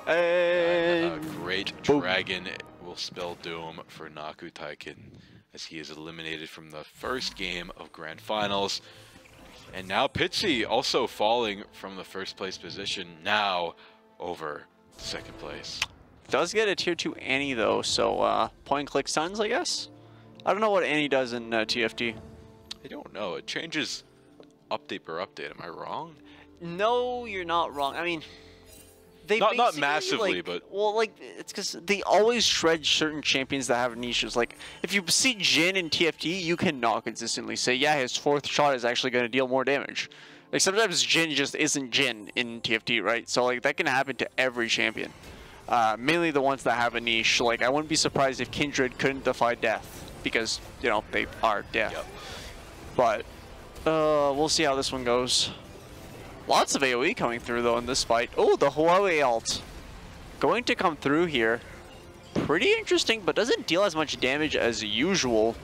And And a great boom. dragon will spell doom for Naku Taiken as he is eliminated from the first game of Grand Finals. And now Pitsy also falling from the first place position now over second place. does get a tier 2 Annie though, so uh, point click stuns, I guess. I don't know what Annie does in uh, TFT. I don't know. It changes update per update. Am I wrong? No, you're not wrong. I mean, they Not- not massively, like- but- well, like it's because they always shred certain champions that have niches. Like if you see Jhin in TFT, you cannot consistently say, yeah, his fourth shot is actually going to deal more damage. Like sometimes Jhin just isn't Jhin in TFT, right? So like that can happen to every champion. Uh, mainly the ones that have a niche. Like I wouldn't be surprised if Kindred couldn't defy death because you know they are death. Yep. But uh, we'll see how this one goes. Lots of AoE coming through though in this fight. Oh, the Hwei alt. Going to come through here. Pretty interesting, but doesn't deal as much damage as usual.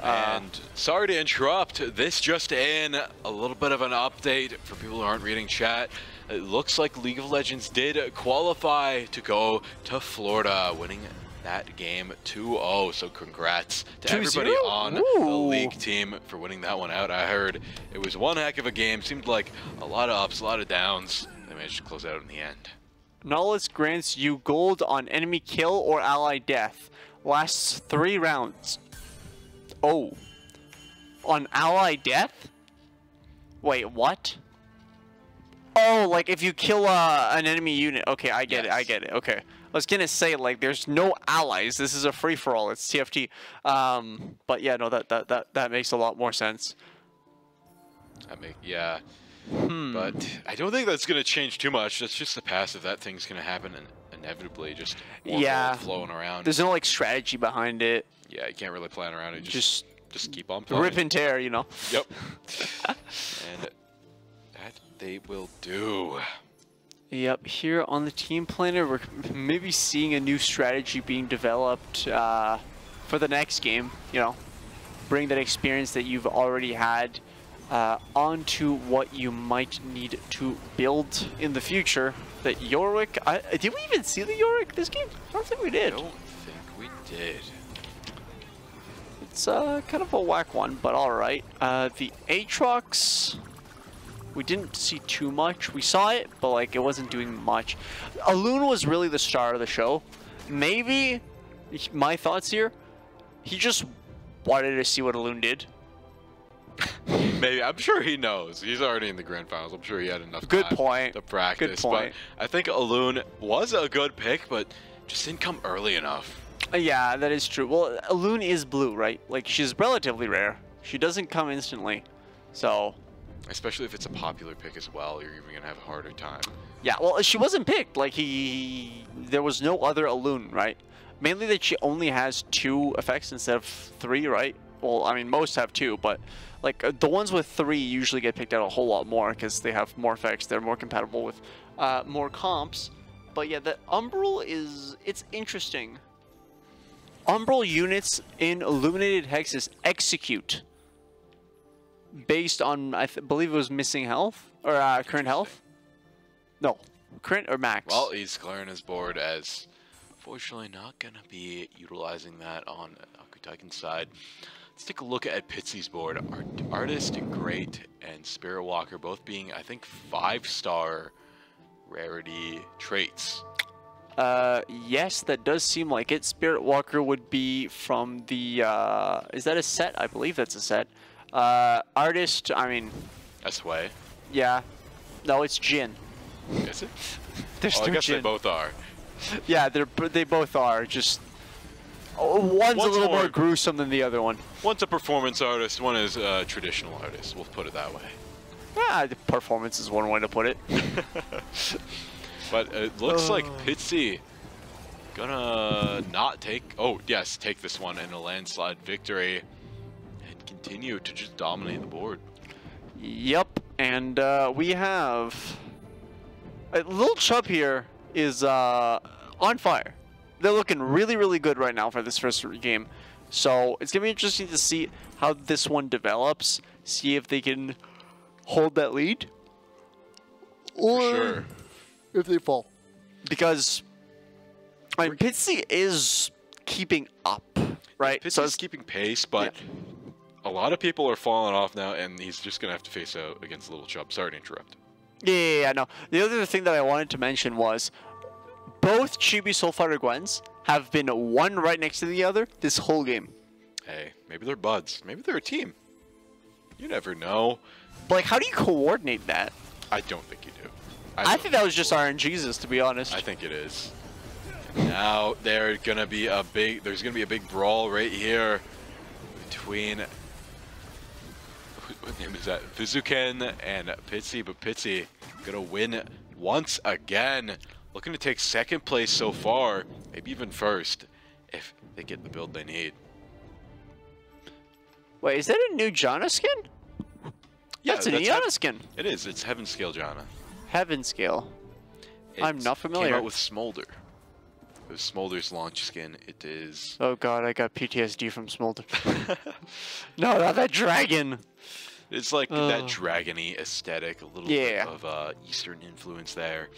Uh, And sorry to interrupt. This just in, a little bit of an update for people who aren't reading chat. It looks like League of Legends did qualify to go to Florida, winning that game 2-0. So congrats to everybody on the league team for winning that one out. I heard it was one heck of a game. Seemed like a lot of ups, a lot of downs. They managed to close out in the end. Nolus grants you gold on enemy kill or ally death. Lasts three rounds. Oh. On ally death? Wait, what? Oh, like if you kill uh, an enemy unit. Okay, I get it. I get it. Okay. I was gonna say like there's no allies. This is a free for all. It's TFT. Um, but yeah, no, that that that that makes a lot more sense. I mean, yeah. Hmm. But I don't think that's going to change too much. That's just the passive. That thing's going to happen in- inevitably. Just Yeah. flowing around. There's no like strategy behind it. yeah, you can't really plan around it. Just Just just keep on playing. rip and tear, you know. Yep. and that they will do. Yep, here on the team planner, we're maybe seeing a new strategy being developed uh, for the next game. You know, bring that experience that you've already had uh, onto what you might need to build in the future. That Yorick, I, did we even see the Yorick this game? I don't think we did. I don't think we did. It's uh, kind of a whack one, but all right. Uh, the Aatrox, we didn't see too much. We saw it, but like it wasn't doing much. Alune was really the star of the show. Maybe my thoughts here. He just wanted to see what Alune did. Maybe I'm sure he knows. He's already in the grand finals. I'm sure he had enough Good point. to practice. Good point. But I think Alune was a good pick, but just didn't come early enough. Uh, yeah, that is true. Well, Alune is blue, right? Like she's relatively rare. She doesn't come instantly, so Especially if it's a popular pick as well, you're even gonna have a harder time. Yeah, well, she wasn't picked. Like he, there was no other Alune, right? Mainly that she only has two effects instead of three, right? Well, I mean, most have two, but like uh, the ones with three usually get picked out a whole lot more because they have more effects. They're more compatible with uh, more comps. But yeah, the Umbral is it's interesting. Umbral units in Illuminated Hexes execute based on I th- believe it was missing health or uh, current health. No, current or max. Well, he's clearing his board as fortunately not gonna be utilizing that on Akutaiken's side. Let's take a look at Pitsy's board. Art- Artist, Great, and Spirit Walker both being, I think, five-star rarity traits. Uh, yes, that does seem like it. Spirit Walker would be from the, uh, is that a set? I believe that's a set. Uh, artist, I mean, That's way. yeah. No, it's Jhin. Is it? There's Oh, I guess they Jhin. both are. Yeah, they're they both are. Just oh, one's, One's a little more more- gruesome than the other one. One's a performance artist, one is a traditional artist. We'll put it that way. Ah, the performance is one way to put it. But it looks like Pitsy gonna not take. Oh yes, take this one in a landslide victory, continue to just dominate the board. Yep, and uh, we have a little chub here is uh, on fire. They're looking really, really good right now for this first game. So it's gonna be interesting to see how this one develops. See if they can hold that lead, or sure. if they fall. Because I mean, Pitsy is keeping up, right? Pitts so is keeping pace, but a lot of people are falling off now, and he's just gonna have to face out against Little Chub. Sorry to interrupt. yeah, yeah, yeah, no. The other thing that I wanted to mention was both Chibi Soul Fighter Gwens have been one right next to the other this whole game. Hey, maybe they're buds. Maybe they're a team. You never know. But like, how do you coordinate that? I don't think you do. I, don't think that was just RNGesus, to be honest. I think it is. Now there's gonna be a big. There's gonna be a big brawl right here between. Name is that? Vizuken and Pitsy, but Pitsy gonna win once again. Looking to take second place so far, maybe even first, if they get the build they need. Wait, is that a new Janna skin? Yeah, that's that's Iana heav- skin. It is. It's Heaven Scale Janna. Heaven scale. I'm not Came familiar. out with Smolder. It was Smolder's launch skin. It is. Oh god, I got PTSD from Smolder. no, not that dragon. It's like that dragony aesthetic, a little Yeah. bit of uh, Eastern influence there,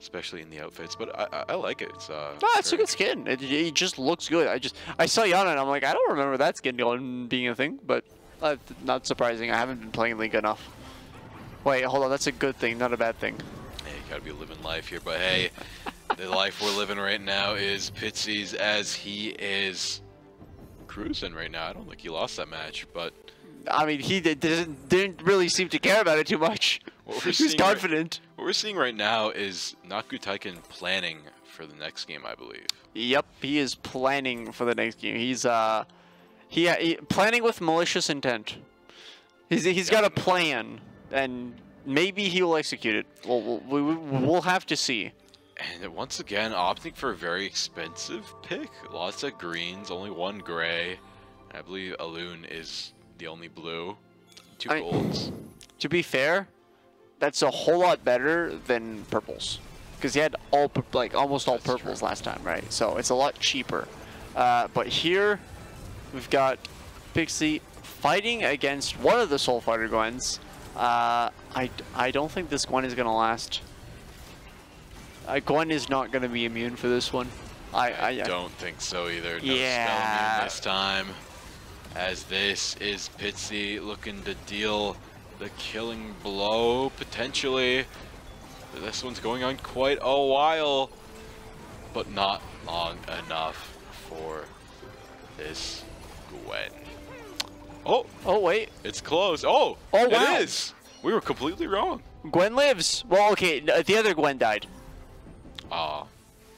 especially in the outfits. But I, I, I like it. It's uh. No, it's a good skin. It, it just looks good. I just I saw Yana and I'm like, I don't remember that skin going being a thing, but uh, not surprising. I haven't been playing League enough. Wait, hold on. That's a good thing, not a bad thing. Hey, you gotta be living life here. But hey, the life we're living right now is Pitsy's as he is cruising right now. I don't think he lost that match, but I mean, he did, didn't didn't really seem to care about it too much. What we're He was seeing right- confident. what we're seeing right now is Naku Taiken planning for the next game, I believe. Yep, he is planning for the next game. He's uh, he, he planning with malicious intent. He's he's got a plan, and maybe he will execute it. We'll we'll, we, we'll have to see. And once again, opting for a very expensive pick. Lots of greens, only one gray. I believe Alune is the only blue. Two I- golds. To be fair, that's a whole lot better than purples, because he had all like almost all That's true. purples last time, right? So it's a lot cheaper. Uh, but here, we've got Pixie fighting against one of the Soul Fighter Gwens. Uh, I, I don't think this Gwen is gonna last. Uh, Gwen is not gonna be immune for this one. I, I, I don't think so either. No Yeah. this time. As this is Pitsy looking to deal the killing blow, potentially. This one's going on quite a while, but not long enough for this Gwen. Oh, Oh wait, it's close. Oh, Oh, wow. it is. We were completely wrong. Gwen lives. Well, okay, the other Gwen died. Ah,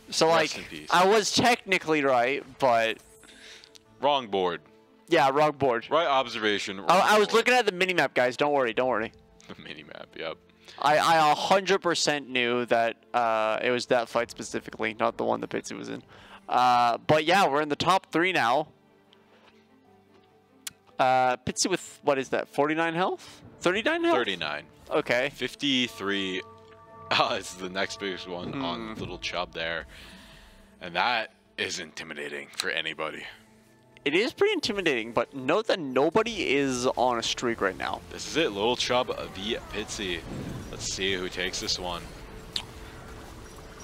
So Rest like. I was technically right, but wrong board. Yeah, wrong board. Right observation. wrong I, I was board. looking at the minimap, guys. Don't worry, don't worry. the minimap. Yep. I, I 100% knew that uh, it was that fight specifically, not the one that Pitsy was in. Uh, but yeah, we're in the top three now. Uh, Pitsy with, what is that, 49 health? 39 health? 39. Okay. 53 uh, is the next biggest one Hmm. on Little Chub there. And that is intimidating for anybody. It is pretty intimidating, but note that nobody is on a streak right now. This is it, Little Chub v Pitsy. Let's see who takes this one.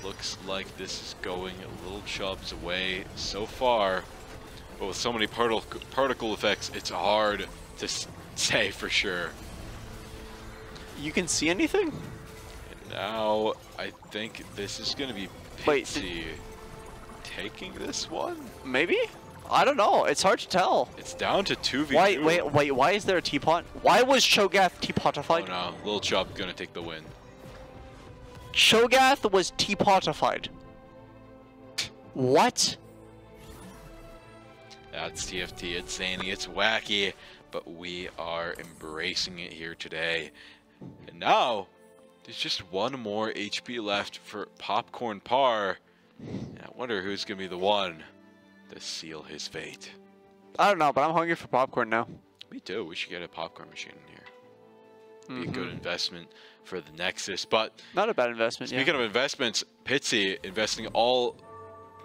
Looks like this is going Little Chub's way so far. But with so many particle, particle effects, it's hard to say for sure. You can see anything? And now I think this is going to be Wait, taking this one. Maybe? I don't know. It's hard to tell. It's down to 2v2. Why, wait, wait, why is there a teapot? Why was Cho'Gath Oh teapotified? no, Lil Chub gonna take the win. Cho'Gath was teapotified. What? That's TFT, it's zany, it's wacky, but we are embracing it here today. And now, there's just one more HP left for Popcorn Par. I wonder who's gonna be the one to seal his fate. I don't know, but I'm hungry for popcorn now. Me too, we should get a popcorn machine in here. Be a good mm-hmm. investment for the Nexus, but Not a bad investment. Speaking of investments, Pitsy investing all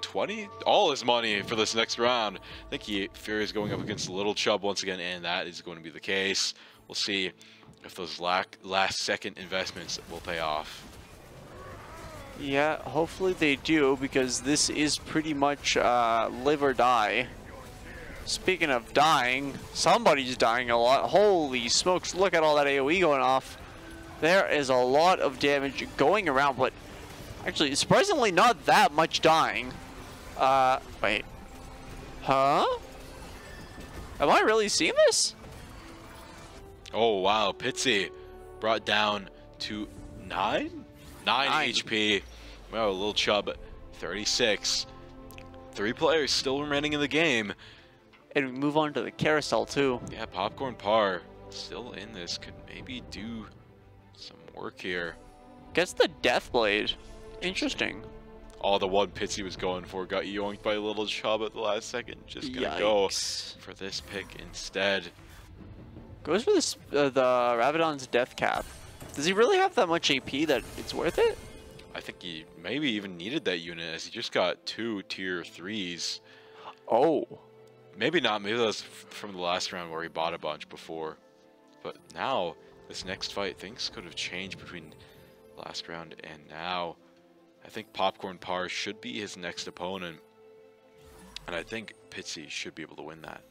20, all his money for this next round. I think he Fury is going up against Little Chub once again, and that is going to be the case. We'll see if those lack, last second investments will pay off. Yeah, hopefully they do because this is pretty much uh, live or die. Speaking of dying, somebody's dying a lot. Holy smokes, look at all that AoE going off. There is a lot of damage going around, but actually, surprisingly not that much dying. Uh, wait. Huh? Am I really seeing this? Oh wow, Pitsy brought down to nine, nine, Nine. HP. Well, little Chub, 36. Three players still remaining in the game. And we move on to the carousel too. Yeah, Popcorn Par still in this. Could maybe do some work here. Gets the Death Blade. Interesting. All the one Pitsy was going for got yoinked by Little Chub at the last second. Just gonna go for this pick instead. Goes for this, uh, the Rabadon's Death Cap. Does he really have that much AP that it's worth it? I think he maybe even needed that unit as he just got two tier threes. Oh. Maybe not. Maybe that was from the last round where he bought a bunch before. But now, this next fight, things could have changed between last round and now. I think Popcorn Par should be his next opponent. And I think Pitsy should be able to win that.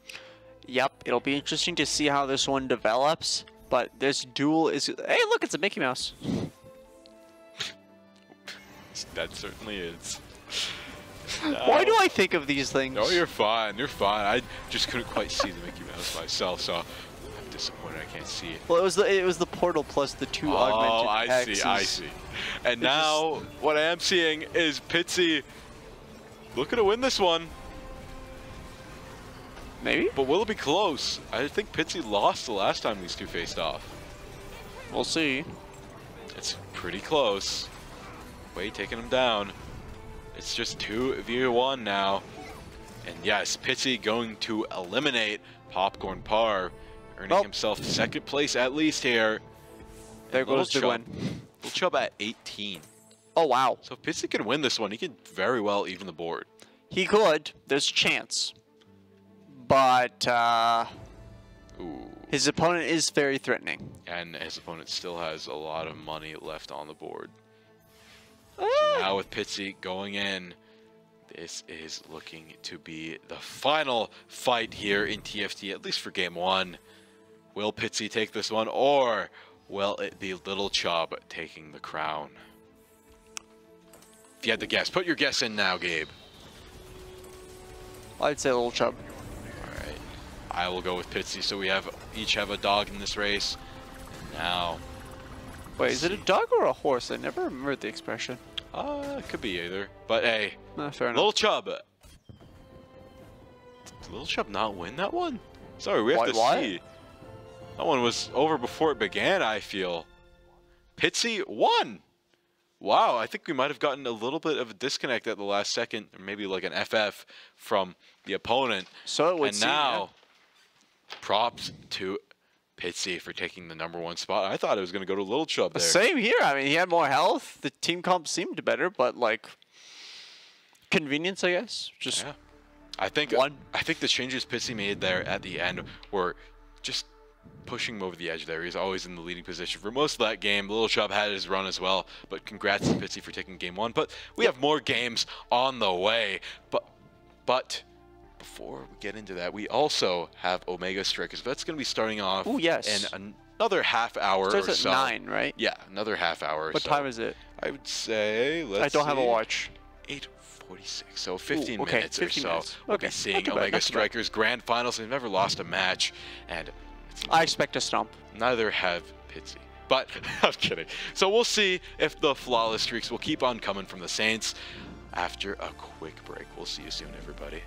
Yep, it'll be interesting to see how this one develops. But this duel is. Hey, look, it's a Mickey Mouse. That certainly is. Why do uh, I think of these things? No, you're fine. You're fine. I just couldn't quite see the Mickey Mouse myself, so I'm disappointed I can't see it. Well, it was the it was the portal plus the two Oh, augmented Oh I see, I see. And It now, what I am seeing is Pitsy looking to win this one, Maybe but will it be close? I think Pitsy lost the last time these two faced off. we'll see. It's pretty close. Wade taking him down. It's just 2v1 now. And yes, Pitsy going to eliminate Popcorn Par, earning himself second place at least here. There And goes the Chub- win. Little Chub at 18. Oh wow, So if Pitsy can win this one, he can very well even the board. he could. There's a chance, but uh, Ooh. his opponent is very threatening. And his opponent still has a lot of money left on the board. Ah, Now with Pitsy going in, this is looking to be the final fight here in TFT, at least for game one. Will Pitsy take this one, or will it be Little Chub taking the crown? If you had to guess, put your guess in now, Gabe. I'd say little chub. I will go with Pitsy. So we have each have a dog in this race. And now, Wait, is it a dog or a horse? I never remembered the expression. uh, it could be either. But hey, Nah, fair enough. Little Chub. Did Little Chub not win that one? Sorry, we have Why- to why? see. That one was over before it began, I feel. Pitsy won! Wow, I think we might have gotten a little bit of a disconnect at the last second, or maybe like an FF from the opponent. So it would and seem, now, props to Pitsy for taking the number one spot. I thought it was going to go to Little Chub there. Same here. I mean, he had more health. The team comp seemed better, but like convenience, I guess. Just Yeah. I think One. I think the changes Pitsy made there at the end were just pushing him over the edge there. He's always in the leading position for most of that game. Little Chub had his run as well, but congrats to Pitsy for taking game one. But we have more games on the way. But but before we get into that, we also have Omega Strikers. That's going to be starting off Ooh, yes. in another half hour starts or at so. nine, right? Yeah, another half hour. What so. time is it? I would say. Let's I don't have a see. watch. 8:46, so 15 okay, minutes 15 or so. minutes. We'll Okay, be seeing Omega. Strikers Grand Finals. They've never lost a match, and I expect a stomp. neither have Pitsy. But I'm kidding. So we'll see if the flawless streaks will keep on coming from the Saints after a quick break. We'll see you soon, everybody.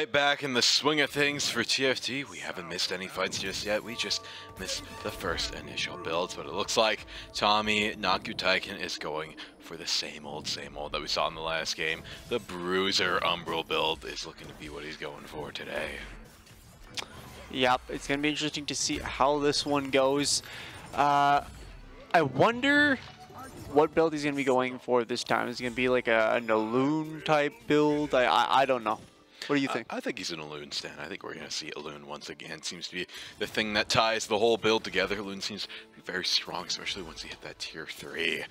Right back in the swing of things for TFT. We haven't missed any fights just yet. We just missed the first initial builds, but it looks like Tommy Nakutaiken is going for the same old, same old that we saw in the last game. The Bruiser Umbral build is looking to be what he's going for today. Yep, it's gonna be interesting to see how this one goes. Uh, I wonder what build he's gonna be going for this time. Is it gonna be like a, Alune type build? I, I I don't know. What do you think? I, I think he's an Alune stan. I think we're going to see Alune once again. Seems to be the thing that ties the whole build together. Alune seems to be very strong, especially once he hit that tier 3.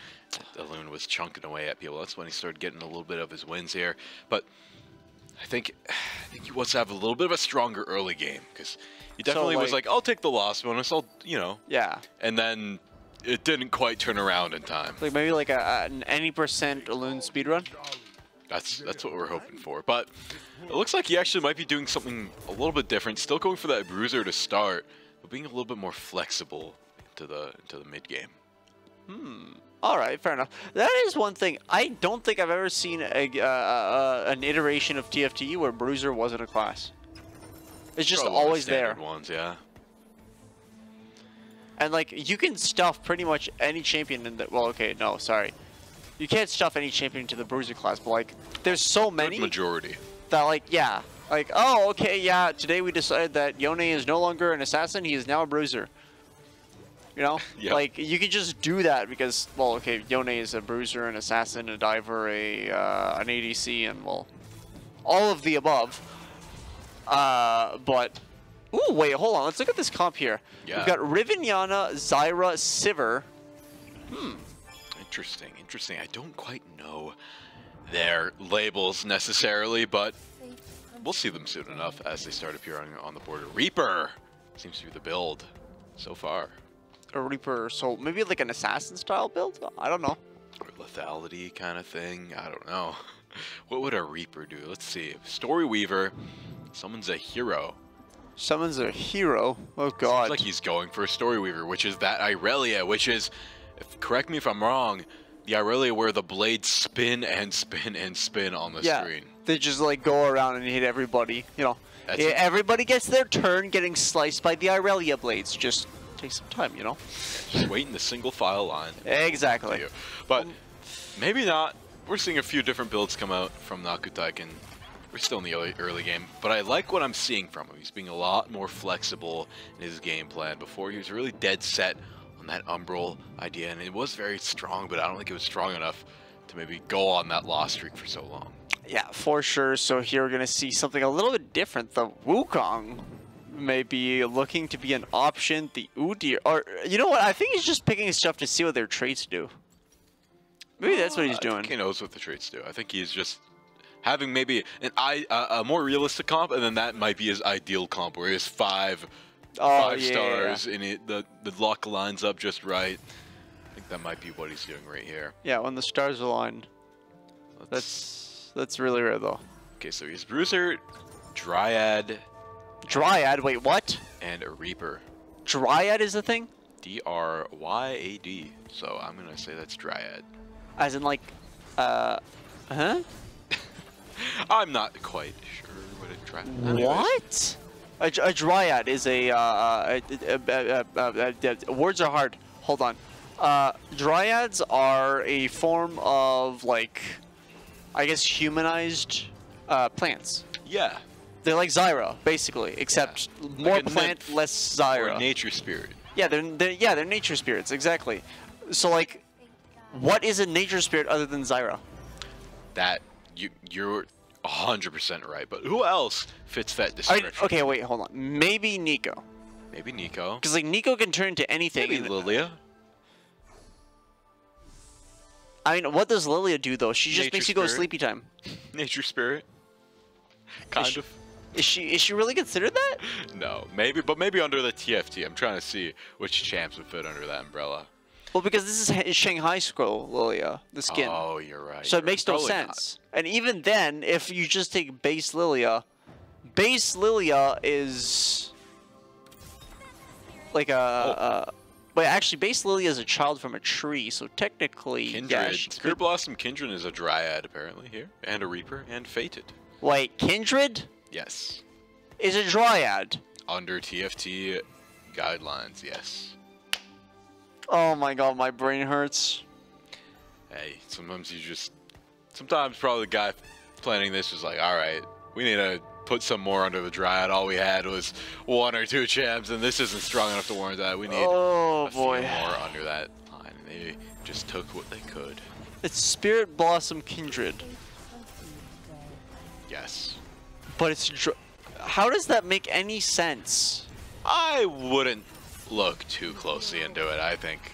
Alune was chunking away at people. That's when he started getting a little bit of his wins here. But I think I think he wants to have a little bit of a stronger early game because he definitely was like- like, I'll take the loss bonus. I'll, you know. yeah, And then it didn't quite turn around in time. like maybe like a, an any percent Alune speedrun. That's that's what we're hoping for. But it looks like he actually might be doing something a little bit different. Still going for that bruiser to start, but being a little bit more flexible into the into the mid game. Hmm. All right, fair enough. That is one thing. I don't think I've ever seen a, uh, uh, an iteration of TFT where Bruiser wasn't a class. It's just Probably of the always there. Ones, yeah. And like you can stuff pretty much any champion in the well, okay, no, sorry. You can't stuff any champion into the bruiser class, but like there's so Good many majority. that like yeah. Like, oh okay, yeah, today we decided that Yone is no longer an assassin, he is now a bruiser. You know? Yep. Like you can just do that because well, okay, Yone is a bruiser, an assassin, a diver, a uh, an ADC, and well all of the above. Uh but Ooh, wait, hold on. Let's look at this comp here. Yeah. We've got Rivignana, Zyra, Sivir. Interesting, interesting. I don't quite know their labels necessarily, but we'll see them soon enough as they start appearing on the board. Reaper seems to be the build so far. a Reaper, so maybe like an assassin style build? I don't know. Or lethality kind of thing. I don't know. What would a Reaper do? Let's see. Story Weaver. Someone's a hero. Someone's a hero. Oh god. Seems like he's going for a Story Weaver, which is that Irelia, which is, if, correct me if I'm wrong, the Irelia where the blades spin and spin and spin on the yeah, screen. they just like go around and hit everybody. You know, That's Yeah, everybody gets their turn getting sliced by the Irelia blades. Just take some time, you know. Just wait in the single file line. Exactly. But maybe not. We're seeing a few different builds come out from Nakutaiken. We're still in the early, early game, but I like what I'm seeing from him. He's being a lot more flexible in his game plan. Before, he was really dead set that Umbral idea, and it was very strong, but I don't think it was strong enough to maybe go on that loss streak for so long. Yeah, for sure. So here we're gonna see something a little bit different. The Wukong may be looking to be an option. The Udyr, or you know what? I think he's just picking stuff to see what their traits do. Maybe that's what he's I doing. think he knows what the traits do. I think he's just having maybe an I uh, a more realistic comp, and then that might be his ideal comp, where he has five Oh, five yeah, stars, and it, the the luck lines up just right. I think that might be what he's doing right here. Yeah, when the stars align. Let's- That's that's really rare though. okay. So he's Bruiser, Dryad, Dryad. Wait, what? and a Reaper. Dryad is the thing? D R Y A D. So I'm gonna say that's Dryad. As in like, uh, huh? I'm not quite sure what a Dryad. What? A, a dryad is a, uh, uh, uh, uh, words are hard. Hold on. Uh, dryads are a form of like, I guess humanized uh, plants. Yeah. They're like Zyra, basically, except more Like a plant, less Or Zyra. nature spirit. yeah, they're, they're yeah they're nature spirits exactly. So like, what is a nature spirit other than Zyra? That you you're 100% right. But who else fits that description? mean, okay, wait, hold on. Maybe Neeko, Maybe Neeko. because like Neeko can turn into anything. Maybe Lillia. I mean, what does Lillia do though? She just Nature makes you go to sleepy time. Nature spirit. Kind she- of. Is she is she really considered that? No, maybe, but maybe under the TFT. I'm trying to see which champs would fit under that umbrella. Well, because this is Shan Hai Scroll Lillia, the skin. Oh, you're right. so it makes no Probably not. sense. And even then, if you just take base Lillia, base Lillia is like a. a oh. but actually, base Lilia is a child from a tree, so technically, Kindred. yeah, Spirit Blossom Kindred is a Dryad apparently here, and a Reaper, and Fated. Wait, Kindred Yes. is a Dryad. Under TFT guidelines, yes. Oh my god, my brain hurts. Hey, sometimes you just. Sometimes probably the guy planning this was like, alright, we need to put some more under the Dryad. All we had was one or two champs, and this isn't strong enough to warrant that. We need Oh a boy. few more under that line. And they just took what they could. It's Spirit Blossom Kindred, Yes. but it's dr- how does that make any sense? I wouldn't look too closely into it. I think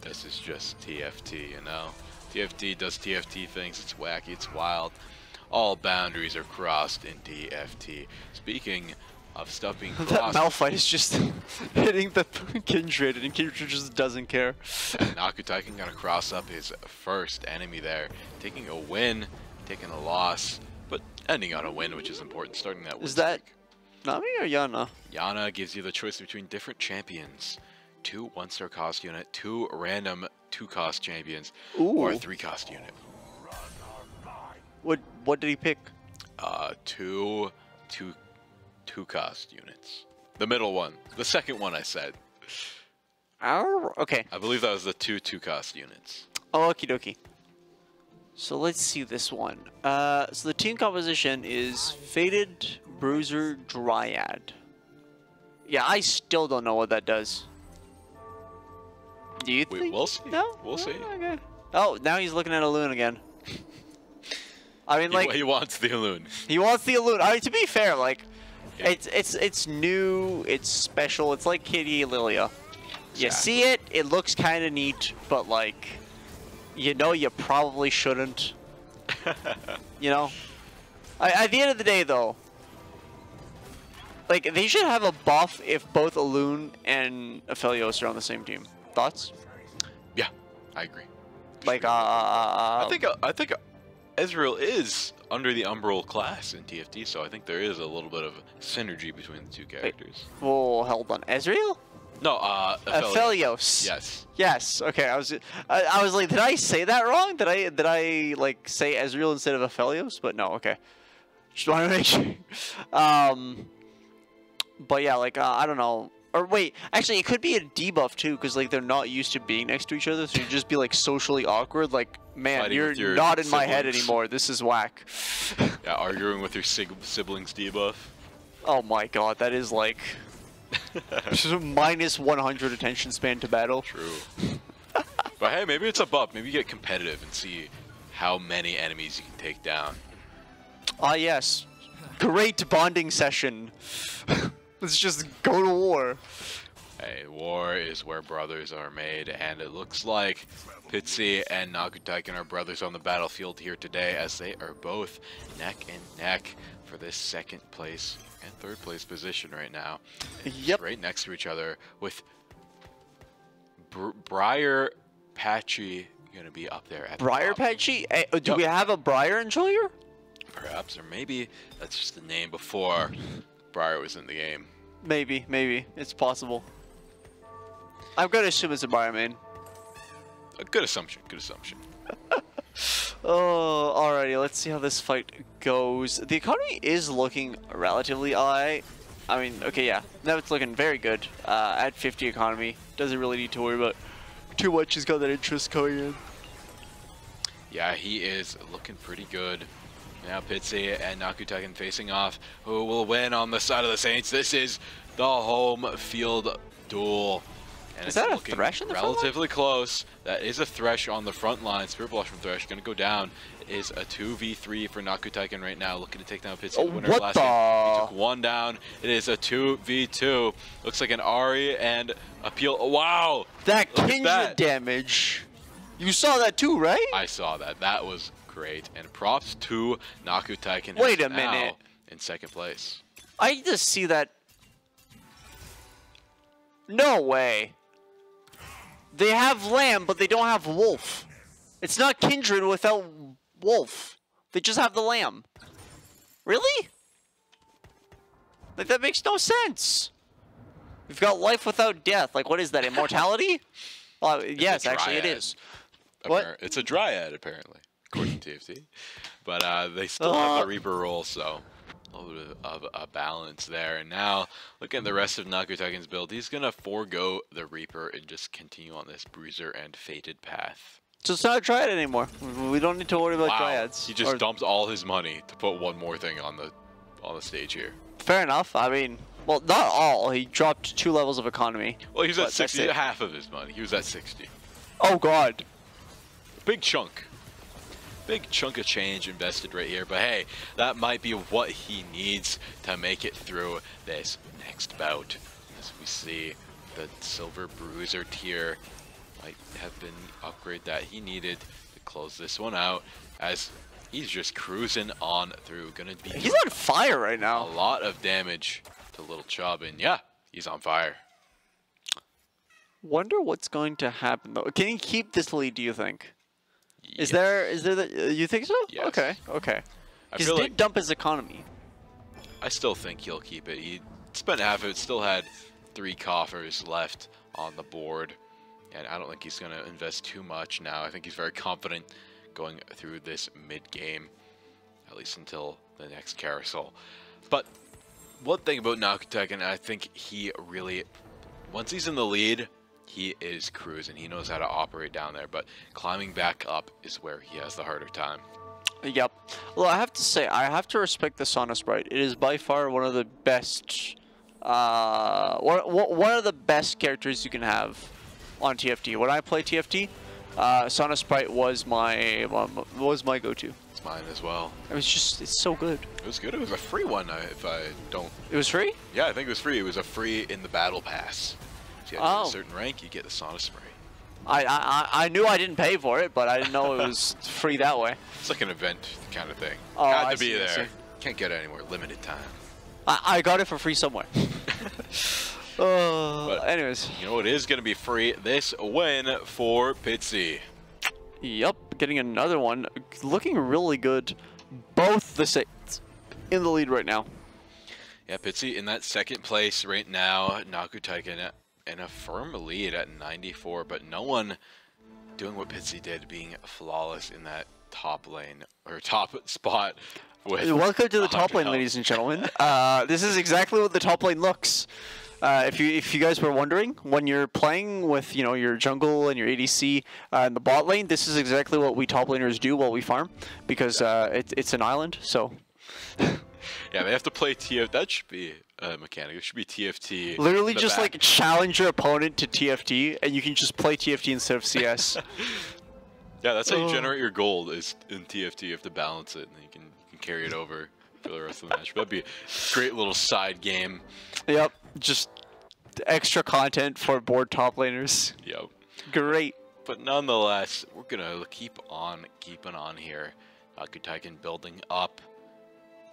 this is just TFT, you know? TFT does TFT things. It's wacky, it's wild. All boundaries are crossed in TFT. Speaking of stuff being That Malphite is just hitting the Kindred, and Kindred just doesn't care. Nakutaikin gonna cross up his first enemy there, taking a win, taking a loss, but ending on a win, which is important. Starting that win Is that streak. Nami or Yana? Yana gives you the choice between different champions. Two one-star cost unit, two random two-cost champions, or a three-cost unit. What what did he pick? Uh, two, two, two-cost units. The middle one, the second one I said. Our okay. I believe that was the two two-cost units. Oh, okie dokie. So let's see this one. Uh, so the team composition is Fated, Bruiser, Dryad. Yeah, I still don't know what that does. Do you We- think? we'll see. No? We'll see. Oh, Okay. Oh, now he's looking at a loon again. I mean, He- like, he wants the Loon. he wants the loon. I mean, to be fair, like, Yeah. it's it's it's new, it's special. It's like Kitty Lillia. You Exactly. see it, it looks kind of neat, but like, you know, you probably shouldn't. you know, I, at the end of the day, though, like they should have a buff if both Alune and Aphelios are on the same team. Thoughts? Yeah, I agree. Like, uh, I think uh, I think uh, Ezreal is under the Umbral class in TFT, so I think there is a little bit of synergy between the two characters. well, hold on, Ezreal, No, uh, Aphelios. Aphelios. Yes. Yes. Okay. I was. I, I was like, did I say that wrong? Did I? Did I like say Ezreal instead of Aphelios? But no. Okay. Just want to make sure. Um. But yeah, like uh, I don't know. Or wait, actually, it could be a debuff too, because like they're not used to being next to each other, so you just be like socially awkward. Like, man, Fighting you're your not in my head anymore. This is whack. Yeah, arguing with your sig- siblings debuff. oh my god, that is like minus 100 attention span to battle. True. but hey, maybe it's a buff. Maybe you get competitive and see how many enemies you can take down. Ah, yes. Great bonding session. Let's just go to war. Hey, war is where brothers are made, and it looks like Pitsy and Nagutaikin are brothers on the battlefield here today, as they are both neck and neck for this second place and third place position right now. Yep. Right next to each other, with Br- Briar Patchy gonna be up there at the Briar top. Patchy? Eh, do Yup. we have a Briar Enjoyer? Perhaps, or maybe that's just the name before Briar was in the game. Maybe, maybe. It's possible. I'm gonna assume it's a Briar main. A good assumption. Good assumption. Oh, alrighty, let's see how this fight goes. The economy is looking relatively alright. I mean, okay, yeah. Now it's looking very good. Uh, at 50 economy. Doesn't really need to worry about too much. He's got that interest coming in. Yeah, he is looking pretty good. Now Pitsy and Nakutakin facing off. Who will win on the side of the Saints? This is the home field duel. And Is it's that a Thresh in the front line? relatively close. That is a Thresh on the front line. Spirit Blush from Thresh going to go down. It is a 2v3 for Nakutaikin right now, looking to take down Pitsy, Oh, the winner what last game. He the- took one down. It is a 2v2. Looks like an Ahri and a Peel. Oh, wow! That Look at that. damage. You saw that too, right? I saw that. That was great. And props to Nakutaikin. Wait who's a minute. In second place. I just see that. No way. They have Lamb, but they don't have Wolf. It's not Kindred without Wolf. They just have the Lamb. Really? Like, that makes no sense. We've got life without death. Like, what is that? Immortality? well, yes, actually, it is. is. What? It's a dryad, apparently. According to TFT. But uh, they still have the Reaper roll, so a little bit of a balance there. And now, looking at the rest of Nakutaken's build, he's going to forego the Reaper and just continue on this Bruiser and Fated path. Just not a Dryad anymore. We don't need to worry about wow, Dryads. he just Or- dumped all his money to put one more thing on the on the stage here. Fair enough. I mean, well, not all. He dropped two levels of economy. Well, he was at 60, half of his money. He was at 60. Oh God. Big chunk. Big chunk of change invested right here, but hey, that might be what he needs to make it through this next bout. As we see the Silver Bruiser tier might have been the upgrade that he needed to close this one out as he's just cruising on through. Gonna be He's on fire right now. a lot of damage to Little Chubb, and yeah, he's on fire. Wonder what's going to happen though. Can he keep this lead? Do you think? Is Yes. there? Is there? The, uh, you think so? Yes. Okay. Okay. He did like dump his economy. I still think he'll keep it. He spent half of it, still had three coffers left on the board, and I don't think he's going to invest too much now. I think he's very confident going through this mid game, at least until the next carousel. But one thing about Nakuteken, I think he really, once he's in the lead, he is cruising. He knows how to operate down there, but climbing back up is where he has the harder time. Yep. Well, I have to say, I have to respect the Sauna Sprite. It is by far one of the best, uh, one, one of the best characters you can have on TFT. When I play TFT, uh, Sauna Sprite was my was my go-to. It's mine as well. It was just, it's so good. It was good. It was a free one, uh, if I don't It was free. Yeah, I think it was free. It was a free in the battle pass. If you to Oh. a certain rank, you get the sauna spray. I, I I- I knew I didn't pay for it, but I didn't know it was free that way. It's like an event kind of thing. Oh, Had I to be see, there. Can't get it anywhere. Limited time. I, I got it for free somewhere. uh, But- anyways, You know what is going to be free? This win for Pitsy. yep, getting another one, looking really good. Both the Saints in the lead right now. Yeah, Pitsy in that second place right now. Nakutaiken in a firm lead at 94, but no one doing what Pitsy did, being flawless in that top lane or top spot. With Welcome to the top lane, health. ladies and gentlemen. Uh, this is exactly what the top lane looks. Uh, if you if you guys were wondering, when you're playing with you know your jungle and your ADC uh, in the bot lane, this is exactly what we top laners do while we farm, because uh, it, it's an island. So Yeah, they have to play TF. That should be a mechanic. It should be TFT. literally just back. like challenge your opponent to TFT, and you can just play TFT instead of CS. Yeah, that's how you Oh. generate your gold is in TFT. You have to balance it, and you can you can carry it over for the rest of the match. That'd be a great little side game. yep, just extra content for board top laners. Yep. Great. But nonetheless, we're gonna keep on keeping on here. Akutaiken building up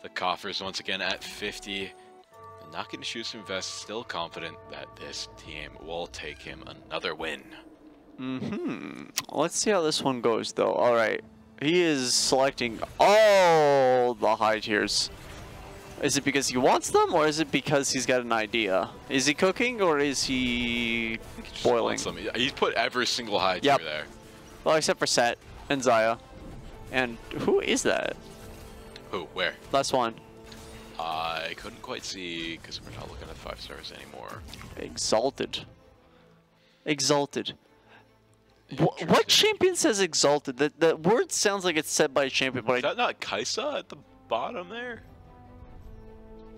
the coffers once again at 50. Not gonna choose to invest. Still confident that this team will take him another win. Hmm. Let's see how this one goes, though. All right. He is selecting all the high tiers. Is it because he wants them, or is it because he's got an idea? Is he cooking, or is he Just boiling? He's put every single high Yep. tier there. Well, except for Sett and Xayah. And who is that? Who? Where? Last one. I couldn't quite see because we're not looking at five stars anymore. Exalted. Exalted. Wh- what champion says exalted? That the word sounds like it's said by a champion, but Is I that not Kai'Sa at the bottom there?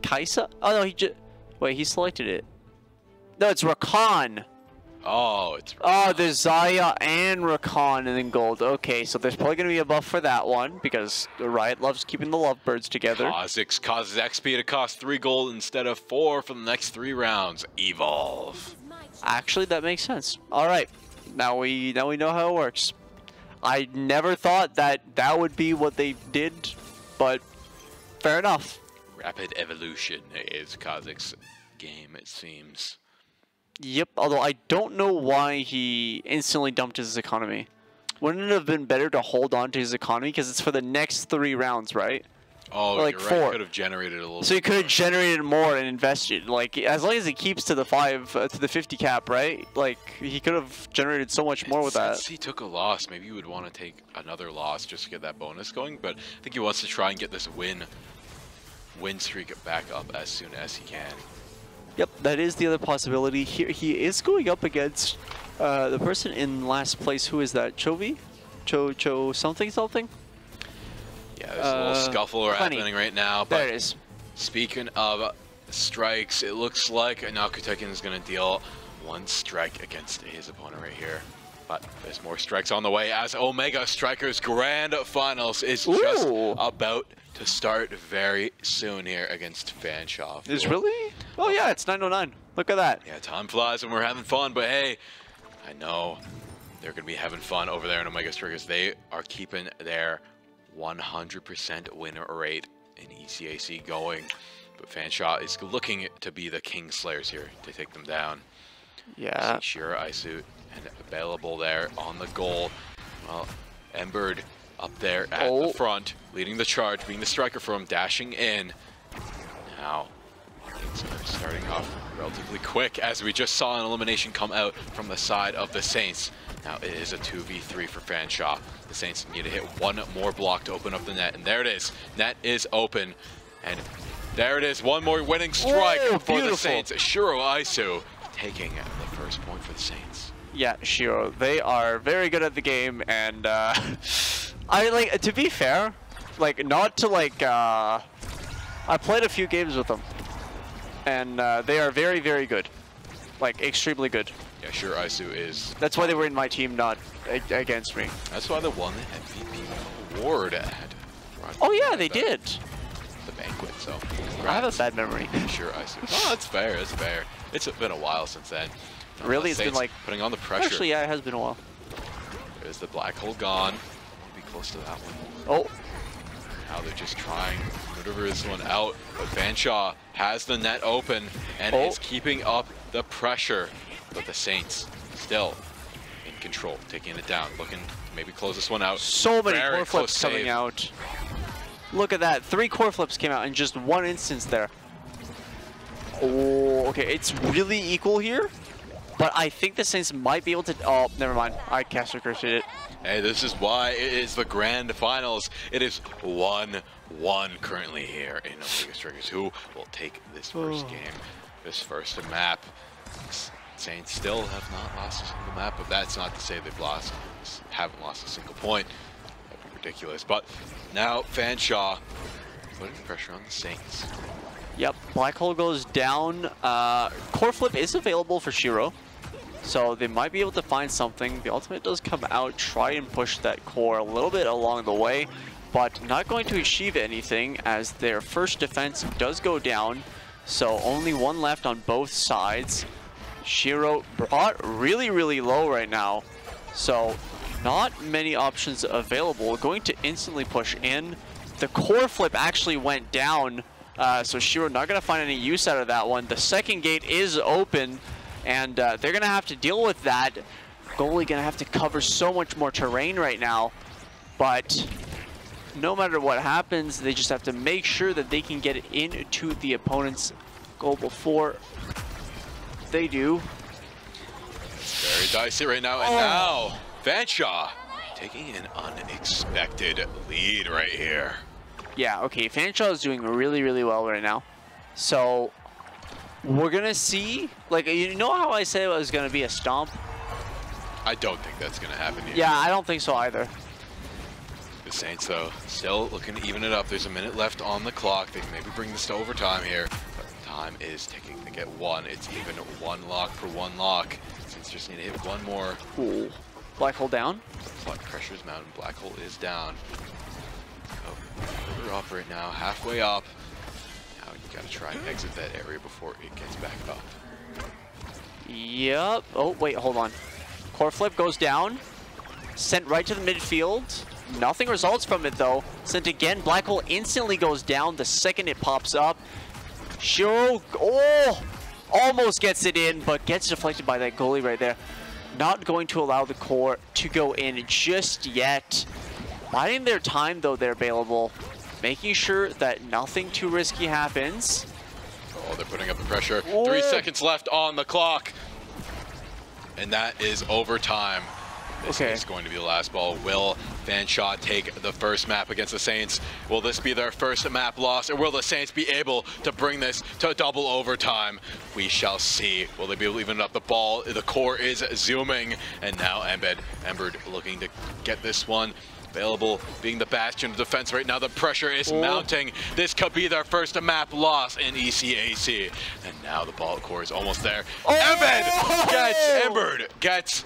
Kai'Sa? Oh no, he just wait. He selected it. No, it's Rakan. Oh, it's Oh, there's Xayah and Rakan and then gold. Okay, so there's probably gonna be a buff for that one because Riot loves keeping the lovebirds together. Kha'Zix causes XP to cost three gold instead of four for the next three rounds. Evolve. Actually, that makes sense. All right, now we now we know how it works. I never thought that that would be what they did, but fair enough. Rapid evolution is Kha'Zix's game, it seems. Yep. Although I don't know why he instantly dumped his economy. Wouldn't it have been better to hold on to his economy because it's for the next three rounds, right? Oh, like you're right. four. Could have generated a little. So he could have generated more and invested. Like as long as he keeps to the five uh, to the 50 cap, right? Like he could have generated so much more with that. Since he took a loss, maybe you would want to take another loss just to get that bonus going. But I think he wants to try and get this win, win streak back up as soon as he can. Yep, that is the other possibility. Here he is going up against uh, the person in last place. Who is that? Chovy? Cho Cho something something? Yeah, there's a little Uh, scuffle funny. happening right now. There But it is. speaking of strikes, it looks like Nakutekin is going to deal one strike against his opponent right here. But there's more strikes on the way as Omega Strikers Grand Finals is just Ooh. about to start very soon here against Fanshawe. Is really? Oh yeah, it's 909. Look at that. Yeah, time flies when we're having fun, but hey, I know they're going to be having fun over there in Omega Strikers. They are keeping their 100% win rate in ECAC going, but Fanshawe is looking to be the King Slayers here to take them down. Yeah. Shiro Isu and available there on the goal. Well, Embered up there at Oh. the front, leading the charge, being the striker for him, dashing in. Now, starting off relatively quick as we just saw an elimination come out from the side of the Saints. Now it is a 2v3 for Fanshawe. The Saints need to hit one more block to open up the net, and there it is. Net is open, and there it is. One more winning strike Oh, for the. Saints. Shiro Isu taking the first point for the Saints. Yeah, Shiro. They are very good at the game, and uh, I like to be fair, like not to like. Uh, I played a few games with them, and uh, they are very, very good, like extremely good. Yeah, Shiro Isu is. That's why they were in my team, not a- against me. That's why they won the MVP award at. Oh yeah, they the- did. The banquet. So. I have a congrats. bad memory. Shiro Isu. Oh, that's fair. That's fair. It's been a while since then. Really? It's been like- putting on the pressure. Actually, yeah, it has been a while. There's the black hole gone. Be close to that one. Oh, Now they're just trying to maneuver this one out, but Fanshawe has the net open and Oh. is keeping up the pressure. But the Saints still in control, taking it down, looking to maybe close this one out. so many Very core flips coming save. out. Look at that. Three core flips came out in just one instance there. Oh, okay. It's really equal here. But I think the Saints might be able to... Oh, never mind. I caster cursed it. Hey, this is why it is the grand finals. It is 1-1 currently here in Omega Strikers. Who will take this first Oh. game, this first map? Saints still have not lost a single map, but that's not to say they've lost, haven't lost a single point. That'd be ridiculous. But now Fanshawe putting pressure on the Saints. Yep. Black hole goes down. Uh, core flip is available for Shiro. So they might be able to find something. The ultimate does come out, try and push that core a little bit along the way, but not going to achieve anything as their first defense does go down. So only one left on both sides. Shiro brought really, really low right now. So not many options available. Going to instantly push in. The core flip actually went down. Uh, so Shiro not going to find any use out of that one. The second gate is open, and uh, they're going to have to deal with that. Goalie going to have to cover so much more terrain right now. But no matter what happens, they just have to make sure that they can get it into the opponent's goal before they do. Very dicey right now, and Oh. now Fanshawe taking an unexpected lead right here. Yeah, okay, Fanshawe is doing really, really well right now. So we're gonna see, like, you know how I said it was gonna be a stomp? I don't think that's going to happen here. Yeah, I don't think so either. The Saints, though, still looking to even it up. There's a minute left on the clock. They can maybe bring this to overtime here. But time is ticking to get one. It's even one lock for one lock. Saints just need to hit one more. Cool. Black hole down. Black pressure's mounting. Black hole is down. Oh, we're up right now. Halfway up. Gotta try and exit that area before it gets back up. Yep. Oh, wait, hold on. Core flip goes down. Sent right to the midfield. Nothing results from it though. Sent again. Black hole instantly goes down the second it pops up. Shiro, oh, almost gets it in, but gets deflected by that goalie right there. Not going to allow the core to go in just yet. Biding their time though, they're available. Making sure that nothing too risky happens. Oh, they're putting up the pressure. Three seconds left on the clock. And that is overtime. This Okay. is going to be the last ball. Will Fanshawe take the first map against the Saints? Will this be their first map loss, or will the Saints be able to bring this to double overtime? We shall see. Will they be able to even up the ball? The core is zooming, and now Embed Emberd looking to get this one. Available, being the bastion of defense right now. The pressure is Oh. mounting. This could be their first map loss in ECAC. And now the ball core is almost there. Oh! Embed gets Emberd gets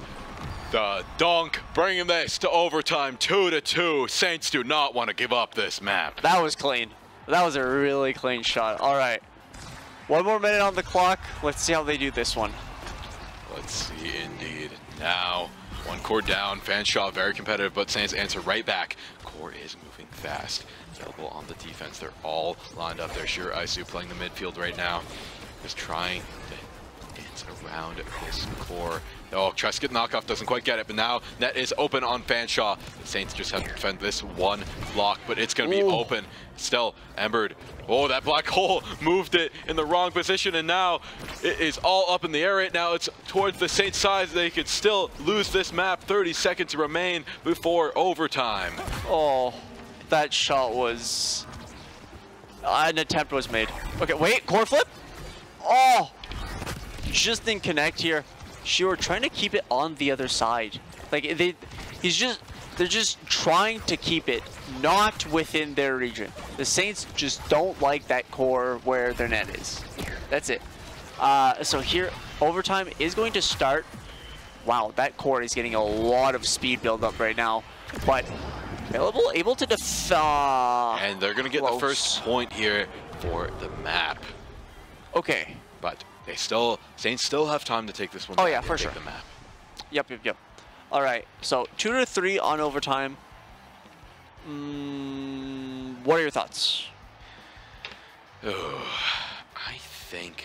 the dunk, bringing this to overtime, two to two. Saints do not want to give up this map. That was clean. That was a really clean shot. All right. One more minute on the clock. Let's see how they do this one. Let's see, indeed. Now, one core down. Fanshawe very competitive, but Saints answer right back. Core is moving fast. Available on the defense. They're all lined up there. Shiro Isu playing the midfield right now. Just trying to dance around this core. Oh, tries to get knockoff, doesn't quite get it, but now net is open on Fanshawe. The Saints just have to defend this one block, but it's going to be Ooh. open. Still, Emberd. Oh, that black hole moved it in the wrong position, and now it is all up in the air right now. It's towards the Saints' side. They could still lose this map. 30 seconds remain before overtime. Oh, that shot was... Uh, an attempt was made. Okay, wait, core flip? Oh! Just didn't connect here. Shiro trying to keep it on the other side. Like, they, he's just, they're just trying to keep it not within their region. The Saints just don't like that core where their net is. That's it. Uh, so here, overtime is going to start. Wow, that core is getting a lot of speed build up right now. But available, able to def- uh, And they're going to get the first point here for the map. Okay. But they still, Saints still have time to take this one Oh, yeah, for sure. the map. Yep, yep, yep. All right. So two to three on overtime. Mm, what are your thoughts? I think,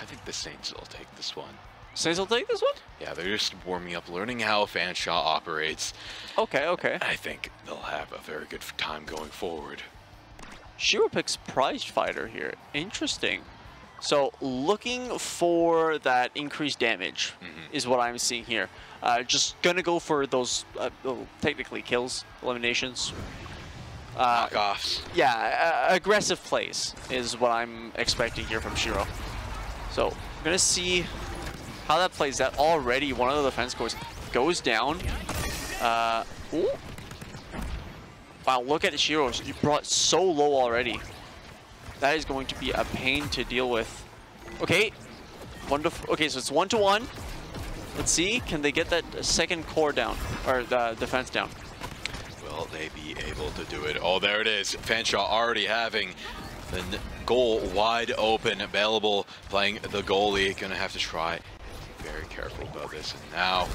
I think the Saints will take this one. Saints will take this one. Yeah, they're just warming up, learning how Fanshawe operates. Okay, okay. I think they'll have a very good time going forward. Shiro picks Prized Fighter here. Interesting. So looking for that increased damage is what I'm seeing here. Uh, just gonna go for those uh, well, technically kills, eliminations. Uh, Knockoffs. yeah, uh, aggressive plays is what I'm expecting here from Shiro. So we're gonna see how that plays out. Already one of the defense cores goes down. Uh, ooh. Wow, look at Shiro. You brought so low already. That is going to be a pain to deal with. Okay, to okay, so it's one to one. Let's see, can they get that second core down or the defense down? Will they be able to do it? Oh, there it is. Fanshaw already having the goal wide open, available, playing the goalie. Gonna have to try very careful about this. And now,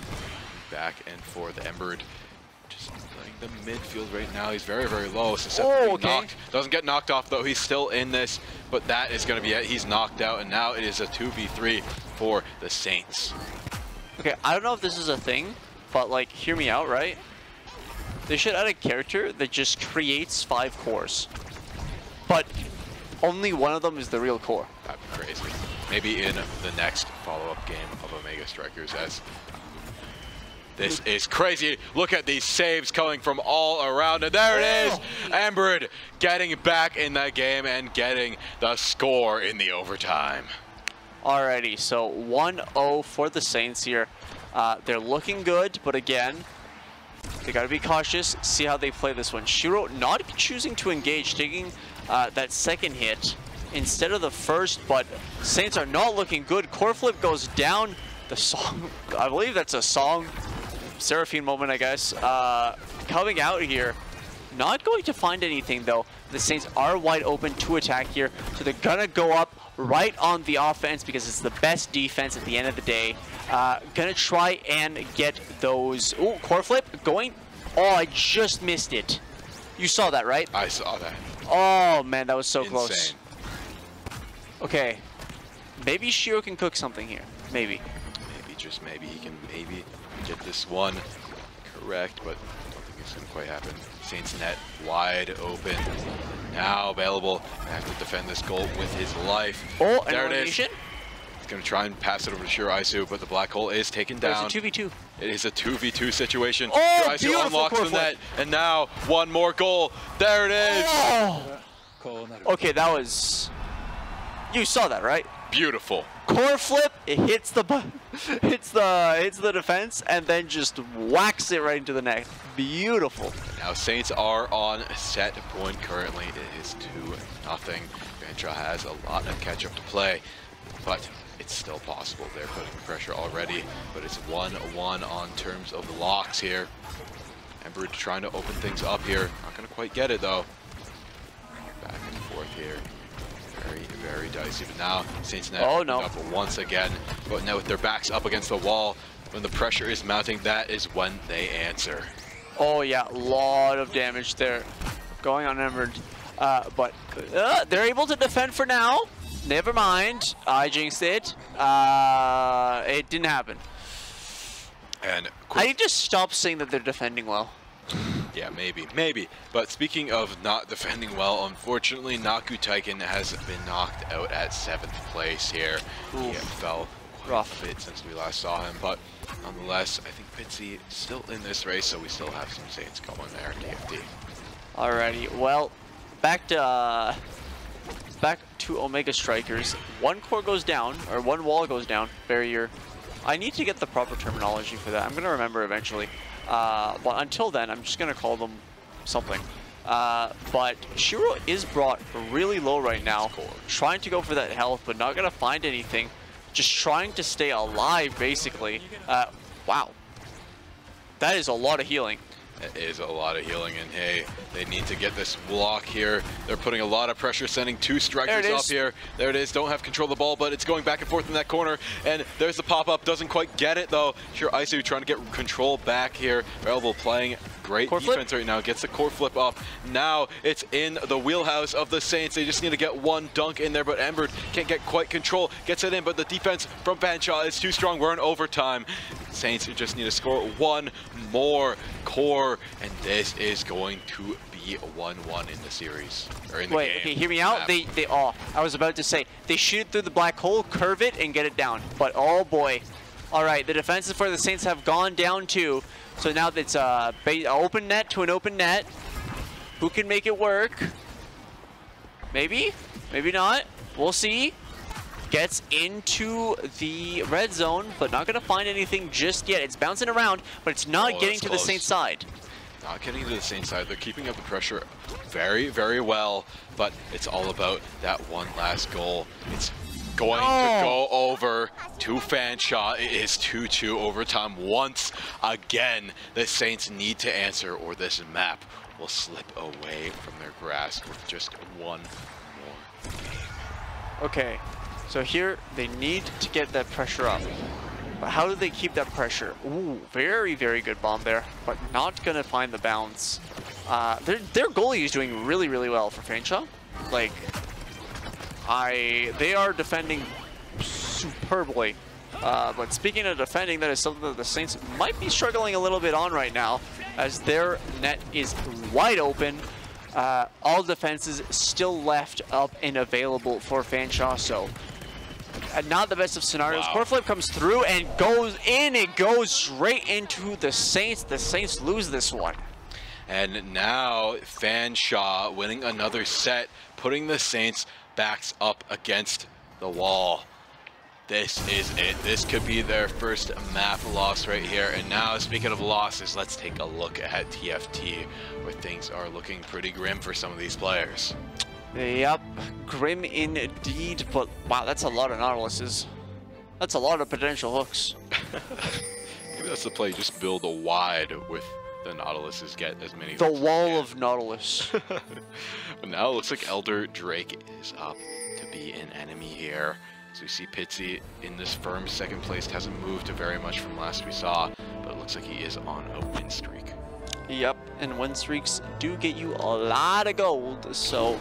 back and forth, playing the midfield right now. He's very, very low. Susceptible Oh, okay. knocked. Doesn't get knocked off, though. He's still in this, but that is gonna be it. He's knocked out, and now it is a 2v3 for the Saints. Okay, I don't know if this is a thing, but like, hear me out, right? They should add a character that just creates five cores, but only one of them is the real core. That'd be crazy. Maybe in the next follow-up game of Omega Strikers as this is crazy. Look at these saves coming from all around. And there it is. Emberd getting back in that game and getting the score in the overtime. Alrighty, so 1-0 for the Saints here. Uh, they're looking good, but again, they gotta be cautious, see how they play this one. Shiro not choosing to engage, taking uh, that second hit instead of the first, but Saints are not looking good. Core flip goes down. The song, I believe that's a song, Seraphine moment, I guess. Uh, coming out here, not going to find anything though. The Saints are wide open to attack here, so they're gonna go up right on the offense because it's the best defense at the end of the day. Uh, gonna try and get those. Ooh, core flip going. Oh, I just missed it. You saw that, right? I saw that. Oh man, that was so close. Okay, maybe Shiro can cook something here. Maybe. Maybe, just maybe, he can get this one correct, but I don't think it's going to quite happen. Saints net wide open. Now available. Gonna have to defend this goal with his life. Oh, there it is. He's going to try and pass it over to Shiro Isu, but the black hole is taken down. It's a 2v2. It is a 2v2 situation. Oh, Isu unlocks the net, and now one more goal. There it is. Oh! Okay, that was... You saw that, right? Beautiful. Core flip, it hits the hits the hits the defense and then just whacks it right into the net. Beautiful. Now Saints are on set point currently. It is 2 nothing. Ventra has a lot of catch up to play, but it's still possible. They're putting pressure already, but it's 1-1 on terms of locks here. Ember trying to open things up here. Not gonna quite get it though. Back and forth here. Very, very dicey. But now Saints net Oh, no. up once again. But now with their backs up against the wall, when the pressure is mounting, that is when they answer. Oh yeah, a lot of damage there going on Emerald. Uh, but uh, they're able to defend for now. Never mind. I jinxed it. Uh, it didn't happen. And I need to stop saying that they're defending well. Yeah, maybe, maybe. But speaking of not defending well, unfortunately, Naku Taiken has been knocked out at seventh place here. He fell quite Rough. a bit since we last saw him, but nonetheless, I think Pitsy is still in this race, so we still have some Saints going there, TFT. Alrighty, well, back to uh, back to Omega Strikers. One core goes down, or one wall goes down. Barrier. I need to get the proper terminology for that. I'm gonna remember eventually. Uh, but until then, I'm just gonna call them something. Uh, but Shiro is brought really low right now, trying to go for that health, but not gonna find anything. Just trying to stay alive, basically. Uh, wow, that is a lot of healing. It is a lot of healing, and hey, they need to get this block here. They're putting a lot of pressure, sending two strikers up here. There it is. Don't have control of the ball, but it's going back and forth in that corner. And there's the pop-up. Doesn't quite get it, though. Shiro Isu trying to get control back here. Available playing great Core flip. defense right now. Gets the core flip up. Now it's in the wheelhouse of the Saints. They just need to get one dunk in there, but Ember can't get quite control. Gets it in, but the defense from Fanshawe is too strong. We're in overtime. Saints just need to score one more core, and this is going to be a 1-1 in the series. Or in the Wait, game. okay, hear me out. Map. They, they, oh, I was about to say, they shoot through the black hole, curve it, and get it down. But oh boy. All right, the defenses for the Saints have gone down too. So now it's a ba- open net to an open net. Who can make it work? Maybe, maybe not. We'll see. Gets into the red zone, but not gonna find anything just yet. It's bouncing around, but it's not Oh, getting to close. the Saints side. Not getting to the Saints side. They're keeping up the pressure very, very well, but it's all about that one last goal. It's going to go over to Fanshawe. It is 2-2 overtime once again. The Saints need to answer or this map will slip away from their grasp with just one more game. Okay, so here they need to get that pressure up. But how do they keep that pressure? Ooh, very, very good bomb there, but not gonna find the bounce. Uh, their, their goalie is doing really, really well for Fanshawe. Like, I, they are defending superbly. Uh, but speaking of defending, that is something that the Saints might be struggling a little bit on right now, as their net is wide open. Uh, all defenses still left up and available for Fanshawe, so uh, not the best of scenarios. Wow. Core flip comes through and goes in. It goes straight into the Saints. The Saints lose this one. And now Fanshawe winning another set, putting the Saints backs up against the wall. This is it. This could be their first map loss right here. And now, speaking of losses, let's take a look at TFT, where things are looking pretty grim for some of these players. Yep, grim indeed. But wow, that's a lot of Nautiluses. That's a lot of potential hooks. Maybe that's the play. Just build a wide with the Nautiluses, get as many. The wall of Nautilus. But now it looks like Elder Drake is up to be an enemy here. So we see Pitsy in this firm second place. Hasn't moved very much from last we saw, but it looks like he is on a win streak. Yep, and win streaks do get you a lot of gold, so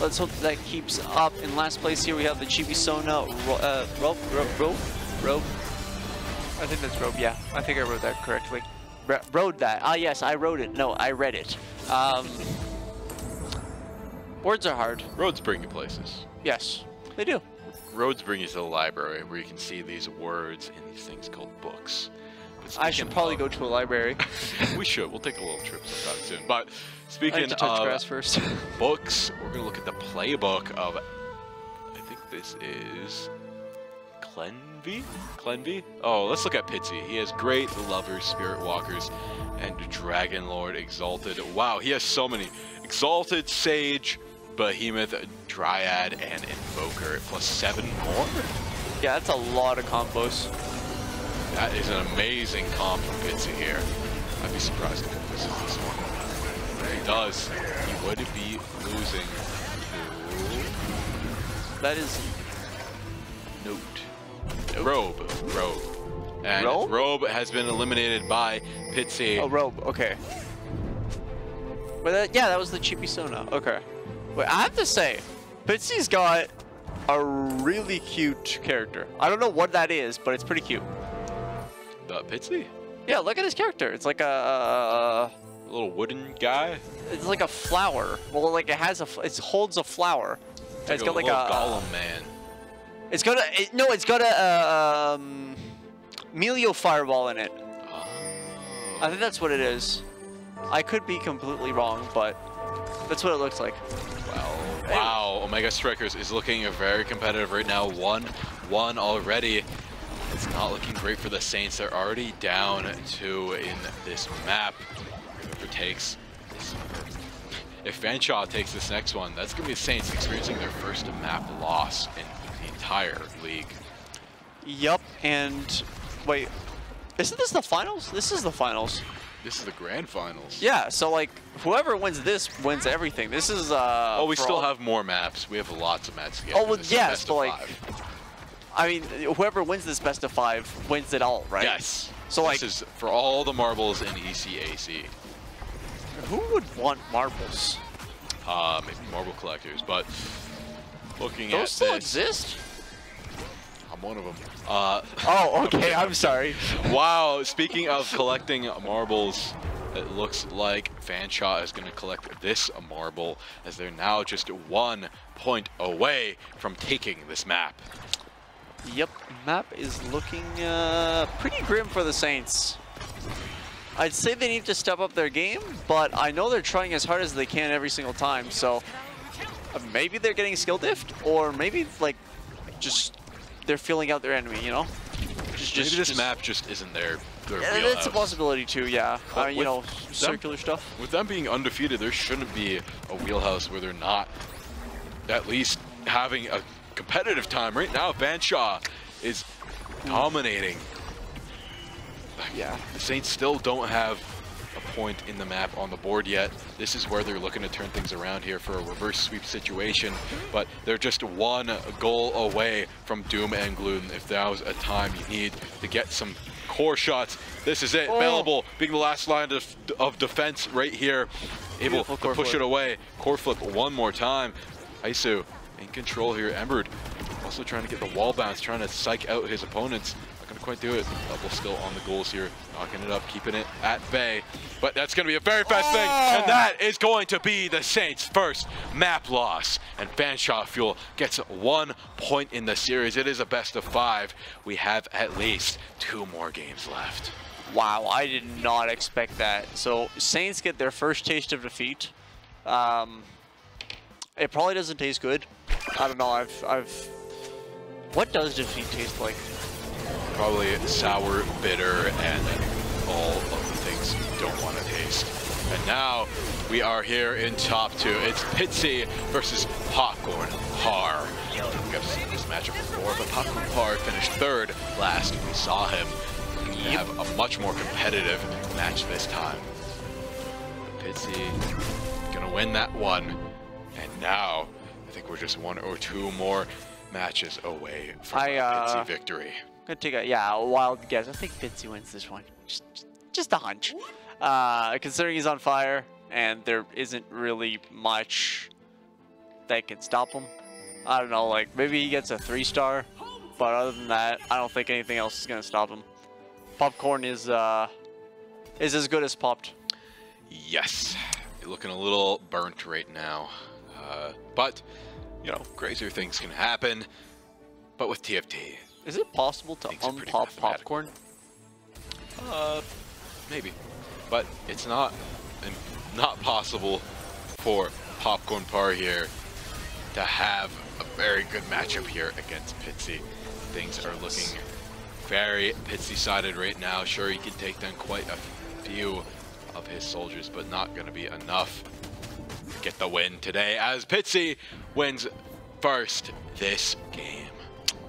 let's hope that keeps up. In last place here, we have the Chibisona ro uh, rope, rope, rope, rope. I think that's rope, yeah. I think I wrote that correctly. Rode that. Ah, yes, I wrote it. No, I read it. Um, words are hard. Roads bring you places. Yes, they do. Roads bring you to the library where you can see these words in these things called books. I should probably of- go to a library. we should. We'll take a little trip sometime soon. But speaking to touch of grass first. books, we're gonna look at the playbook of. I think this is Clenvy. Clenvy. Oh, let's look at Pitsy. He has great lovers, spirit walkers, and dragon lord exalted. Wow, he has so many exalted sage, behemoth, dryad, and invoker. Plus seven more. yeah, that's a lot of combos. That is an amazing comp from Pitsy here. I'd be surprised if he loses this one. If he does, he would be losing That is. Robe. Robe. And Robe? Robe has been eliminated by Pitsy. Oh, robe. Okay. But that, yeah, that was the cheapy Sona. Okay. Wait, I have to say, Pitsy's got a really cute character. I don't know what that is, but it's pretty cute. The Pitsy? Yeah, look at his character. It's like a, A little wooden guy? it's like a flower. Well, like it has a... it holds a flower. It's a got like a, golem man. It's got a, it, no, it's got a, um, Milio fireball in it. Oh. I think that's what it is. I could be completely wrong, but that's what it looks like. Wow. Wow. Omega Strikers is looking very competitive right now. 1 1 already. It's not looking great for the Saints. They're already down two in this map. Whoever takes this. If Fanshawe takes this next one, that's going to be the Saints experiencing their first map loss in entire league. Yup, and wait, isn't this the finals? This is the finals. This is the grand finals. Yeah, so like whoever wins this wins everything. This is uh. Oh, we still all- have more maps. We have lots of maps to get. Oh, well, This yes, but, like, five. I mean, whoever wins this best of five wins it all, right? Yes. So, like- this is for all the marbles in ECAC. Who would want marbles? uh, maybe marble collectors, but looking Those at still this, exist? I'm one of them. Uh, Oh, okay. I'm sorry. wow, speaking of collecting marbles, it looks like Fanshawe is going to collect this marble as they're now just one point away from taking this map. Yep, map is looking uh, pretty grim for the Saints. I'd say they need to step up their game, but I know they're trying as hard as they can every single time, so uh, maybe they're getting skill diffed, or maybe like just they're feeling out their enemy, you know? Just, Maybe this just- map just isn't their Yeah, that's a possibility too, yeah. Uh, you know, them- circular stuff. With them being undefeated, there shouldn't be a wheelhouse where they're not at least having a competitive time. Right now, Fanshawe is dominating. Yeah. The Saints still don't have point in the map on the board yet. This is where they're looking to turn things around here for a reverse sweep situation, but they're just one goal away from doom and gloom. If that was a time you need to get some core shots, this is it. Oh. Bellable being the last line of, of defense right here, able Beautiful to push flip. it away. Core flip one more time. Isu in control here. Embered also trying to get the wall bounce, trying to psych out his opponents. Not gonna quite do it. Double still on the goals here, knocking it up, keeping it at bay. But that's gonna be a very fast thing, and that is going to be the Saints' first map loss. And Fanshawe Fuel gets one point in the series. It is a best of five. We have at least two more games left. Wow, I did not expect that. So Saints get their first taste of defeat. Um, it probably doesn't taste good. I don't know. I've, I've. What does defeat taste like? Probably sour, bitter, and all of the things you don't want to taste. And now we are here in top two. It's Pitsy versus Popcorn Par. We've seen this matchup before, but Popcorn Par finished third last we saw him. We have a much more competitive match this time. Pitsy gonna win that one. And now I think we're just one or two more matches away from I, uh, Pitsy victory. Gonna take a yeah a wild guess. I think Fitzy wins this one. Just, just, a hunch. Uh, considering he's on fire and there isn't really much that can stop him. I don't know. Like maybe he gets a three star, but other than that, I don't think anything else is gonna stop him. Popcorn is uh is as good as popped. Yes, looking a little burnt right now, uh, but you know, crazier things can happen. But with TFT, Is it possible to unpop popcorn? uh, maybe, but it's not not possible for Popcorn Par here to have a very good matchup here against Pitsy. Things are looking very Pitsy-sided right now. Sure, he can take down quite a few of his soldiers, but not going to be enough to get the win today as Pitsy wins first this game.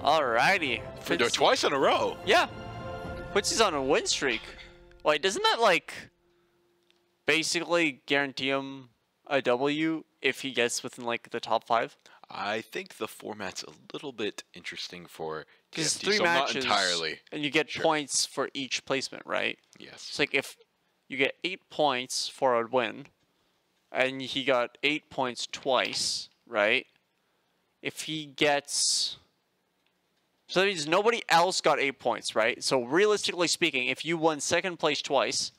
Alrighty. For Fitz- twice in a row. Yeah. Puts on a win streak. Wait, doesn't that like basically guarantee him a W if he gets within like the top five? I think the format's a little bit interesting for Because three so matches, not entirely. and you get sure. points for each placement, right? Yes. It's like if you get eight points for a win, and he got eight points twice, right? If he gets. So that means nobody else got eight points, right? So realistically speaking, if you won second place twice,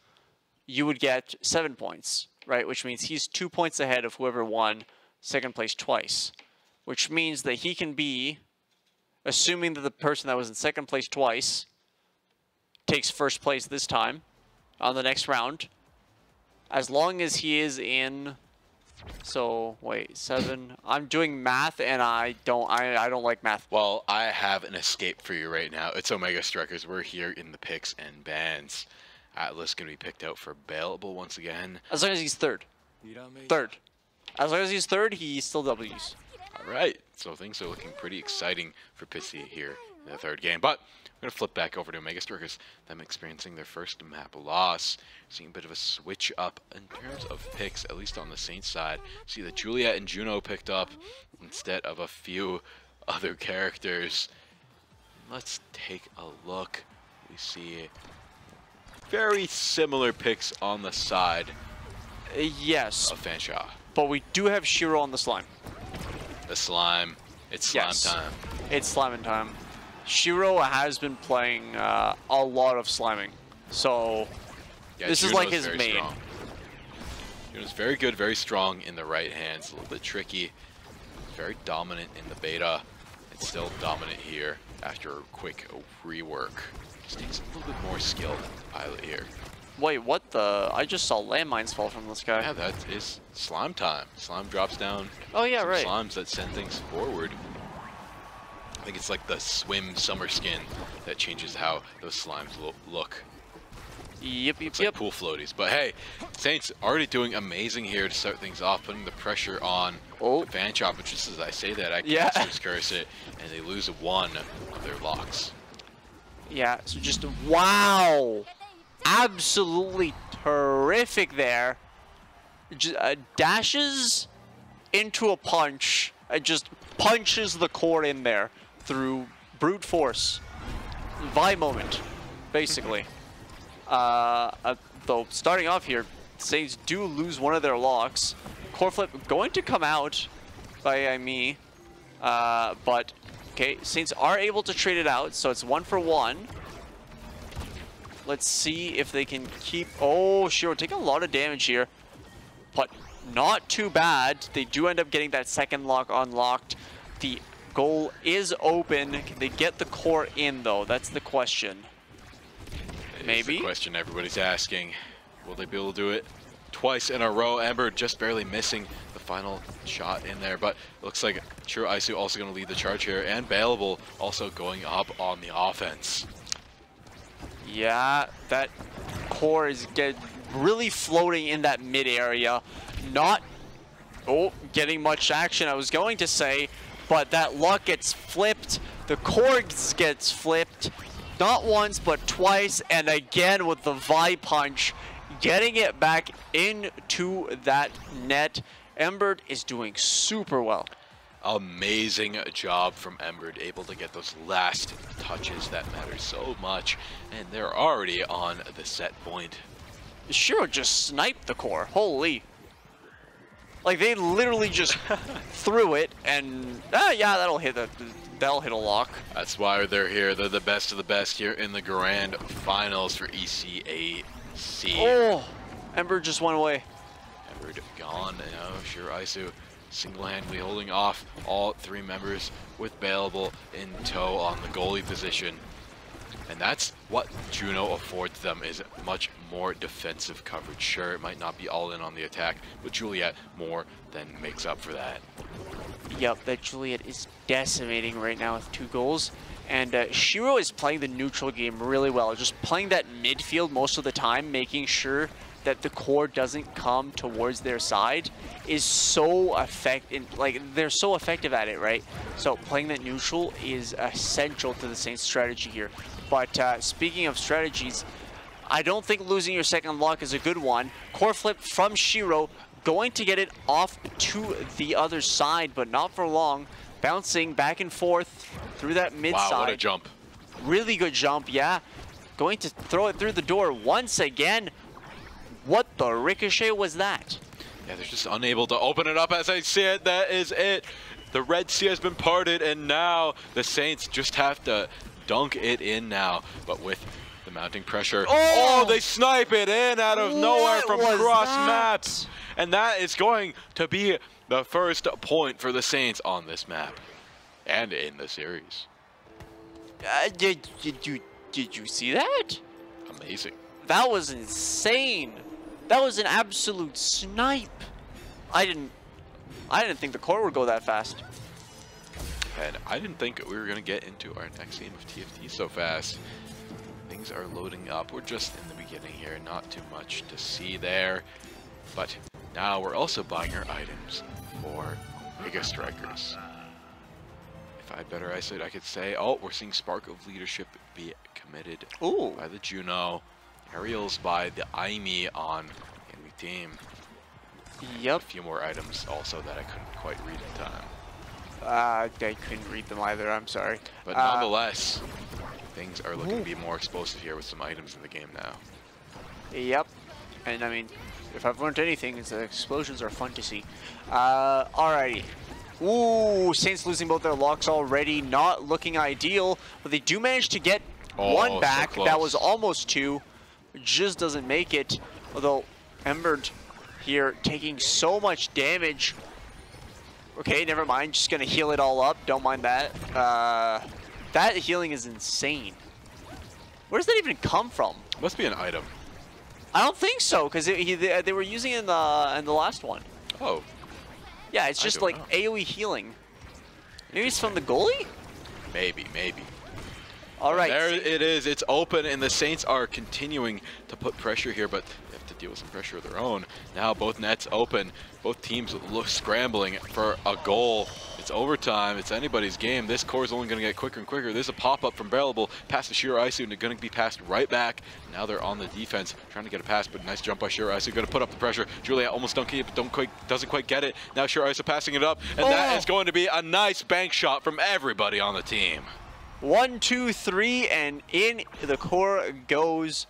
you would get seven points, right? Which means he's two points ahead of whoever won second place twice. Which means that he can be, assuming that the person that was in second place twice takes first place this time on the next round, as long as he is in. So wait, seven. I'm doing math, and I don't. I I don't like math. Well, I have an escape for you right now. It's Omega Strikers. We're here in the picks and bans. Atlas gonna be picked out for bailable once again. As long as he's third. Third. As long as he's third, he still W's. All right, so things are looking pretty exciting for Pitsy here in the third game. But we're gonna flip back over to Omega Strikers. Them experiencing their first map loss. Seeing a bit of a switch up in terms of picks, at least on the Saints side. See that Juliet and Juno picked up instead of a few other characters. Let's take a look. We see very similar picks on the side Uh, yes, of Fanshawe. but we do have Shiro on the slime. The slime. It's slime Yes. time. It's sliming time. Shiro has been playing uh, a lot of sliming, so Yeah, This is like his main. Strong. Juno's very good, very strong in the right hands. A little bit tricky. Very dominant in the beta. It's still dominant here after a quick rework. Just needs a little bit more skill than the pilot here. wait, what the? I just saw landmines fall from this guy. Yeah, that is slime time. Slime drops down. Oh yeah, right. Slimes that send things forward. I think it's like the swim summer skin that changes how those slimes lo look. Yep, yep, yep. like pool floaties. But hey, Saints already doing amazing here to start things off, putting the pressure on Oh. the fan chop, which just as I say that, I can Yeah. just curse it, and they lose one of their locks. Yeah, so just wow, absolutely terrific there. Just, uh, dashes into a punch, and just punches the core in there through brute force, Vi moment, basically. uh, uh, though starting off here, Saints do lose one of their locks. Core flip going to come out by me, uh, but okay, Saints are able to trade it out, so it's one for one. Let's see if they can keep. Oh, Shiro taking a lot of damage here, but not too bad. They do end up getting that second lock unlocked. The goal is open. Can they get the core in though? That's the question. It's Maybe. the question everybody's asking. Will they be able to do it twice in a row? Ember just barely missing the final shot in there, but looks like Shiro Isu also going to lead the charge here, and Bailable also going up on the offense. Yeah, that core is get really floating in that mid area. Not oh getting much action. I was going to say, but that luck gets flipped. The core gets flipped, not once but twice, and again with the Vi punch, getting it back into that net. Embert is doing super well. Amazing job from Ember, able to get those last touches that matter so much, and they're already on the set point. Shiro just sniped the core. Holy. Like they literally just threw it and ah yeah that'll hit a that'll hit a lock. That's why they're here. They're the best of the best here in the grand finals for ECAC. Oh, Ember just went away. Ember gone. Now Shiro Isu single-handedly holding off all three members with Bailable in tow on the goalie position. And that's what Juno affords them is much more defensive coverage. Sure, it might not be all in on the attack, but Juliet more than makes up for that. Yep, that Juliet is decimating right now with two goals. And uh, Shiro is playing the neutral game really well, just playing that midfield most of the time, making sure that the core doesn't come towards their side is so effective. Like they're so effective at it, right? So playing that neutral is essential to the Saints strategy here. But uh, speaking of strategies, I don't think losing your second lock is a good one. Core flip from Shiro, going to get it off to the other side, but not for long. Bouncing back and forth through that mid Wow, what a jump. Really good jump, yeah. Going to throw it through the door once again. What the ricochet was that? Yeah, they're just unable to open it up as I see it. That is it. The Red Sea has been parted, and now the Saints just have to dunk it in now. But with the mounting pressure, Oh! oh, they snipe it in out of nowhere from cross that? maps. And that is going to be the first point for the Saints on this map and in the series. Uh, did, did you did you see that? Amazing. That was insane. That was an absolute snipe. I didn't I didn't think the core would go that fast. And I didn't think we were going to get into our next game of TFT so fast. Things are loading up. We're just in the beginning here, not too much to see there. But now we're also buying our items for Mega Strikers. If I had better eyesight, I could say, oh, we're seeing Spark of Leadership be committed Ooh. by the Juno. Aerials by the Aimi on enemy team. Yep. A few more items also that I couldn't quite read in time. Uh, I couldn't read them either. I'm sorry. But Uh, nonetheless, things are looking to be more explosive here with some items in the game now. Yep. And I mean, if I've learned anything, is that explosions are fun to see. Uh, alrighty. Ooh, Saints losing both their locks already, not looking ideal, but they do manage to get Oh, one so back. that was almost two. Just doesn't make it. Although Embered here taking so much damage. Okay, never mind. Just gonna heal it all up. Don't mind that. Uh, that healing is insane. Where does that even come from? Must be an item. I don't think so, because they, they were using it in the in the last one. Oh, Yeah, it's just like know. AoE healing. Maybe it's from the goalie? maybe, maybe. All right. There it is. It's open, and the Saints are continuing to put pressure here, but they have to deal with some pressure of their own. Now both nets open. Both teams look scrambling for a goal. It's overtime. It's anybody's game. This core is only going to get quicker and quicker. There's a pop-up from Bearable. Pass to Shiro Isu, and it's going to be passed right back. Now they're on the defense, trying to get a pass, but nice jump by Shiro Isu. Going to put up the pressure. Juliet almost dunking it, but don't quite, doesn't quite get it. Now Shiro Isu passing it up, and that Oh. is going to be a nice bank shot from everybody on the team. One, two, three, and in the core goes.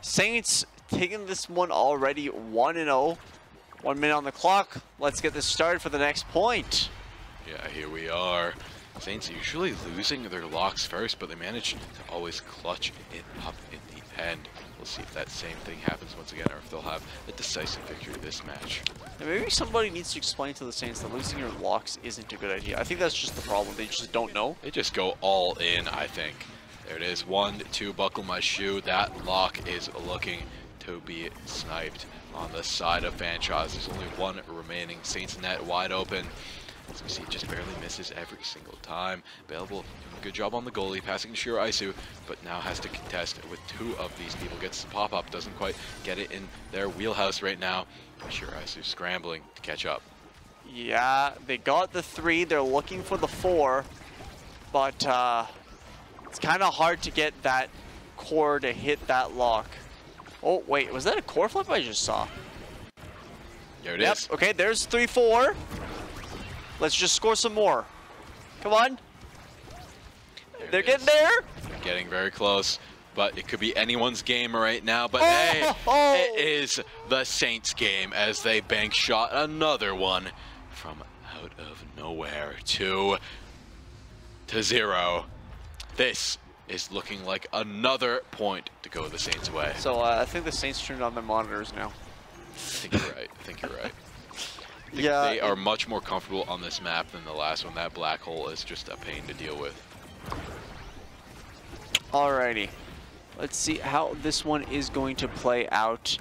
Saints taking this one already 1 and 0. One minute on the clock. Let's get this started for the next point. Yeah, here we are. Saints usually losing their locks first, but they manage to always clutch it up in the end. We'll see if that same thing happens once again, or if they'll have a decisive victory this match. And maybe somebody needs to explain to the Saints that losing your locks isn't a good idea. I think that's just the problem. They just don't know. They just go all in, I think. There it is, one, two, buckle my shoe. That lock is looking to be sniped on the side of Fanshawe. There's only one remaining. Saints net wide open. As we see, just barely misses every single time. Available, good job on the goalie, passing to Shiro but now has to contest with two of these people. Gets the pop-up, doesn't quite get it in their wheelhouse right now. Shiro scrambling to catch up. Yeah, they got the three. They're looking for the four. But uh, it's kind of hard to get that core to hit that lock. Oh, wait. Was that a core flip I just saw? There it Yep. is. Okay, there's three, four. Let's just score some more. Come on. There They're getting there. Getting very close, but it could be anyone's game right now. But Oh, hey, oh. it is the Saints game as they bank shot another one from out of nowhere. Two to zero. This is looking like another point to go the Saints' way. So uh, I think the Saints turned on their monitors now. I think you're right. I think you're right. think Yeah, they are much more comfortable on this map than the last one. That black hole is just a pain to deal with. Alrighty. Let's see how this one is going to play out.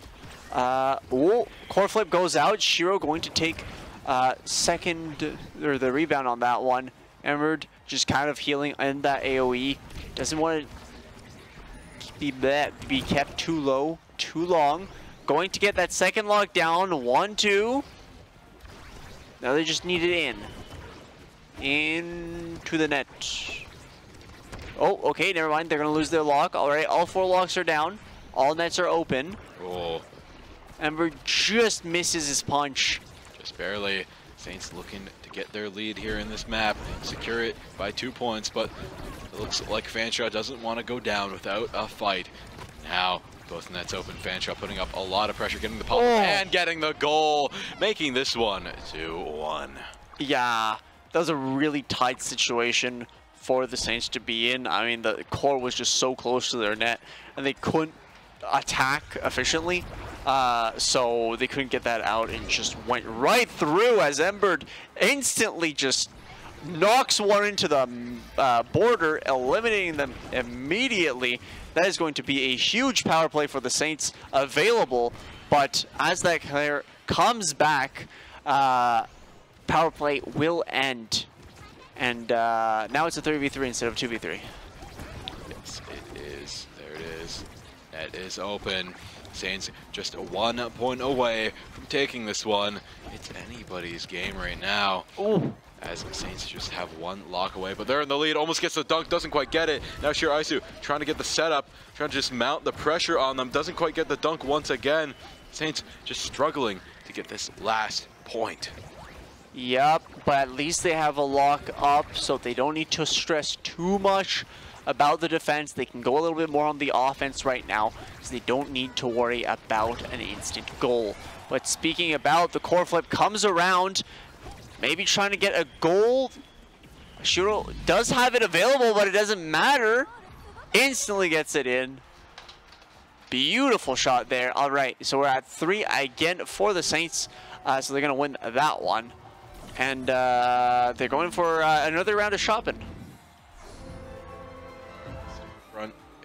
Uh, oh, core flip goes out. Shiro going to take uh, second, or the rebound on that one. Emerald just kind of healing in that AoE. Doesn't want to be, that, be kept too low, too long. Going to get that second lock down. One, two. Now they just need it in. Into the net. Oh, okay, never mind. They're going to lose their lock. All right, all four locks are down. All nets are open. Oh, Ember just misses his punch. just barely. Saints looking get their lead here in this map, secure it by two points, but it looks like Fanshawe doesn't want to go down without a fight. Now, both nets open. Fanshawe putting up a lot of pressure, getting the pop Oh. and getting the goal, making this one 2-1. Yeah, that was a really tight situation for the Saints to be in. I mean, the core was just so close to their net, and they couldn't attack efficiently. Uh, so they couldn't get that out and just went right through as Ember instantly just knocks one into the uh, border, eliminating them immediately. That is going to be a huge power play for the Saints available. But as that player comes back, uh, power play will end. And uh, now it's a 3v3 instead of 2v3. Yes, it is. There it is. Net is open. Saints just one point away from taking this one. It's anybody's game right now. Ooh. As Saints just have one lock away, but they're in the lead. Almost gets the dunk, doesn't quite get it. Now Shiro Isu trying to get the setup, trying to just mount the pressure on them. Doesn't quite get the dunk once again. Saints just struggling to get this last point. Yep, but at least they have a lock up, so they don't need to stress too much about the defense. They can go a little bit more on the offense right now, because they don't need to worry about an instant goal. But speaking about, the core flip comes around, maybe trying to get a goal. Shiro does have it available, but it doesn't matter. Instantly gets it in. Beautiful shot there. All right, so we're at three again for the Saints. Uh, so they're going to win that one. And uh, they're going for uh, another round of shopping.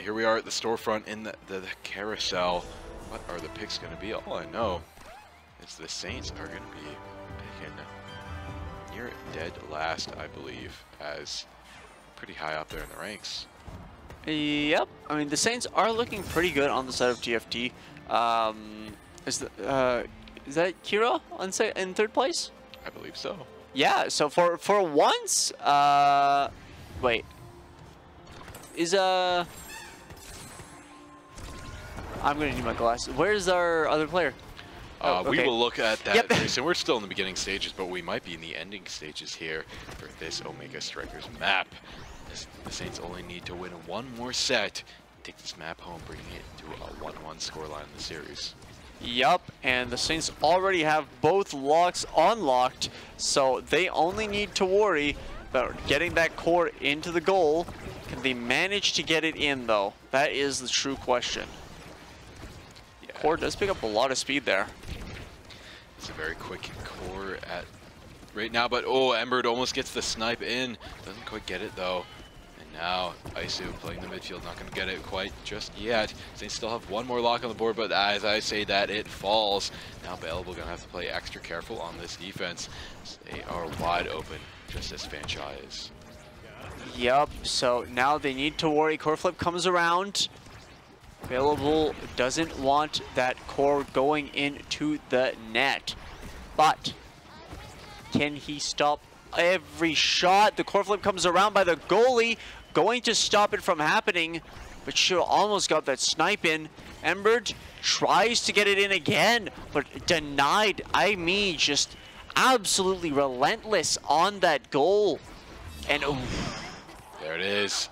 Here we are at the storefront in the, the, the carousel. What are the picks going to be? All I know is the Saints are going to be picking near dead last, I believe, as pretty high up there in the ranks. Yep. I mean, the Saints are looking pretty good on the side of TFT. Um, is, the, uh, is that Kira on in third place? I believe so. Yeah, so for for once, uh, wait, is uh, I'm gonna need my glasses. Where's our other player? Uh, Oh, We will look at that Yep. very soon. We're still in the beginning stages, but we might be in the ending stages here for this Omega Strikers map. The Saints only need to win one more set, take this map home, bringing it to a 1-1 scoreline in the series. Yup, and the Saints already have both locks unlocked, so they only need to worry about getting that core into the goal. Can they manage to get it in, though? That is the true question. Core does pick up a lot of speed there. It's a very quick core at right now, but oh, Emberd almost gets the snipe in. Doesn't quite get it though. And now Isu playing the midfield, not going to get it quite just yet. They still have one more lock on the board, but as I say that, it falls. Now Bellable going to have to play extra careful on this defense. They are wide open, just as Fanshawe is. Yup, so now they need to worry. Core flip comes around. Available doesn't want that core going into the net. But can he stop every shot? The core flip comes around by the goalie, going to stop it from happening. But Shiro almost got that snipe in. Emberd tries to get it in again, but denied. I mean, just absolutely relentless on that goal. And There it is.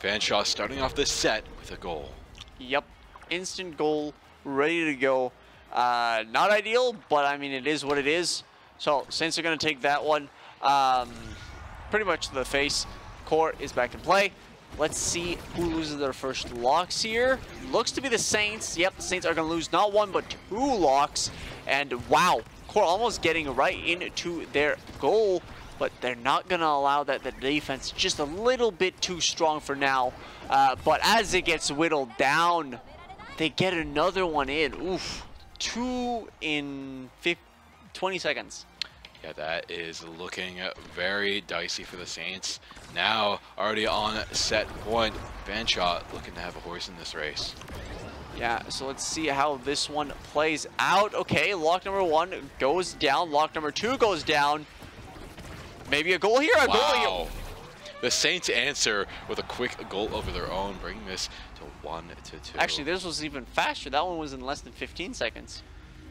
Fanshawe starting off this set with a goal. Yep, instant goal, ready to go. Uh, not ideal, but I mean, it is what it is. So, Saints are going to take that one um, pretty much the face. Core is back in play. Let's see who loses their first locks here. Looks to be the Saints. Yep, the Saints are going to lose not one, but two locks. And wow, Core almost getting right into their goal, but they're not going to allow that. The defense just a little bit too strong for now. Uh, but as it gets whittled down, they get another one in. Oof, two in 50, 20 seconds. Yeah, that is looking very dicey for the Saints. Now, already on set point, Fanshawe looking to have a horse in this race. Yeah, so let's see how this one plays out. Okay, lock number one goes down. Lock number two goes down. Maybe a goal here, a wow. goal here. The Saints answer with a quick goal over their own, bringing this to one to two. Actually, this was even faster. That one was in less than 15 seconds.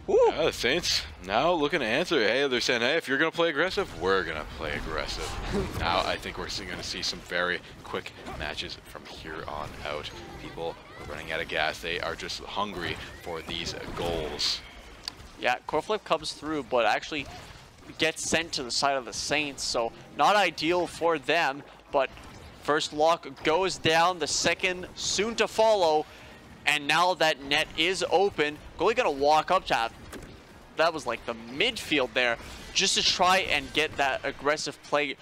Yeah, the Saints now looking to answer. Hey, they're saying, hey, if you're going to play aggressive, we're going to play aggressive. now I think we're going to see some very quick matches from here on out. People are running out of gas. They are just hungry for these goals. Yeah, core flip comes through, but actually gets sent to the side of the Saints, so not ideal for them, but first lock goes down, the second soon to follow, and now that net is open, goalie gonna walk up to that was like the midfield there, just to try and get that aggressive play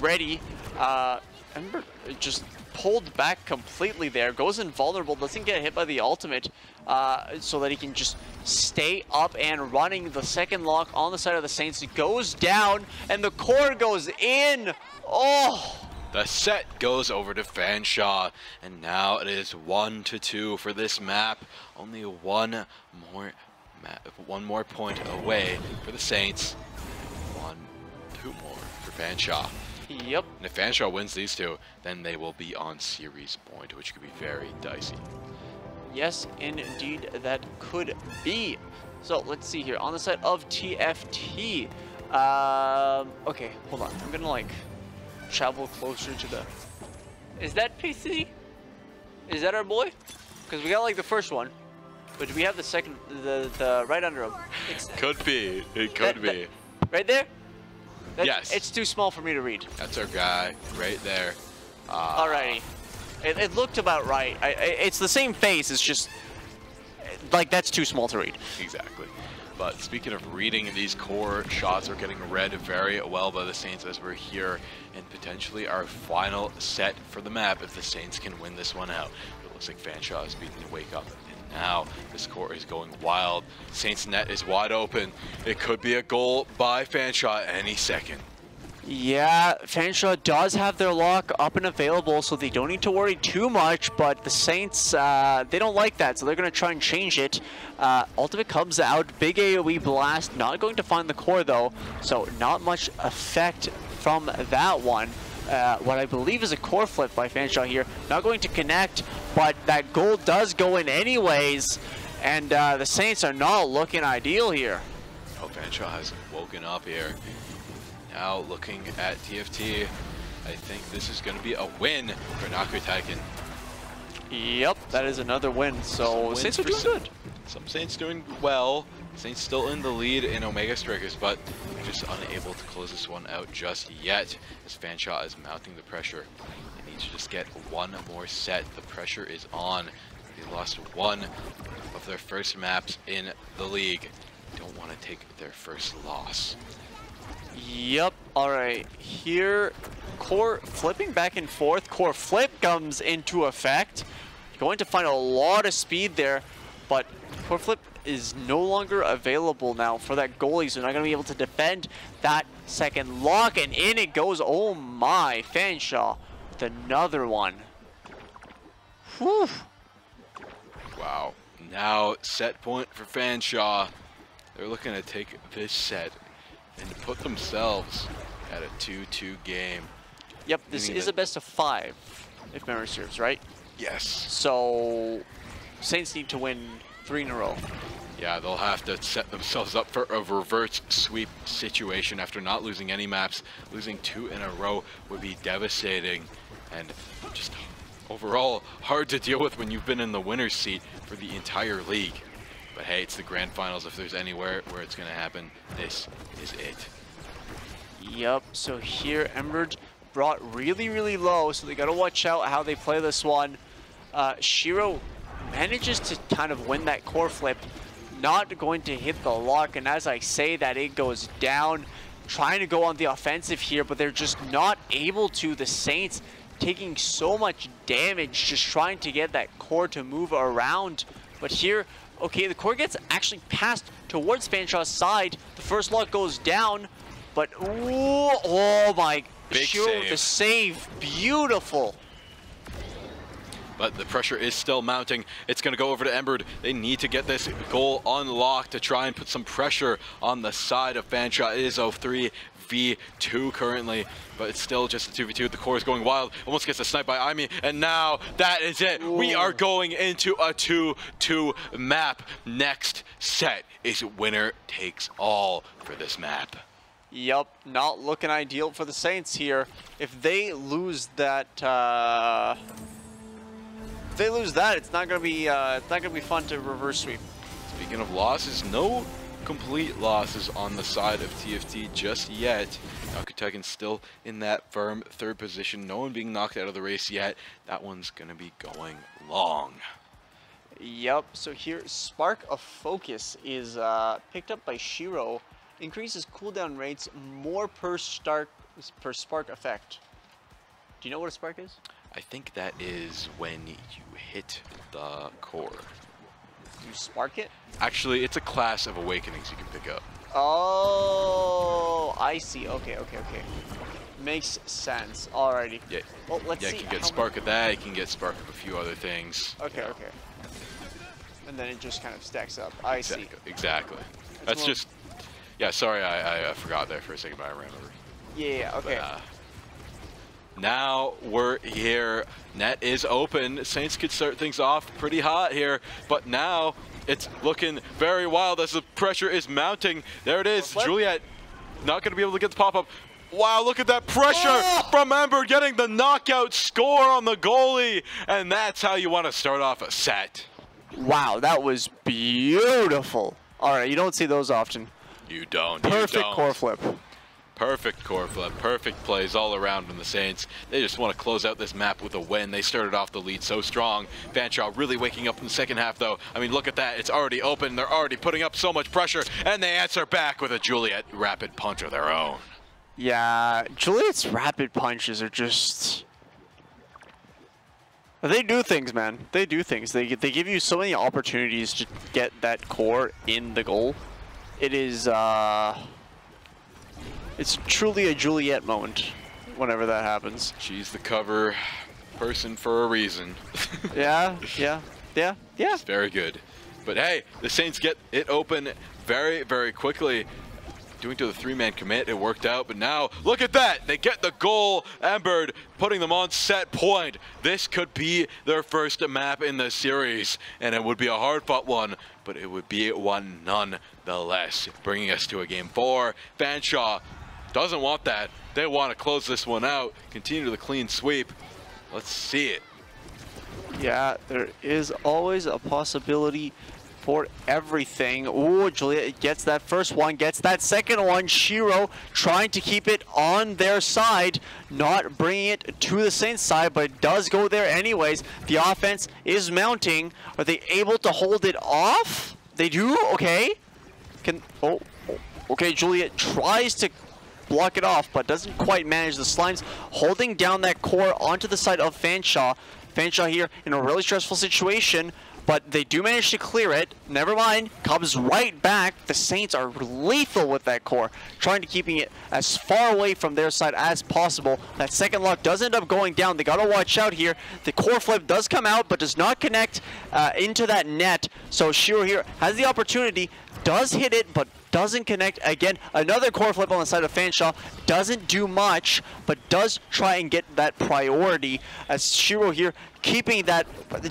ready. Uh, Ember just pulled back completely there, goes invulnerable, doesn't get hit by the ultimate, uh, so that he can just stay up and running. The second lock on the side of the Saints goes down, and the core goes in. Oh! The set goes over to Fanshawe, and now it is one to two for this map. Only one more, one more point away for the Saints. One, two more for Fanshawe. Yep. And if Fanshawe wins these two, then they will be on series point, which could be very dicey. Yes, indeed, that could be. So let's see here on the side of TFT. Um, okay, hold on. I'm gonna like travel closer to the... Is that PC? Is that our boy? Because we got like the first one. But do we have the second, the, the right under him? Could be. It could that, be. That, right there? That's, yes. It's too small for me to read. That's our guy right there. Uh, Alrighty. It, it, looked about right. I, I, it's the same face. It's just like that's too small to read. Exactly. But speaking of reading, these core shots are getting read very well by the Saints as we're here in potentially our final set for the map if the Saints can win this one out. It looks like Fanshawe is beating the wake up. Now this core is going wild. Saints net is wide open. It could be a goal by Fanshawe any second. Yeah, Fanshawe does have their lock up and available, so they don't need to worry too much, but the Saints, uh, they don't like that, so they're going to try and change it. Uh, Ultimate comes out, big AoE blast, not going to find the core though, so not much effect from that one. Uh, what I believe is a core flip by Fanshawe here, not going to connect, but that goal does go in anyways, and uh, the Saints are not looking ideal here. Oh, Fanshawe has woken up here. Now looking at TFT, I think this is going to be a win for Naku Taiken. Yep, that is another win. So Saints are doing good. Some Saints doing well. Saints still in the lead in Omega Strikers, but just unable to close this one out just yet as Fanshawe is mounting the pressure. They need to just get one more set. The pressure is on. They lost one of their first maps in the league. Don't want to take their first loss. Yep. All right. Here, core flipping back and forth. Core flip comes into effect. Going to find a lot of speed there, but core flip is no longer available now for that goalie, so not going to be able to defend that second lock, and in it goes. Oh my, Fanshawe with another one. Whew. Wow. Now set point for Fanshawe. They're looking to take this set and to put themselves at a 2-2 game. Yep, this is a best of five, if memory serves, right? Yes. So, Saints need to win three in a row. Yeah, they'll have to set themselves up for a reverse sweep situation after not losing any maps. Losing two in a row would be devastating and just overall hard to deal with when you've been in the winner's seat for the entire league. But hey, it's the grand finals. If there's anywhere where it's going to happen, this is it. Yep, so here Embered brought really, really low, so they got to watch out how they play this one. Uh, Shiro manages to kind of win that core flip, not going to hit the lock, and as I say that, it goes down. Trying to go on the offensive here, but they're just not able to. The Saints taking so much damage, just trying to get that core to move around. But here, okay, the core gets actually passed towards Fanshawe's side. The first lock goes down, but ooh, oh my, Big Shiro, save. the save, beautiful. But the pressure is still mounting. It's going to go over to Emberd. They need to get this goal unlocked to try and put some pressure on the side of Fanshawe. It is 0-3 v2 currently, but it's still just a 2v2. The core is going wild. Almost gets a snipe by Aimi, and now that is it. We are going into a 2-2 map. Next set is winner takes all for this map. Yup, not looking ideal for the Saints here. If they lose that, uh, if they lose that, it's not gonna be, uh, it's not gonna be fun to reverse sweep. Speaking of losses, no complete losses on the side of TFT just yet. Nakutekin still in that firm third position. No one being knocked out of the race yet. That one's going to be going long. Yup. So here, Spark of Focus is uh, picked up by Shiro. Increases cooldown rates more per spark per spark effect. Do you know what a spark is? I think that is when you hit the core. You spark it? Actually, it's a class of awakenings you can pick up. Oh, I see. Okay, okay, okay. Makes sense. Alrighty. Yeah, Well, let's yeah see. you can get spark of that, you can get spark of a few other things. Okay, okay. And then it just kind of stacks up. I see. Exactly. exactly. That's just... Yeah, sorry, I, I, I forgot there for a second, but I remember. Yeah, okay. Uh, now we're here. Net is open. Saints could start things off pretty hot here, but now it's looking very wild as the pressure is mounting. There it is. Juliet not going to be able to get the pop up. Wow, look at that pressure Oh! from Ember getting the knockout score on the goalie. And that's how you want to start off a set. Wow, that was beautiful. Alright, you don't see those often. You don't. you Perfect don't. core flip. Perfect core flip, perfect plays all around from the Saints. They just want to close out this map with a win. They started off the lead so strong. Fanshawe really waking up in the second half, though. I mean, look at that. It's already open. They're already putting up so much pressure, and they answer back with a Juliet rapid punch of their own. Yeah, Juliet's rapid punches are just. They do things, man. They do things. They they give you so many opportunities to get that core in the goal. It is uh, it's truly a Juliet moment whenever that happens. She's the cover person for a reason. Yeah, yeah, yeah, yeah. It's very good. But hey, the Saints get it open very, very quickly. Doing to the three-man commit, it worked out, but now, look at that! They get the goal, Emberd putting them on set point. This could be their first map in the series, and it would be a hard-fought one, but it would be one nonetheless. Bringing us to a game four. Fanshawe doesn't want that. They want to close this one out, continue the clean sweep. Let's see it. Yeah, there is always a possibility for everything. Ooh, Juliet gets that first one, gets that second one. Shiro trying to keep it on their side, not bringing it to the Saints side, but it does go there anyways. The offense is mounting. Are they able to hold it off? They do? Okay. Can, oh, oh, okay, Juliet tries to block it off, but doesn't quite manage. The Slimes holding down that core onto the side of Fanshawe. Fanshawe here in a really stressful situation, but they do manage to clear it. Never mind, comes right back. The Saints are lethal with that core, trying to keeping it as far away from their side as possible. That second lock does end up going down. They gotta watch out here. The core flip does come out, but does not connect uh, into that net. So Shiro here has the opportunity, does hit it, but doesn't connect. Again, another core flip on the side of Fanshawe. Doesn't do much, but does try and get that priority. As Shiro here keeping that,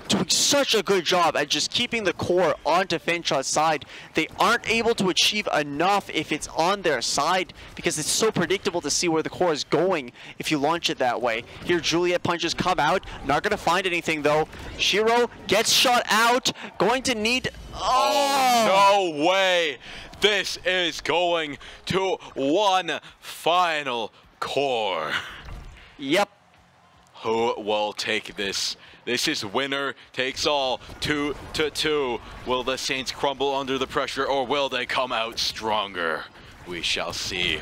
doing such a good job at just keeping the core onto Fanshawe's side. They aren't able to achieve enough if it's on their side because it's so predictable to see where the core is going if you launch it that way. Here, Juliet punches come out. Not going to find anything though. Shiro gets shot out. Going to need... Oh! No way! This is going to one final core. Yep. Who will take this? This is winner takes all. Two to two. Will the Saints crumble under the pressure or will they come out stronger? We shall see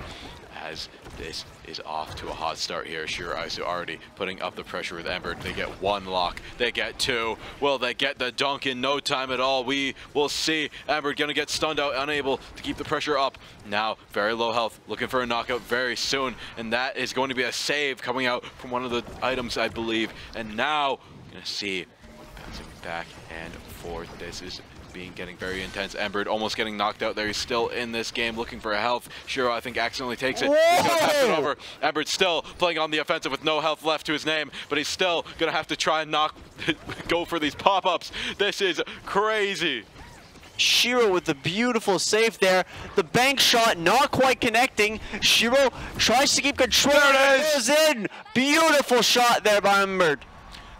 as this is off to a hot start here. Shiro Isu already putting up the pressure with Ember. They get one lock. They get two. Will they get the dunk in no time at all? We will see. Ember gonna get stunned out, unable to keep the pressure up. Now, very low health, looking for a knockout very soon. And that is going to be a save coming out from one of the items, I believe. And now, gonna see bouncing back and forth. This is being getting very intense. Ember almost getting knocked out there. He's still in this game looking for a health. Shiro, I think, accidentally takes it. He's gonna pass it over. Ember's still playing on the offensive with no health left to his name, but he's still gonna have to try and knock, go for these pop-ups. This is crazy. Shiro with the beautiful save there. The bank shot not quite connecting. Shiro tries to keep control. There it is. goes in. Beautiful shot there by Bird.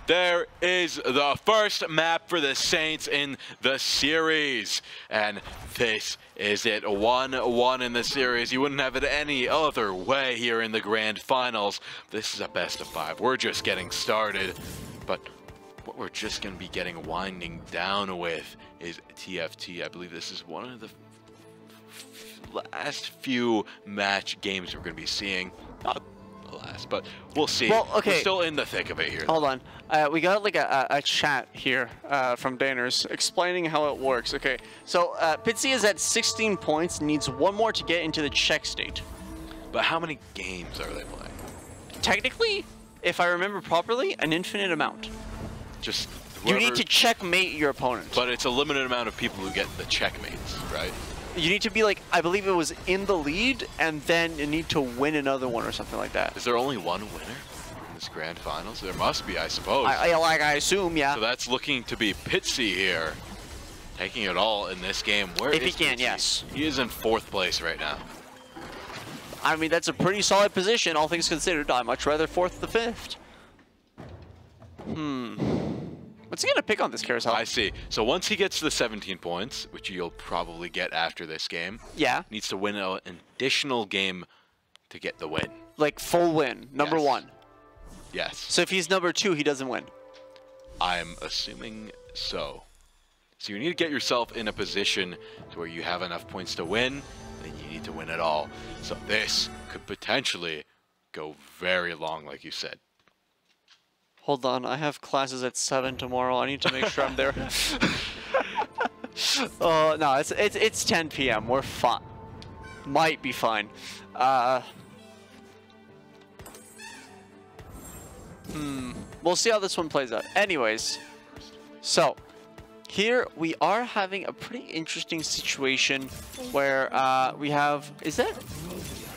There is the first map for the Saints in the series. And this is it. 1-1 in the series. You wouldn't have it any other way here in the grand finals. This is a best of five. We're just getting started. But what we're just going to be getting winding down with is TFT. I believe this is one of the last few match games we're going to be seeing. Last, but we'll see. Well, okay. We're still in the thick of it here. Hold on. Uh, we got like a, a, chat here uh, from Daners explaining how it works. Okay, so uh, Pitsy is at 16 points, needs one more to get into the check state. But how many games are they playing? Technically, if I remember properly, an infinite amount. Just You need to checkmate your opponent. But it's a limited amount of people who get the checkmates, right? You need to be like, I believe it was in the lead, and then you need to win another one or something like that. Is there only one winner in this grand finals? There must be, I suppose. I, I like I assume, yeah. so that's looking to be Pitsy here, taking it all in this game. Where If he can, Pitsy? yes. He is in fourth place right now. I mean, that's a pretty solid position, all things considered. I'd much rather fourth than fifth. Hmm. What's he gonna pick on this carousel? I see. So once he gets to the 17 points, which you'll probably get after this game, yeah, needs to win an additional game to get the win. like full win, number Yes. one. Yes, So if he's number two, he doesn't win. I'm assuming so. So you need to get yourself in a position to where you have enough points to win, then you need to win it all. So this could potentially go very long, like you said. Hold on, I have classes at seven tomorrow. I need to make sure I'm there. Oh no, it's it's it's 10 p.m. We're fine. Might be fine. Uh. Hmm. We'll see how this one plays out. Anyways, so here we are having a pretty interesting situation where uh, we have is that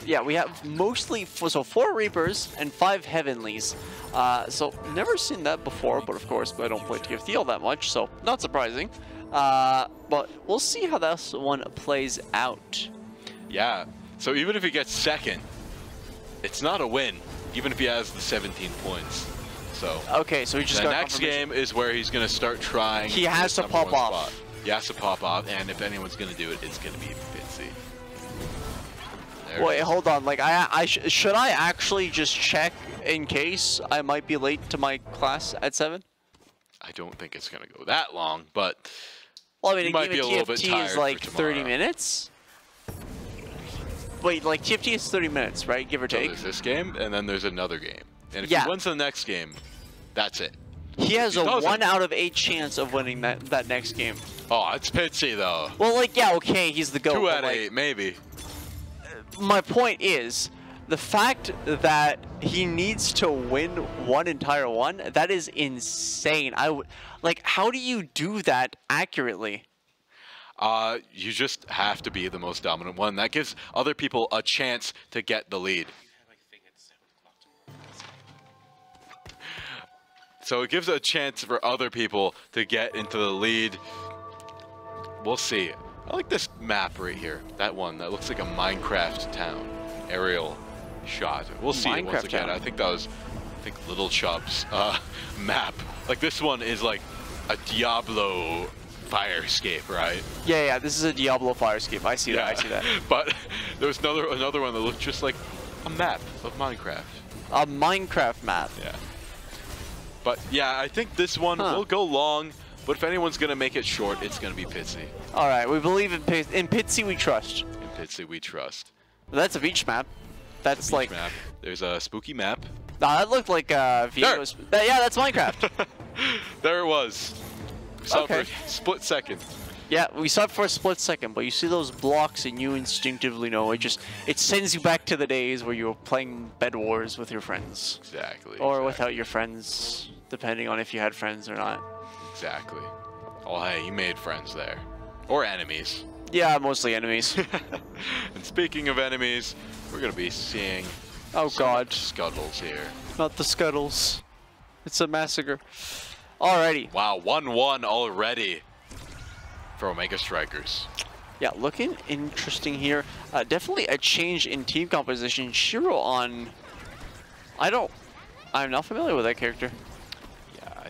yeah, we have mostly so four Reapers and five Heavenlies. Uh, so never seen that before, but of course I don't play TFT all that much, so not surprising. Uh, but we'll see how this one plays out. Yeah. So even if he gets second, it's not a win, even if he has the 17 points. So Okay, so we just the next game is where he's going to start trying. He has to pop off. spot. He has to pop off, and if anyone's going to do it, it's going to be. There Wait, hold on. Like, I, I sh should I actually just check in case I might be late to my class at seven? I don't think it's going to go that long, but Well, I mean, You might be a little bit TFT tired is like 30 minutes. Wait, like TFT is 30 minutes, right? Give or so take. there's this game, and then there's another game. And if Yeah. he wins the next game, that's it. He has a one out of eight chance of winning that that next game. Oh, it's Pitsy, though. Well, like, yeah, okay, he's the goat. Two out of like, eight, maybe. My point is the fact that he needs to win one entire one that is insane i like how do you do that accurately Uh, you just have to be the most dominant one. That gives other people a chance to get the lead. So it gives a chance for other people to get into the lead. We'll see. I like this map right here. That one that looks like a Minecraft town aerial shot. We'll see it once again. town. I think that was, I think Little Chub's uh, map. Like this one is like a Diablo fire escape, right? yeah yeah this is a diablo fire escape i see that i see that but there was another another one that looked just like a map of Minecraft. A Minecraft map. Yeah. But yeah, I think this one Huh. will go long. But if anyone's gonna make it short, it's gonna be Pitsy. All right, we believe in Pit- in Pitsy we trust. In Pitsy, we trust. That's a beach map. That's Beach like map. There's a spooky map. Nah, that looked like uh, Vito's. That- yeah, that's Minecraft. There it was. We saw Okay. for a split second. yeah, we saw it for a split second, but you see those blocks and you instinctively know it just it sends you back to the days where you were playing Bed Wars with your friends, Exactly. or exactly, without your friends, depending on if you had friends or not. Exactly. Oh, hey, you made friends there. Or enemies. Yeah, mostly enemies. and speaking of enemies, we're gonna be seeing oh God, scuttles here. not the scuttles. It's a massacre. Alrighty. Wow, 1-1 already for Omega Strikers. Yeah, looking interesting here. Uh, definitely a change in team composition. Shiro on. I don't. I'm not familiar with that character.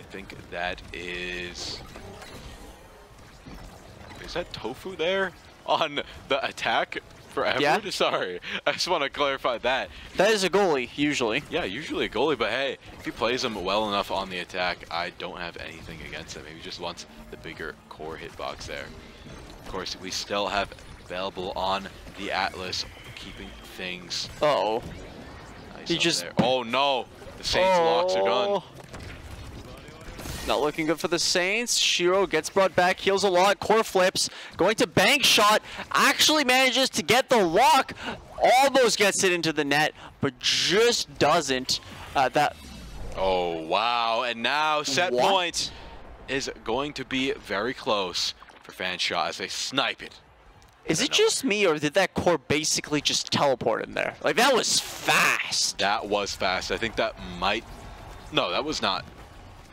I think that is. Is that Tofu there on the attack for Everett? Yeah. Sorry, I just want to clarify that. That is a goalie usually. Yeah, usually a goalie, but hey, if he plays him well enough on the attack, I don't have anything against him. Maybe just wants the bigger core hitbox there. Of course, we still have available on the Atlas, keeping things Uh oh. nice He just- there. Oh no! The Saints locks are done. Not looking good for the Saints. Shiro gets brought back, heals a lot, core flips, going to bank shot, actually manages to get the lock, almost gets it into the net, but just doesn't. Uh, that Oh wow! And now set What? point is going to be very close for Fanshawe as they snipe it. is it know. just me or did that core basically just teleport in there? Like that was fast. That was fast. I think that might. No, that was not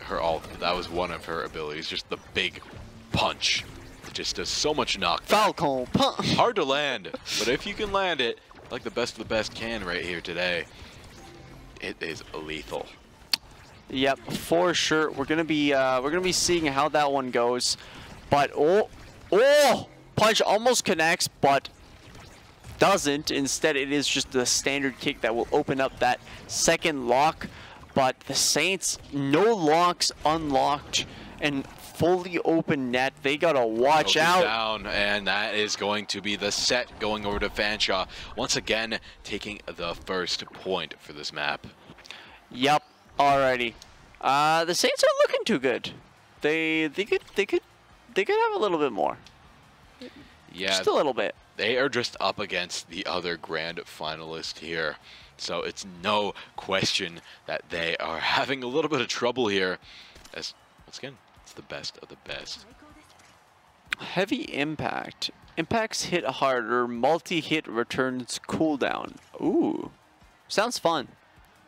her ult. That was one of her abilities. Just the big punch. It just does so much knock. Falcon punch. Hard to land, but if you can land it, like the best of the best can right here today, it is lethal. Yep, for sure. We're gonna be uh, we're gonna be seeing how that one goes. But oh, oh, punch almost connects, but doesn't. Instead, it is just the standard kick that will open up that second lock. But the Saints, no locks unlocked and fully open net. They gotta watch Goes out. Down, and that is going to be the set going over to Fanshawe. Once again, taking the first point for this map. Yep. Alrighty. Uh, the Saints are looking too good. They they could they could they could have a little bit more. Yeah, Just a little bit. they are just up against the other grand finalist here. So it's no question that they are having a little bit of trouble here. As once again, it's the best of the best. Heavy impact. Impacts hit harder. Multi-hit returns cooldown. Ooh. Sounds fun.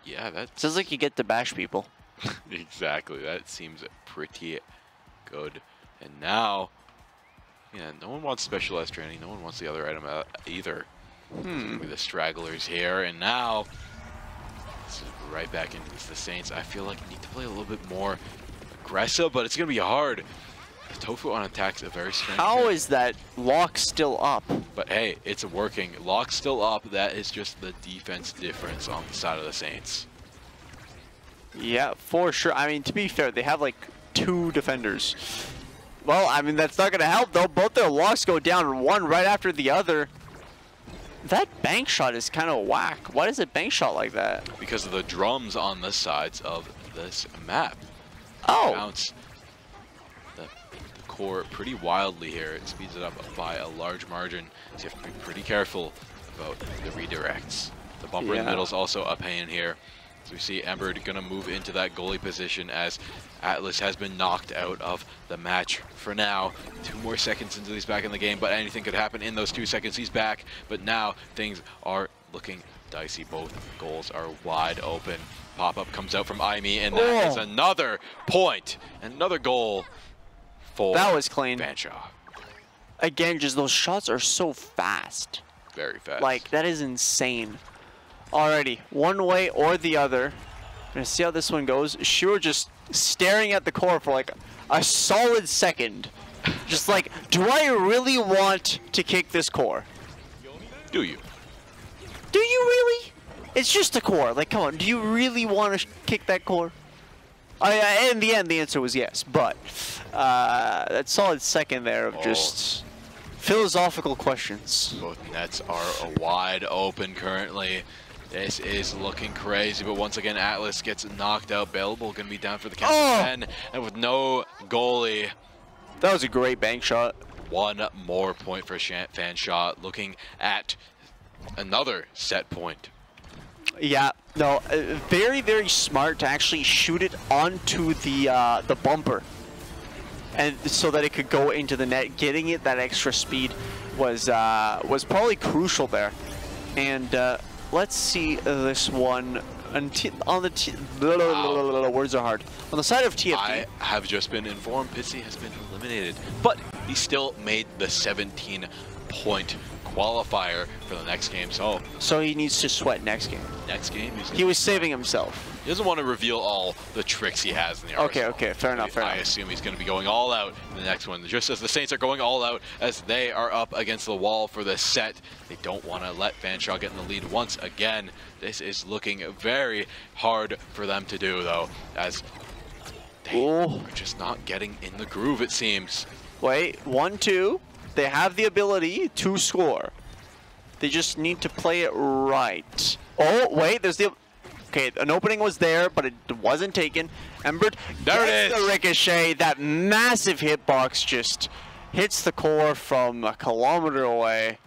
Yeah, that Sounds like you get to bash people. exactly. That seems pretty good. And now, yeah, no one wants specialized training. No one wants the other item either. Hmm. The stragglers here, and now this is right back into the Saints. I feel like I need to play a little bit more aggressive, but it's gonna be hard. Tofu on attacks a very strange. How hit. that lock still up? But hey, it's working. Lock still up. That is just the defense difference on the side of the Saints. Yeah, for sure. I mean, to be fair, they have like two defenders. Well, I mean, that's not going to help, though. Both their locks go down, one right after the other. That bank shot is kind of whack. Why does it bank shot like that? Because of the drums on the sides of this map. Oh, bounce the, the core pretty wildly here. It speeds it up by a large margin, so you have to be pretty careful about the redirects. The bumper in the middle is also a pain here. So we see Ember gonna move into that goalie position as Atlas has been knocked out of the match for now. Two more seconds until he's back in the game, but anything could happen in those two seconds. He's back, but now things are looking dicey. Both goals are wide open. Pop-up comes out from Aimi, and that is Oh. another point. Another goal for that was clean. Fanshawe. Again, just those shots are so fast. Very fast. Like, that is insane. Alrighty, one way or the other. Gonna see how this one goes. Shiro just staring at the core for like a solid second. Just like, do I really want to kick this core? Do you? Do you really? It's just a core. Like, come on, do you really want to kick that core? I, I, in the end, the answer was yes, but uh, that solid second there of Oh. just philosophical questions. Both nets are wide open currently. This is looking crazy, but once again, Atlas gets knocked out. Bellable going to be down for the count Oh! of 10, and with no goalie, That was a great bank shot. one more point for Shan- Fan Shot. Looking at another set point. Yeah, no, uh, very very smart to actually shoot it onto the uh, the bumper, and so that it could go into the net. Getting it that extra speed was uh, was probably crucial there. And uh, let's see this one on, on the T- words are hard on the side of TFT. I have just been informed Pitsy has been eliminated, but he still made the 17 point qualifier for the next game. So so he needs to sweat next game. next game, He was saving himself. He doesn't want to reveal all the tricks he has in the Okay, arsenal. okay, fair enough, fair I enough. assume he's going to be going all out in the next one, just as the Saints are going all out as they are up against the wall for the set. They don't want to let Fanshawe get in the lead once again. This is looking very hard for them to do, though, as they Oh. are just not getting in the groove, it seems. Wait, one, two. They have the ability to score. They just need to play it right. Oh, wait, there's the... Okay, an opening was there, but it wasn't taken. Ember There it gets the ricochet. That massive hitbox just hits the core from a kilometer away.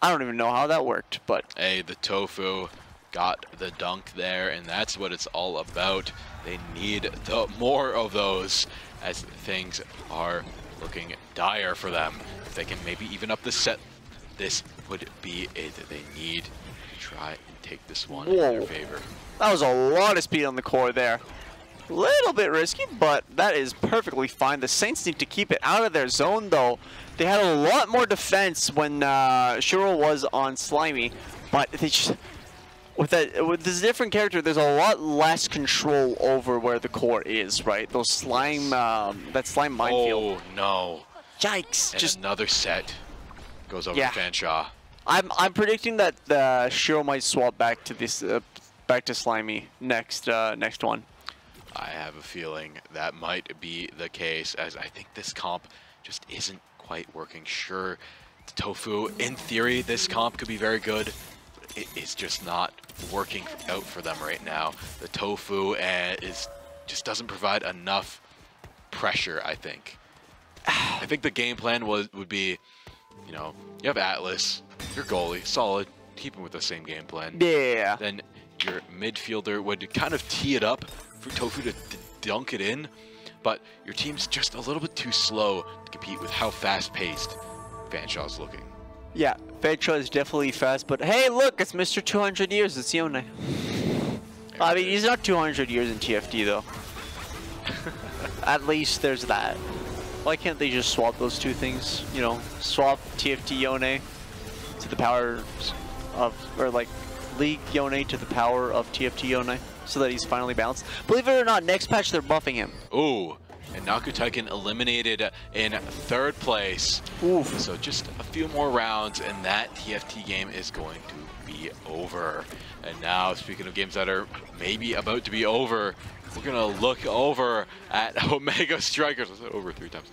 I don't even know how that worked, but Hey, the tofu got the dunk there, and that's what it's all about. They need the more of those as things are looking dire for them. If they can maybe even up the set, this would be it. They need to try and take this one in their favor. that was a lot of speed on the core there. A little bit risky, but that is perfectly fine. The Saints need to keep it out of their zone, though. They had a lot more defense when uh, Shiro was on Slimy, but they just with that with this different character, there's a lot less control over where the core is, right? Those slime, um, that slime minefield. Oh no! Yikes! And Just another set goes over Yeah. to Fanshawe. I'm I'm predicting that uh, Shiro might swap back to this uh, back to Slimy next uh, next one. I have a feeling that might be the case, as I think this comp just isn't quite working. Sure, the Tofu, in theory, this comp could be very good, it is just not working out for them right now. The Tofu uh, is just doesn't provide enough pressure, I think. I think the game plan was would be, you know, you have Atlas, your goalie, solid, keep him with the same game plan Yeah. then your midfielder would kind of tee it up for Tofu to d- dunk it in, but your team's just a little bit too slow to compete with how fast-paced Fanshawe's looking. Yeah, Petra is definitely fast, but hey, look, it's Mr. 200 years. It's Yone. I mean, he's not 200 years in TFT though. At least there's that. Why can't they just swap those two things? You know, swap TFT Yone to the power of, or like League Yone to the power of TFT Yone, so that he's finally balanced. Believe it or not, next patch they're buffing him. Ooh, and Nakutaiken eliminated in third place. Oof. So just a few more rounds, and that TFT game is going to be over. And now, speaking of games that are maybe about to be over, we're gonna look over at Omega Strikers. I said over three times.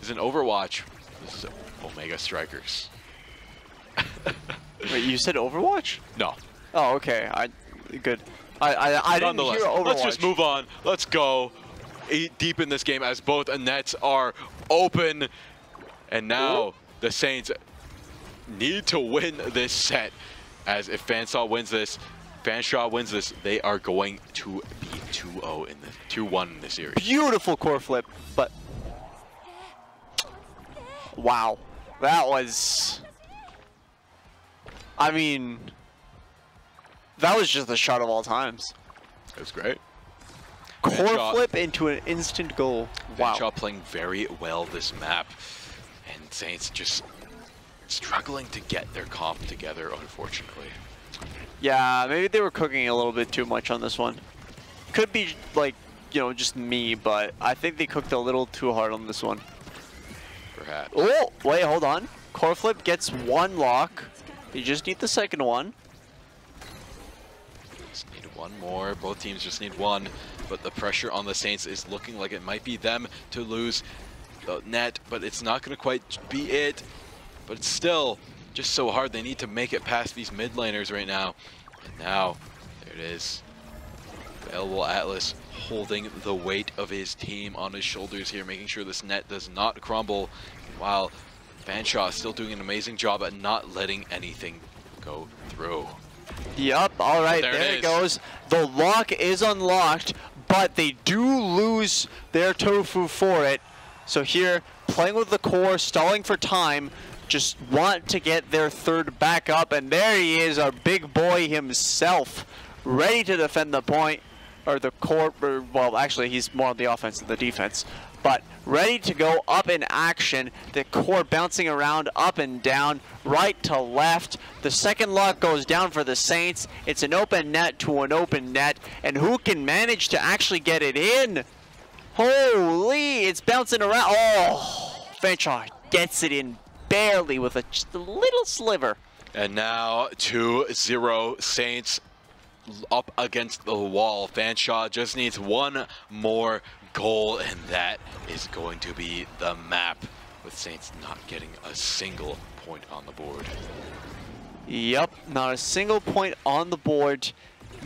This is an Overwatch. This is Omega Strikers. Wait, you said Overwatch? No. Oh, okay. I good. I I, I didn't hear Overwatch. let's just move on. Let's go deep in this game as both nets are open. And now the Saints need to win this set. As if Fanshawe wins this, Fanshawe wins this, they are going to be 2-0 in the 2-1 in the series. beautiful core flip, but wow, that was. I mean, that was just the shot of all times. It was great. Core flip into an instant goal. Wow. Fanshawe playing very well this map. And Saints just struggling to get their comp together, unfortunately. Yeah, maybe they were cooking a little bit too much on this one. Could be like, you know, just me, but I think they cooked a little too hard on this one. Perhaps. Oh, wait, hold on. Core flip gets one lock. You just need the second one. Just need one more. Both teams just need one. But the pressure on the Saints is looking like it might be them to lose the net, but it's not going to quite be it. But it's still just so hard. They need to make it past these mid laners right now. And now, there it is. Available Atlas holding the weight of his team on his shoulders here, making sure this net does not crumble, while Fanshawe still doing an amazing job at not letting anything go through. Yep, all right, There there, it it goes. The lock is unlocked, but they do lose their tofu for it. So here, playing with the core, stalling for time, just want to get their third back up, and there he is, our big boy himself, ready to defend the point, or the core, or, well, actually, he's more on the offense than the defense, but ready to go up in action. The core bouncing around up and down, right to left. The second lock goes down for the Saints. It's an open net to an open net, and who can manage to actually get it in? Holy, it's bouncing around. Oh, Fanshawe gets it in barely with a, just a little sliver. And now 2-0 Saints up against the wall. Fanshawe just needs one more goal, and that is going to be the map, with Saints not getting a single point on the board. Yep, not a single point on the board.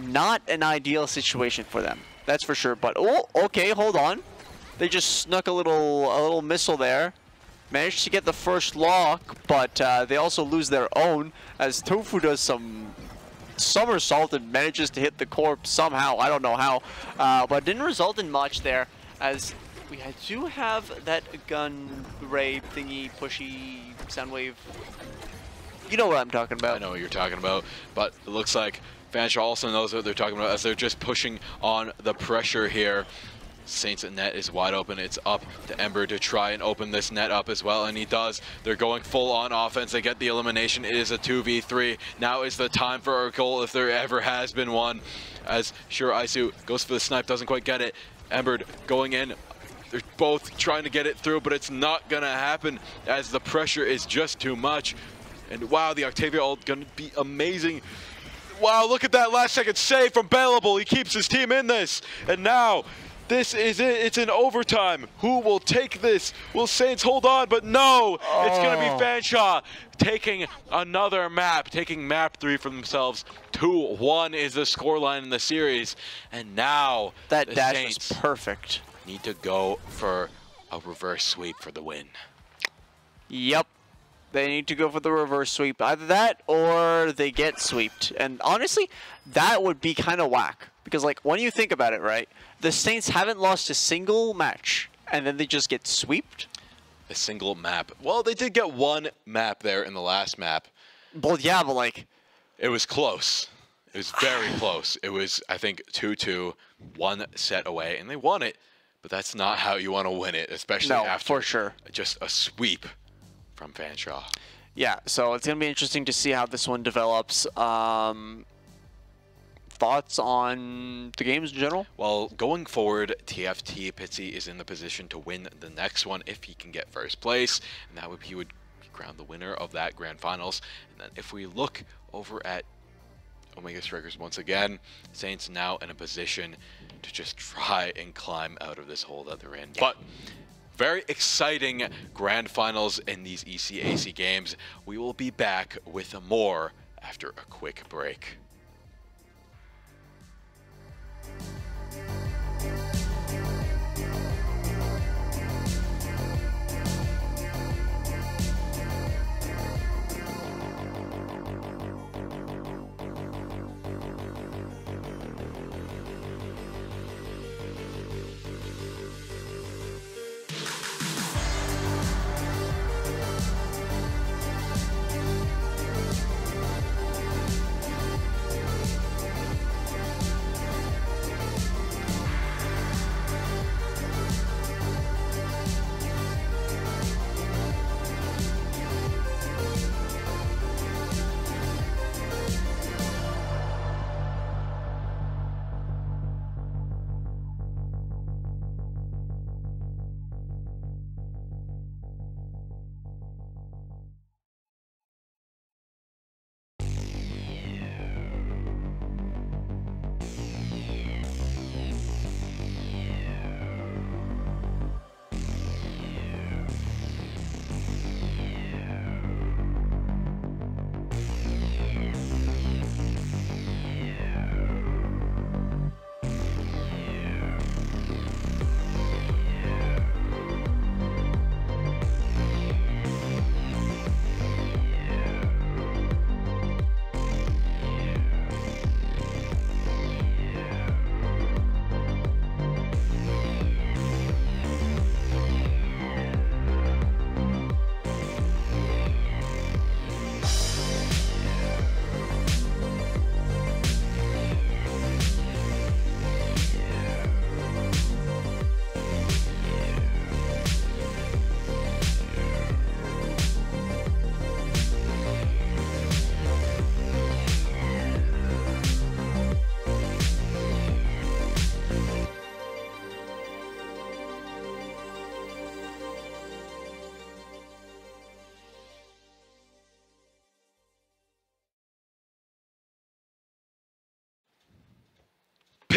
Not an ideal situation for them. That's for sure. But oh, okay, hold on. They just snuck a little a little missile there. Managed to get the first lock, but uh, they also lose their own as Tofu does some somersault and manages to hit the corpse somehow. I don't know how, uh, but didn't result in much there. As we do have that gun ray thingy, pushy sound wave. You know what I'm talking about. I know what you're talking about, but it looks like Fanshawe also knows what they're talking about as they're just pushing on the pressure here. Saints net is wide open. It's up to Ember to try and open this net up as well, and he does. They're going full on offense. They get the elimination. It is a 2v3. Now is the time for a goal if there ever has been one. As Shiro Isu goes for the snipe, doesn't quite get it. Ember going in. They're both trying to get it through, but it's not gonna happen as the pressure is just too much. And wow, the Octavia ult gonna be amazing. Wow, look at that last second save from Bellable. He keeps his team in this. And now, this is it. It's an overtime. Who will take this? Will Saints hold on? But no, it's going to Oh. be Fanshawe taking another map, taking map three for themselves. 2-1 is the scoreline in the series. And now That the dash Saints perfect. need to go for a reverse sweep for the win. Yep. They need to go for the reverse sweep. Either that or they get sweeped. And honestly, that would be kind of whack. Because, like, when you think about it, right? The Saints haven't lost a single match, and then they just get sweeped. A single map. Well, they did get one map there in the last map. Well, yeah, but, like, It was close. It was very close. It was, I think, 2-2, one set away, and they won it. But that's not how you want to win it, especially No, after for sure. just a sweep from Fanshawe. yeah. So it's going to be interesting to see how this one develops. Um, thoughts on the games in general? Well, going forward, TFT Pitsy is in the position to win the next one if he can get first place, and that would he would crown the winner of that grand finals. And then if we look over at Omega Strikers once again, Saints now in a position to just try and climb out of this hole that they're in. But very exciting grand finals in these ECAC games. We will be back with more after a quick break. Música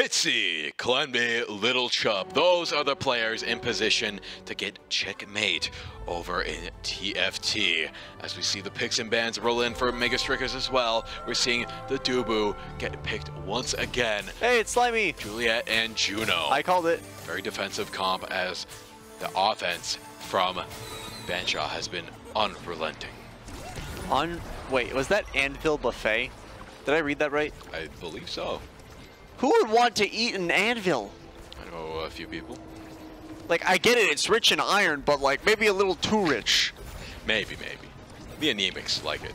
Pitsy, Clenby, Little Chub. Those are the players in position to get checkmate over in TFT. As we see the picks and bans roll in for Mega Strikers as well, we're seeing the Dubu get picked once again. Hey, it's Slimy. Juliet and Juno. I called it. Very defensive comp as the offense from Fanshawe has been unrelenting. On wait, was that Anvil buffet? Did I read that right? I believe so. Who would want to eat an anvil? I know a few people. Like, I get it, it's rich in iron, but like maybe a little too rich. Maybe, maybe. The anemics like it.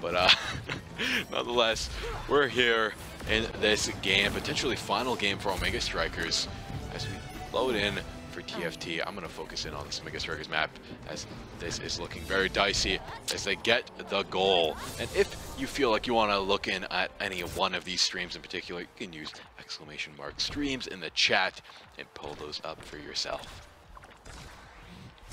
But uh, nonetheless, we're here in this game, potentially final game for Omega Strikers. As we load in for TFT, I'm going to focus in on this Omega Strikers map as this is looking very dicey as they get the goal. And if you feel like you want to look in at any one of these streams in particular, you can use exclamation mark streams in the chat and pull those up for yourself.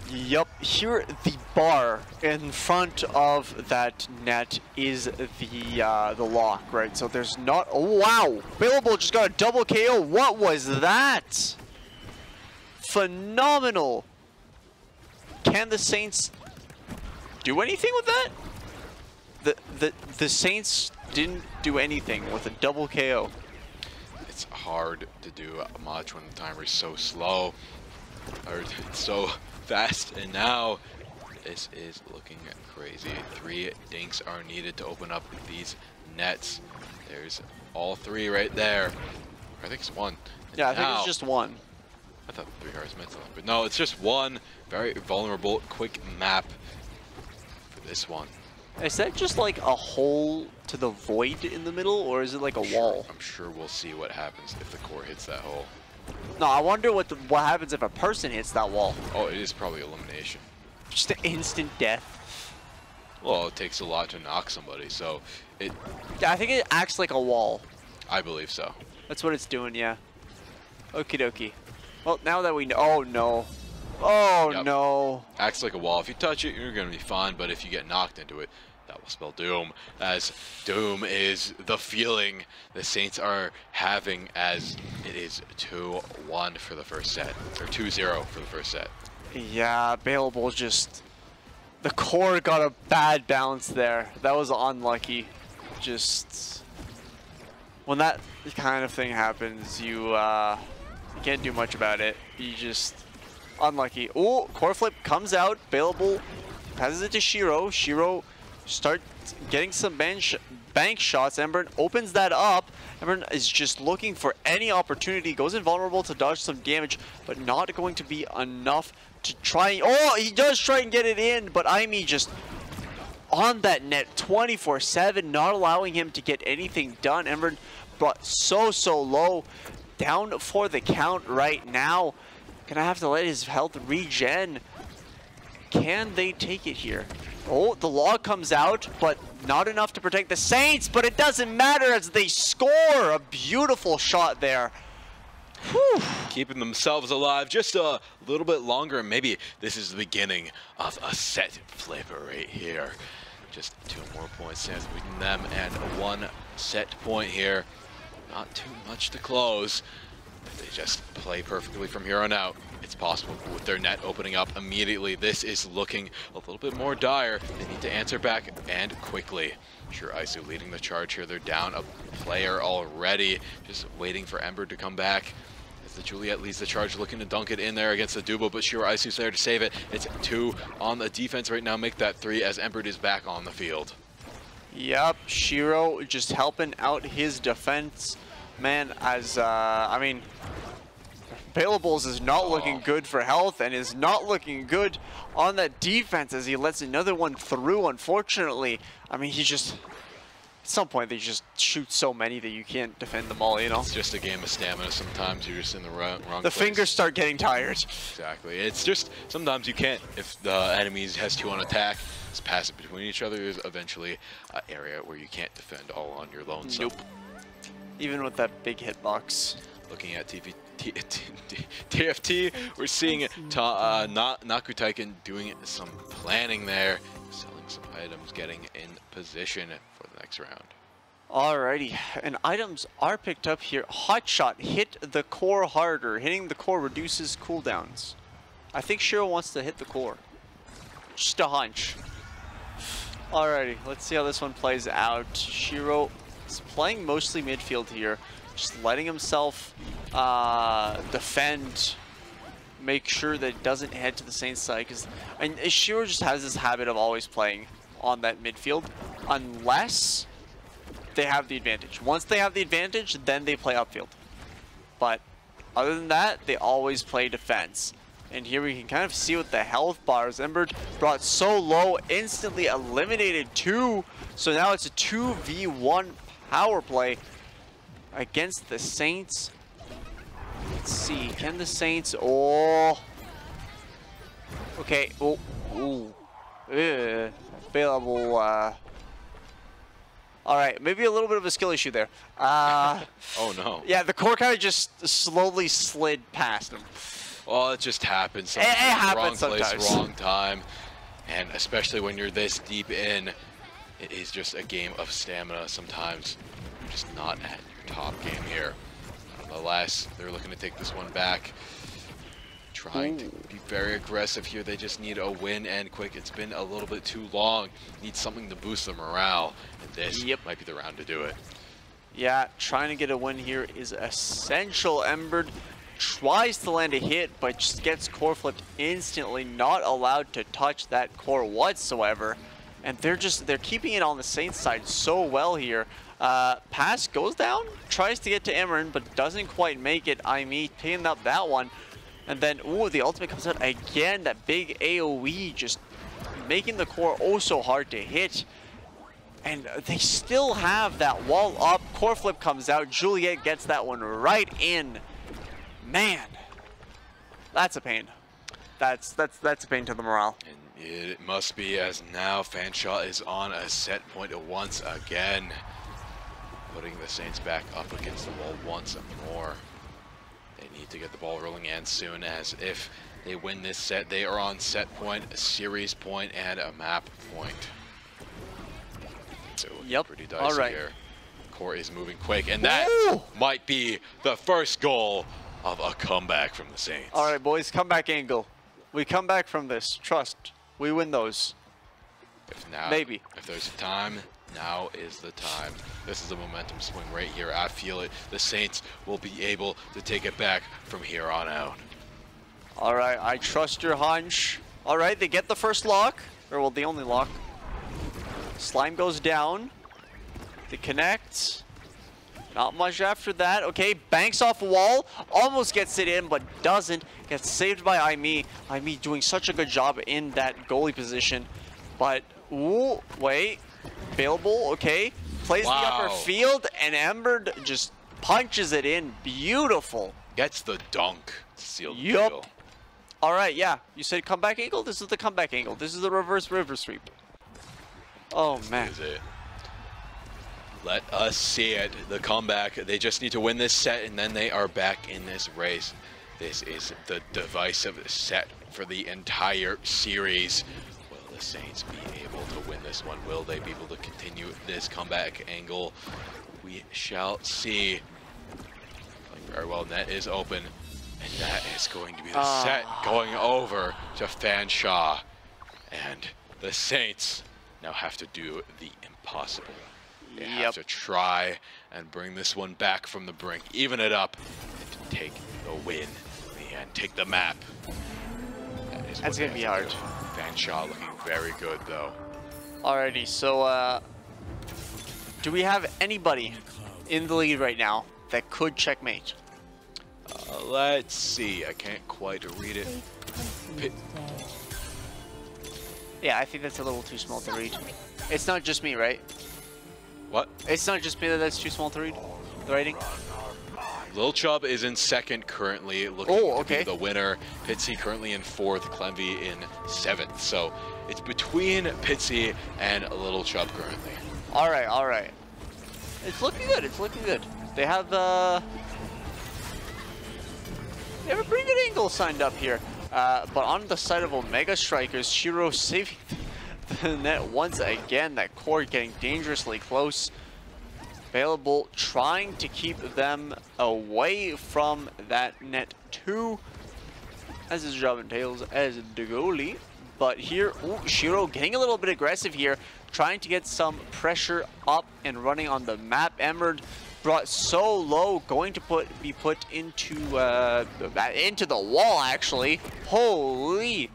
Yup, here the bar in front of that net is the uh, the lock, right? So there's not. Oh, wow, Billable just got a double KO. What was that? Phenomenal. Can the Saints do anything with that? The the the Saints didn't do anything with a double KO. It's hard to do much when the timer is so slow or so fast and now this is looking crazy three dinks are needed to open up these nets there's all three right there i think it's one And Yeah, I think it's just one. I thought three hearts meant something but no it's just one very vulnerable quick map for this one Is that just like a hole to the void in the middle, or is it like a Sure- wall? i'm sure we'll see what happens if the core hits that hole No, I wonder what the, what happens if a person hits that wall. oh it is probably elimination Just an instant death. well it takes a lot to knock somebody so it Yeah, I think it acts like a wall. i believe so That's what it's doing, yeah. Okie dokie. Well, now that we know. Oh no. Oh Yep. no. acts like a wall. If you touch it, you're going to be fine, but if you get knocked into it, that will spell doom. As doom is the feeling the Saints are having as it is 2-1 for the first set, or 2-0 for the first set. Yeah, Bailable just. The core got a bad bounce there. That was unlucky. Just. When that kind of thing happens, you, uh. You can't do much about it. You just. Unlucky. Oh, core flip comes out. Bailable passes it to Shiro. Shiro starts getting some bank, bank shots. Ember opens that up. Ember is just looking for any opportunity. Goes invulnerable to dodge some damage, but not going to be enough to try. Oh, he does try and get it in, but Aimi just on that net 24-7, not allowing him to get anything done. Ember brought so, so low. Down for the count right now. Gonna have to let his health regen. Can they take it here? Oh, the log comes out, but not enough to protect the Saints, but it doesn't matter as they score. A beautiful shot there. Whew. Keeping themselves alive just a little bit longer, and maybe this is the beginning of a set flavor right here. Just two more points stands between them and one set point here. Not too much to close. If they just play perfectly from here on out, it's possible with their net opening up immediately. This is looking a little bit more dire. They need to answer back and quickly. Shiro Isu leading the charge here. They're down a player already, just waiting for Ember to come back. As the Juliet leads the charge, looking to dunk it in there against the Dubu, but Shiro Isu's there to save it. It's two on the defense right now. Make that three as Ember is back on the field. Yep, Shiro just helping out his defense. Man, as, uh, I mean, Paylables is not looking Oh. good for health and is not looking good on that defense as he lets another one through, unfortunately. I mean, he just, at some point, they just shoot so many that you can't defend them all, you know? It's just a game of stamina. Sometimes you're just in the wrong, wrong The place. fingers start getting tired. Exactly. It's just sometimes you can't. If the enemies has two on attack, just pass it between each other. There's eventually an area where you can't defend all on your lonesome. Nope. Even with that big hitbox. Looking at TV, T, T, T, TFT, we're seeing Ta, uh, Na, Nakutaiken doing some planning there, selling some items, getting in position for the next round. Alrighty, and items are picked up here. Hot shot, hit the core harder. Hitting the core reduces cooldowns. I think Shiro wants to hit the core. Just a hunch. Alrighty, let's see how this one plays out. Shiro is playing mostly midfield here, just letting himself uh, defend, make sure that it doesn't head to the Saints side. Because and Shiro just has this habit of always playing on that midfield, unless they have the advantage. Once they have the advantage, then they play upfield. But other than that, they always play defense. And here we can kind of see what the health bars. Ember brought so low, instantly eliminated two. So now it's a 2v1 power play against the Saints. Let's see, can the Saints, oh. Okay, oh, ooh. Ugh. Available, uh, all right, maybe a little bit of a skill issue there. Uh, Oh no. yeah, the core kind of just slowly slid past him. Well, it just happens. It- it sometimes. happens wrong place, wrong time, and especially when you're this deep in, it is just a game of stamina. Sometimes you're just not at your top game here. Nonetheless, they're looking to take this one back. Trying to be very aggressive here. They just need a win and quick. It's been a little bit too long. Need something to boost the morale, and this Yep. might be the round to do it. Yeah, trying to get a win here is essential. Ember tries to land a hit, but just gets core flipped instantly, not allowed to touch that core whatsoever. And they're just, they're keeping it on the Saints side so well here. Uh, pass goes down, tries to get to Ember, but doesn't quite make it. Aimi picking up that one. And then, ooh, the ultimate comes out again. That big AoE just making the core oh so hard to hit. And they still have that wall up. Core flip comes out. Juliet gets that one right in. Man, that's a pain. That's that's that's a pain to the morale. And it must be as now Fanshawe is on a set point once again. Putting the Saints back up against the wall once more. They need to get the ball rolling and soon as if they win this set, they are on set point, a series point, and a map point. So Yep, pretty dicey all right. here. Core is moving quick, and that Ooh! might be the first goal of a comeback from the Saints. All right, boys, comeback angle. We come back from this. Trust. We win those. If now, Maybe. If there's time, now is the time. This is a momentum swing right here. I feel it. The Saints will be able to take it back from here on out. All right, I trust your hunch. All right, they get the first lock, or well, the only lock. Slime goes down. They connect. Not much after that. Okay, banks off wall. Almost gets it in, but doesn't. Gets saved by Aimi. Aimi doing such a good job in that goalie position. But, ooh, wait. Available, okay. Plays the upper field, and Ember just punches it in. Beautiful. Gets the dunk to seal the Yup. deal. All right, yeah. You said comeback angle? This is the comeback angle. This is the reverse river sweep. Oh, man. Let us see it. The comeback. They just need to win this set, and then they are back in this race. This is the divisive set for the entire series. Will the Saints be able to win this one? Will they be able to continue this comeback angle? We shall see. Playing very well. Net is open. And that is going to be the Ah. set going over to Fanshawe. And the Saints now have to do the impossible. They have to try and bring this one back from the brink, even it up, and take the win and take the map. That is That's gonna be have hard. to do. Fanshawe looking very good though. Alrighty, so, uh... Do we have anybody in the lead right now that could checkmate? Uh, let's see. I can't quite read it. Pit- Yeah, I think that's a little too small to read. It's not just me, right? What? It's not just me that that's too small to read? The rating? Lil Chubb is in second currently, looking Oh, to be the winner. Pitsy currently in fourth, Clemby in seventh. So it's between Pitsy and Little Chubb currently. Alright, alright. It's looking good, it's looking good. They have, uh... They have a pretty good angle signed up here. Uh, but on the side of Omega Strikers, Shiro saving the net once again. That core getting dangerously close. Available, trying to keep them away from that net too. as his job entails as the goalie. But here, ooh, Shiro getting a little bit aggressive here, trying to get some pressure up and running on the map. Emerald brought so low, going to put be put into uh, into the wall actually. Holy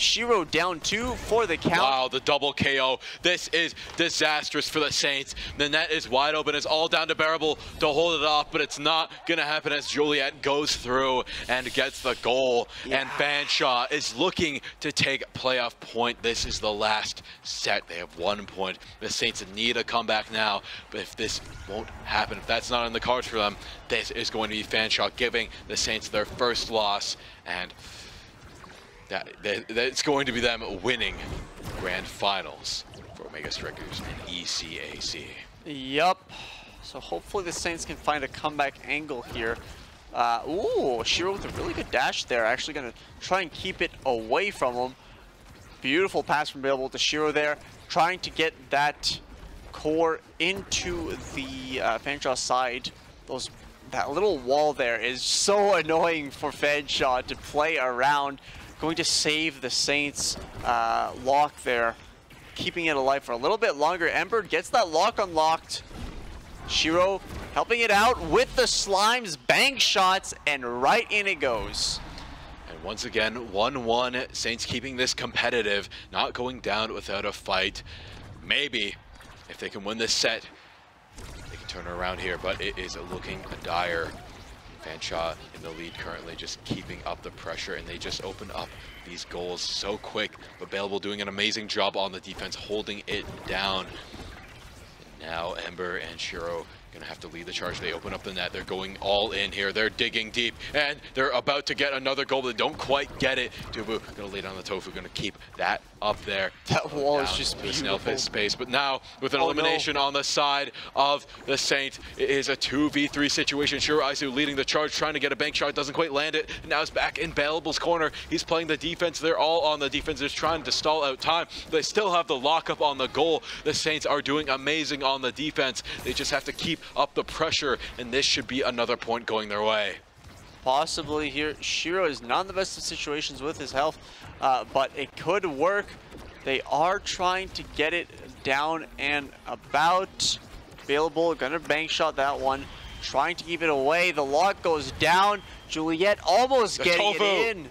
Shiro down two for the count. Wow, the double KO. This is disastrous for the Saints. The net is wide open. It's all down to Bearable to hold it off, but it's not going to happen as Juliet goes through and gets the goal. Yeah. And Fanshawe is looking to take playoff point. This is the last set. They have one point. The Saints need a comeback now, but if this won't happen, if that's not in the cards for them, this is going to be Fanshawe giving the Saints their first loss. And that, that that's going to be them winning grand finals for Omega Strikers and ECAC. Yup. So hopefully the Saints can find a comeback angle here. Uh, ooh, Shiro with a really good dash there. Actually going to try and keep it away from him. Beautiful pass from available to Shiro there. Trying to get that core into the uh, Fanshawe side. Those That little wall there is so annoying for Fanshawe to play around. Going to save the Saints uh, lock there keeping it alive for a little bit longer. Ember gets that lock unlocked. Shiro helping it out with the slimes, bank shots, and right in it goes. And once again, 1-1. Saints keeping this competitive, not going down without a fight. Maybe, if they can win this set, they can turn around here, but it is looking dire. Fanshawe in the lead currently, just keeping up the pressure, and they just open up these goals so quick. But Bailable doing an amazing job on the defense, holding it down. And now Ember and Shiro gonna have to lead the charge. They open up the net. They're going all in here. They're digging deep, and they're about to get another goal, but they don't quite get it. Dubu gonna lay down the tofu, gonna keep that up there. That wall is just to the snail beautiful. pit space. But now with an Oh, no. elimination on the side of the Saints, it is a 2v3 situation. Shiro Isu leading the charge, trying to get a bank shot, doesn't quite land it. Now it's back in Bailable's corner. He's playing the defense. They're all on the defense. They're trying to stall out time. They still have the lockup on the goal. The Saints are doing amazing on the defense. They just have to keep up the pressure, and this should be another point going their way. Possibly here. Shiro is not in the best of situations with his health, uh, but it could work. They are trying to get it down and about. Available, gonna bank shot that one. Trying to keep it away. The lock goes down. Juliet almost The getting tofu. it in.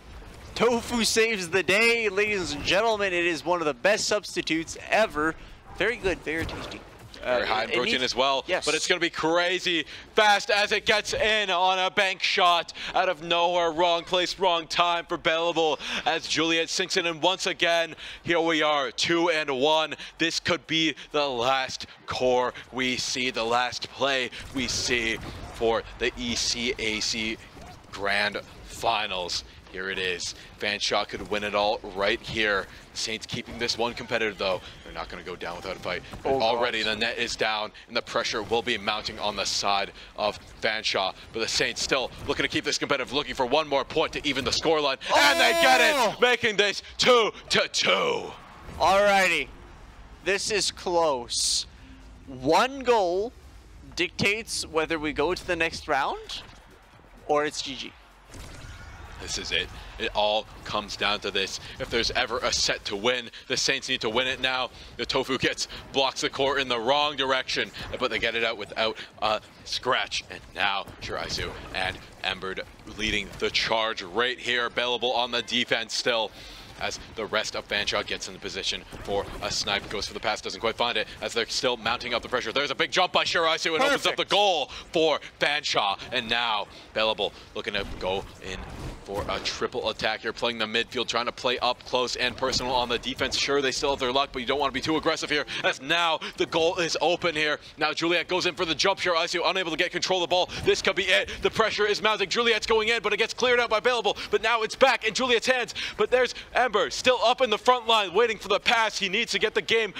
Tofu saves the day, ladies and gentlemen. It is one of the best substitutes ever. Very good, very tasty. Very Uh, high in protein needs- as well. Yes. But it's going to be crazy fast as it gets in on a bank shot out of nowhere. Wrong place, wrong time for Bellable as Juliet sinks in. And once again, here we are, two and one. This could be the last core we see, the last play we see for the ECAC Grand Finals. Here it is. Fanshawe could win it all right here. Saints keeping this one competitive though. They're not going to go down without a fight. Oh, already gosh. the net is down and the pressure will be mounting on the side of Fanshawe. But the Saints still looking to keep this competitive, looking for one more point to even the scoreline. And they get Oh! it, making this two to two. Alrighty. This is close. One goal dictates whether we go to the next round or it's GG. This is it. It all comes down to this. If there's ever a set to win, the Saints need to win it now. The Tofu gets blocks the core in the wrong direction, but they get it out without a scratch. And now Shiro Isu and Ember leading the charge right here. Available on the defense still. As the rest of Fanshawe gets in the position for a snipe, goes for the pass, doesn't quite find it. As they're still mounting up the pressure, there's a big jump by Shiro Isu and opens up the goal for Fanshawe. And now Bellable looking to go in for a triple attack here, playing the midfield, trying to play up close and personal on the defense. Sure, they still have their luck, but you don't want to be too aggressive here. As now the goal is open here. Now Juliet goes in for the jump shot. Isu unable to get control of the ball. This could be it. The pressure is mounting. Juliet's going in, but it gets cleared out by Bellable. But now it's back in Juliet's hands. But there's Still up in the front line, waiting for the pass. He needs to get the game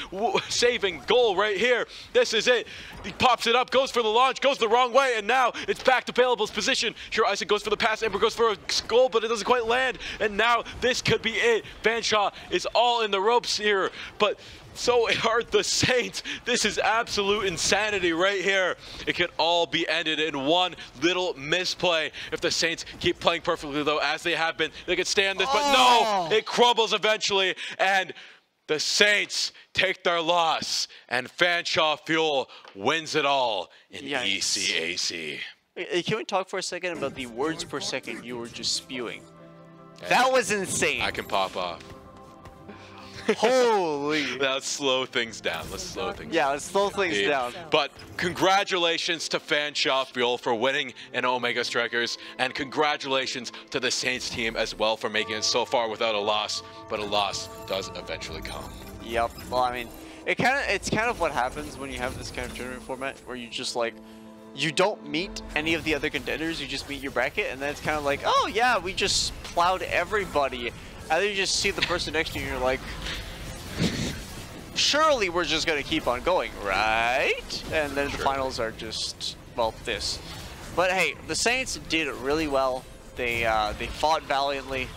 saving goal right here. This is it. He pops it up, goes for the launch, goes the wrong way, and now it's back to Bellable's position. Sure, Isaac goes for the pass. Ember goes for a goal, but it doesn't quite land. And now this could be it. Fanshawe is all in the ropes here, but So are the Saints. This is absolute insanity right here. It could all be ended in one little misplay. If the Saints keep playing perfectly, though, as they have been, they could stand this. But Oh. no, it crumbles eventually. And the Saints take their loss. And Fanshawe Fuel wins it all in Yikes. ECAC. Can we talk for a second about the words per second you were just spewing? That was insane. I can pop off. Holy. Let's slow things down. Let's slow things Yeah, let's slow things Yeah. down. But congratulations to Fanshawe Fuel for winning in Omega Strikers, and congratulations to the Saints team as well for making it so far without a loss. But a loss does eventually come. Yep. Well, I mean, it kind of it's kind of what happens when you have this kind of tournament format where you just like you don't meet any of the other contenders, you just meet your bracket, and then it's kind of like, oh yeah, we just plowed everybody, and then you just see the person next to you, and you're like, surely we're just gonna keep on going, right? And then the finals are just well this. But hey, the Saints did it really well. They uh, they fought valiantly.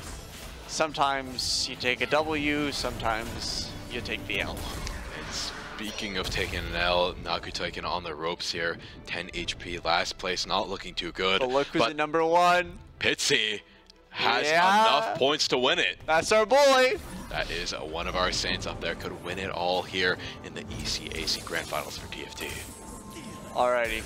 Sometimes you take a W, sometimes you take the L. And speaking of taking an L, Nakutaikin on the ropes here. 10 HP, last place, not looking too good. But look who's but at number one. Pitsy has Yeah. enough points to win it. That's our boy. That is one of our Saints up there. Could win it all here in the ECAC Grand Finals for TFT. Alrighty.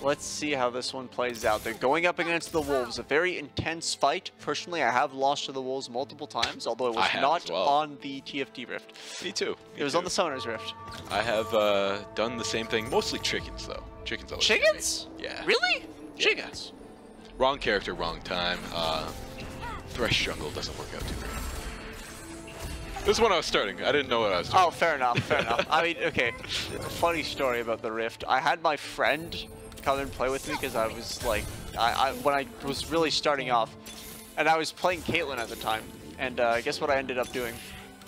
Let's see how this one plays out. They're going up against the Wolves. A very intense fight. Personally, I have lost to the Wolves multiple times, although it was not well. on the TFT Rift. Me too. me It was too. on the Summoner's Rift. I have uh, done the same thing. Mostly chickens, though. Chickens always. Chickens? Yeah. Really? Yeah. Chickens. Wrong character, wrong time. Uh, Thresh Jungle doesn't work out too great. This is when I was starting. I didn't know what I was doing. Oh, fair enough, fair enough. I mean, okay, funny story about the Rift. I had my friend come and play with me because I was like, I, I when I was really starting off, and I was playing Caitlyn at the time. And uh, guess what I ended up doing?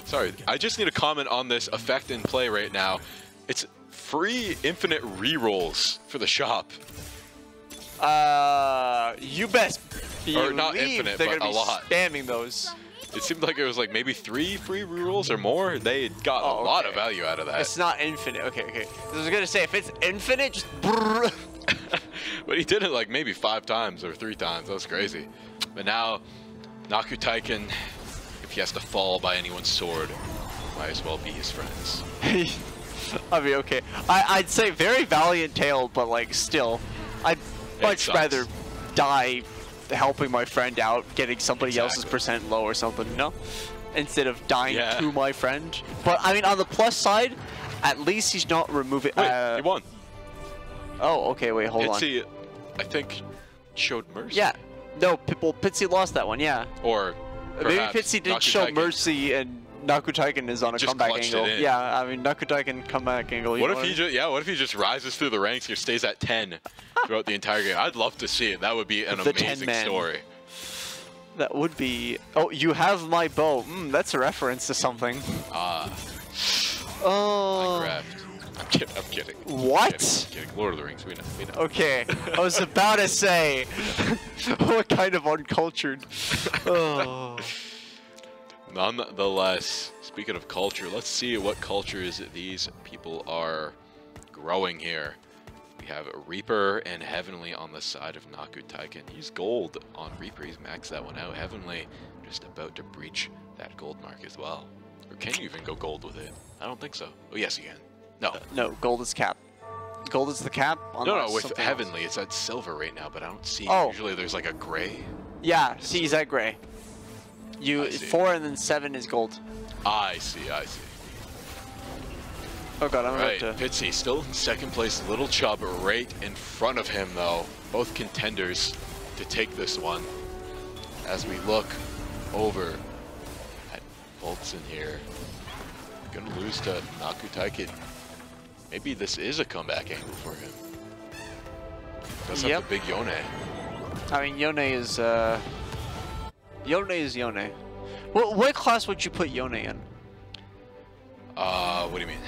Sorry, I just need to comment on this effect in play right now. It's free infinite rerolls for the shop. Uh, you best Or not infinite, they're but gonna a be lot. spamming those. It seemed like it was like maybe three free rerolls or more. They got Oh, a lot of value out of that. It's not infinite. Okay, okay. I was gonna say if it's infinite, just but he did it like maybe five times or three times. That was crazy. But now, Naku Taiken, if he has to fall by anyone's sword, might as well be his friends. I mean, okay. I, I'd say very valiant tale, but like still, I'd much rather die helping my friend out, getting somebody else's percent low or something, you know? Instead of dying Yeah. to my friend. But I mean, on the plus side, at least he's not removing. Wait, uh, he won. Oh, okay. Wait, hold on. Itzy, I think, showed mercy. Yeah. No, well, Pitsy lost that one. Yeah. Or Maybe Pitsy did show mercy and Nakutaiken is on a Just comeback angle. Yeah, I mean Nakutaiken comeback angle. What know if he just yeah? What if he just rises through the ranks or stays at ten throughout the entire game? I'd love to see it. That would be an The amazing story. That would be. Oh, you have my bow. Mm, that's a reference to something. Ah, Oh. Minecraft. I'm kidding. I'm kidding. I'm What? kidding, I'm kidding. Lord of the Rings. We know. We know. Okay, I was about to say, what kind of uncultured? Oh. Nonetheless, speaking of culture, let's see what cultures these people are growing here. We have Reaper and Heavenly on the side of Naku Taiken. He's gold on Reaper. He's maxed that one out. Heavenly just about to breach that gold mark as well. Or can you even go gold with it? I don't think so. Oh, yes, you can. No. Uh, no, gold is cap. Gold is the cap. No, no, with something else. Heavenly, it's at silver right now, but I don't see. Oh. Usually there's like a gray. Yeah, see, he's at gray. You four and then seven is gold. I see, I see. Oh god, I'm Right, about to. Pitsy still in second place. Little Chub right in front of him, though. Both contenders to take this one. As we look over at Boltzon here. Gonna lose to Naku Taiken. Maybe this is a comeback angle for him. Does Yep. have the big Yone. I mean, Yone is uh. Yone is Yone. What what class would you put Yone in? Uh, what do you mean?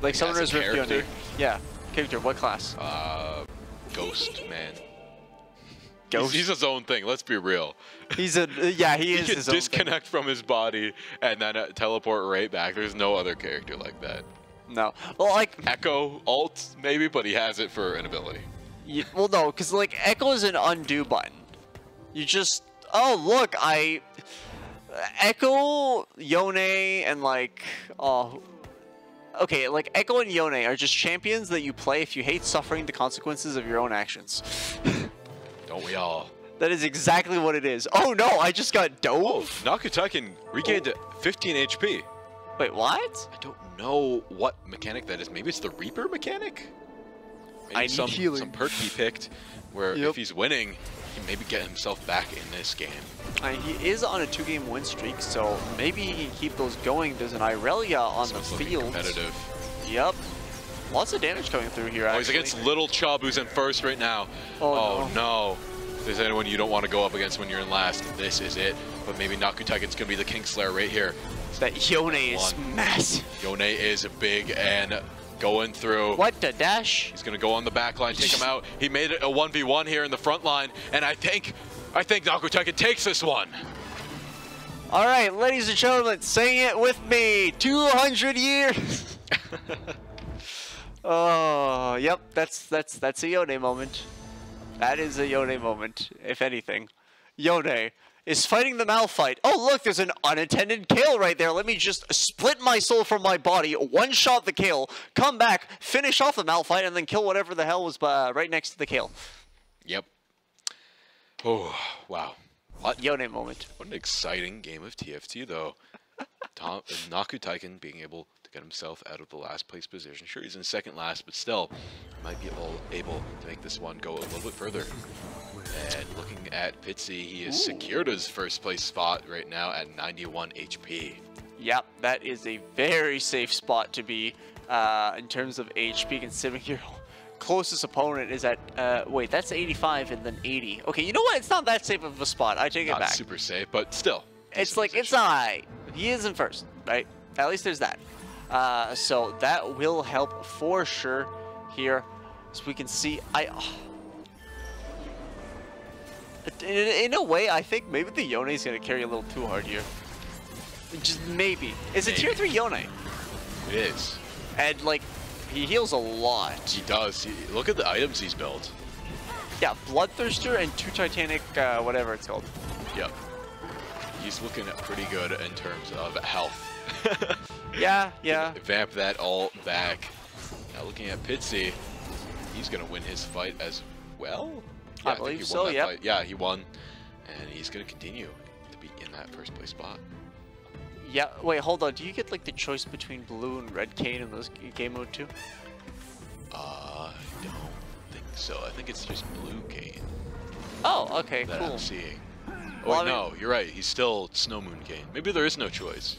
Like a Summoner's Rift Yone. Yeah, character. What class? Uh, Ghost Man. Ghost. He's his own thing. Let's be real. He's a yeah. He He is can his own thing. disconnect from his body and then uh, teleport right back. There's no other character like that. No. Well, like, Ekko alt maybe, but he has it for an ability. well, no, because like Ekko is an undo button. You just oh look, I Ekko, Yone, and like oh. Okay, like Ekko and Yone are just champions that you play if you hate suffering the consequences of your own actions. Don't we all? That is exactly what it is. Oh no, I just got Oh, dove. Nakutaikin regained 15 HP. Wait, what? I don't know what mechanic that is. Maybe it's the Reaper mechanic? Maybe I need some, healing. some perk he picked where Yep. if he's winning, can maybe get himself back in this game. He is on a two-game win streak, so maybe he can keep those going. There's an Irelia on So the field. competitive. Yep. Lots of damage coming through here. Oh, he's against Little Chubb, who's in first right now. Oh, oh no. If there's anyone you don't want to go up against when you're in last, this is it. But maybe Nakutaikin's going to be the Kingslayer right here. That Yone is massive. Yone is big and going through. What the dash? He's gonna go on the back line, take him out. He made it a 1v1 here in the front line, and I think, I think Nakutaikin takes this one. All right, ladies and gentlemen, sing it with me. 200 years. oh, yep. That's that's that's a Yone moment. That is a Yone moment, if anything. Yone is fighting the Malphite. Oh, look, there's an unintended kill right there. Let me just split my soul from my body, one shot the kill, come back, finish off the Malphite, and then kill whatever the hell was uh, right next to the kill. Yep. Oh, wow. What, Yone moment. what an exciting game of TFT, though. Tom, Nakutaikin being able to get himself out of the last place position. Sure, he's in second last, but still, might be able, able to make this one go a little bit further. And looking at Pitsy, he has secured his first place spot right now at 91 HP. Yep, that is a very safe spot to be uh, in terms of HP, considering your closest opponent is at, uh, wait, that's 85 and then 80. Okay, you know what? It's not that safe of a spot. I take it back. Not super safe, but still. it's like, it's position. alright. He is in first, right? At least there's that. Uh, so that will help for sure here. So we can see, I... In, in a way, I think maybe the Yone is going to carry a little too hard here. Just maybe. It's a tier 3 Yone. It is. And like, he heals a lot. He does. He, look at the items he's built. Yeah, Bloodthirster and two Titanic, uh, whatever it's called. Yep. He's looking pretty good in terms of health. Yeah, yeah. Vamp that all back. Now looking at Pitsy, he's gonna win his fight as well. I think believe so, won that yep. fight. Yeah, he won, and he's gonna continue to be in that first place spot. Yeah, wait, hold on. Do you get like the choice between blue and red Kayn in this game mode too? Uh, I don't think so. I think it's just Blue Kayn Oh, okay, that cool. I'm seeing. Oh, Well, wait, I mean- no, you're right. He's still Snow Moon Kayn. Maybe there is no choice.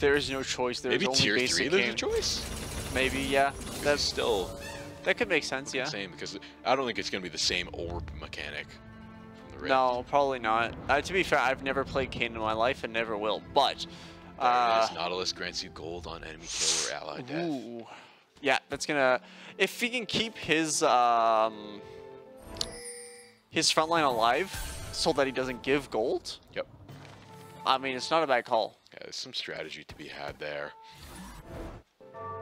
There is no choice. There's Maybe only tier basic three, there's a choice. Maybe, yeah. That's still that could make sense, yeah. same because I don't think it's gonna be the same orb mechanic. No, probably not. Uh, to be fair, I've never played Kayn in my life and never will. But, uh. Nautilus grants you gold on enemy kill or ally death. Ooh. Yeah, that's gonna. If he can keep his um his front line alive, so that he doesn't give gold. Yep. I mean, it's not a bad call. Yeah, there's some strategy to be had there.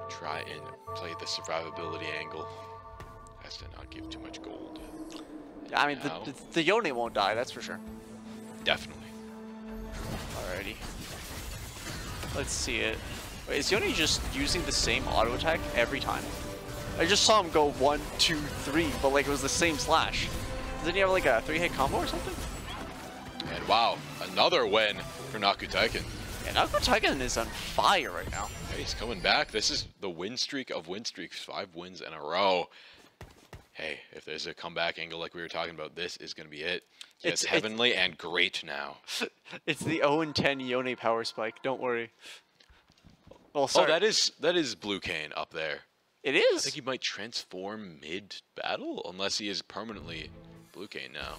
Try and play the survivability angle as to not give too much gold. Yeah, I mean, Now. the, the the Yone won't die. That's for sure. Definitely. Alrighty. Let's see it. Wait, is Yone just using the same auto attack every time? I just saw him go one, two, three, but like it was the same slash. Doesn't he have like a three-hit combo or something? And wow, another win for Nakutaikin. Yeah, Naoko Taigen is on fire right now. Hey, he's coming back. This is the win streak of win streaks. Five wins in a row. Hey, if there's a comeback angle like we were talking about, this is going to be it. He It's- has it's- Heavenly and Great now. It's the 0-10 Yone power spike. Don't worry. Well, Oh, sorry. that is that is Blue Kayn up there. It is. I think he might transform mid-battle, unless he is permanently Blue Kayn now.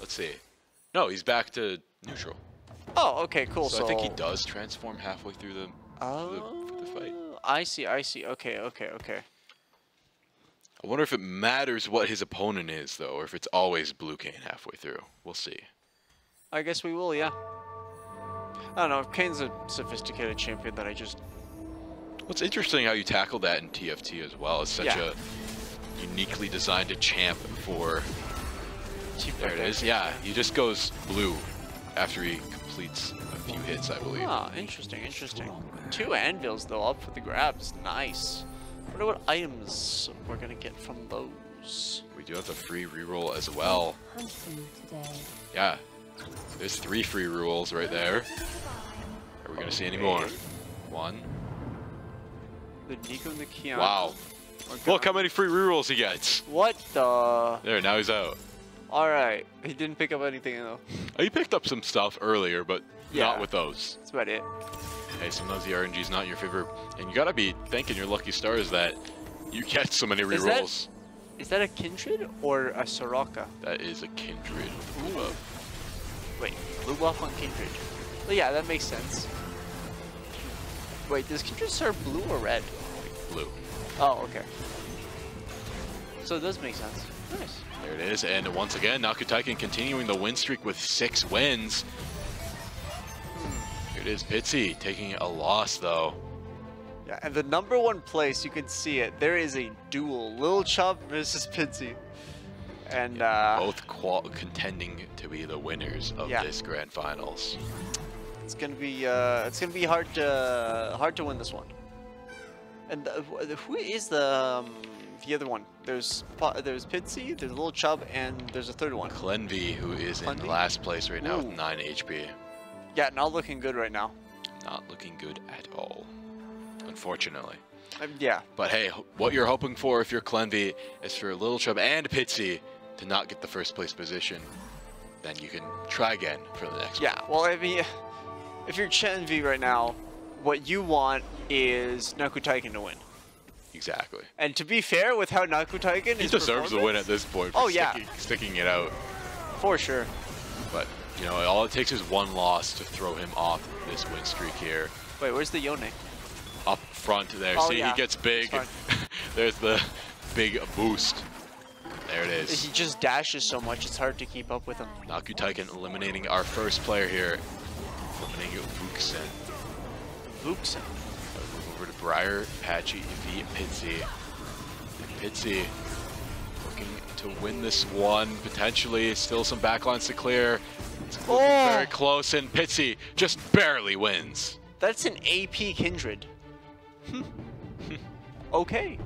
Let's see. No, he's back to neutral. Oh, okay, cool. So, So, I think he does transform halfway through the, Oh, the, for the fight. Oh, I see. I see. Okay. Okay. Okay. I wonder if it matters what his opponent is, though, or if it's always Blue Kayn halfway through. We'll see. I guess we will, yeah. I don't know. Kayn's a sophisticated champion that I just. What's interesting how you tackle that in TFT as well. It's such Yeah. a uniquely designed a champ for. There it is. Yeah, he just goes blue after he completes a few hits, I believe. Ah, interesting, interesting. Two anvils though up for the grabs. Nice. Wonder what items we're gonna get from those. We do have the free reroll as well. Yeah, there's three free rerolls right there. Are we gonna see any more? One. The Neeko and the Qiyana. Wow. Look how many free rerolls he gets. What the? There, now he's out. All right. He didn't pick up anything though. He picked up some stuff earlier, but Yeah. not with those. That's about it. Hey, sometimes the RNG is not your favor, and you gotta be thanking your lucky stars that you get so many Is that- rerolls. Is that a Kindred or a Soraka? That is a kindred. Ooh. buff. Wait, blue buff on Kindred. Well, yeah, that makes sense. Wait, does Kindred serve blue or red? Blue. Oh, okay. So it does make sense. Nice. There it is, and once again, Nakutaiken continuing the win streak with six wins. Here it is, Pitsy taking a loss though. Yeah, and the number one place, you can see it, there is a duel. Lil Chub versus Pitsy. And, uh, Both qual contending to be the winners of Yeah. this grand finals. it's gonna be, uh, it's gonna be hard to, hard to win this one. And uh, who is the, um, the other one? There's, there's Pitsy, there's Lil Chub, and there's a third one. Clenvy, who is in last place right now Ooh. with 9 HP. Yeah, not looking good right now. Not looking good at all, unfortunately. Um, yeah, But hey, what you're hoping for if you're Clenvy is for Little Chub and Pitsy to not get the first place position. Then you can try again for the next Yeah, well, I mean, if you're Chen V right now, what you want is Nakutaiken to win. Exactly. And to be fair, with how Nakutaiken He is He deserves the win at this point Oh, yeah. sticking, sticking it out. for sure. But, you know, all it takes is one loss to throw him off this win streak here. Wait, where's the Yone? Up front there. Oh, See, yeah. he gets big. There's the big boost. There it is. He just dashes so much, it's hard to keep up with him. Nakutaiken eliminating our first player here. Eliminating Vuksen. Vuxen. Move over to Briar, Patchy, And Pitsy. And Pitsy looking to win this one, potentially. Still some backlines to clear. It's Oh. very close, and Pitsy just barely wins. That's an AP Kindred. okay.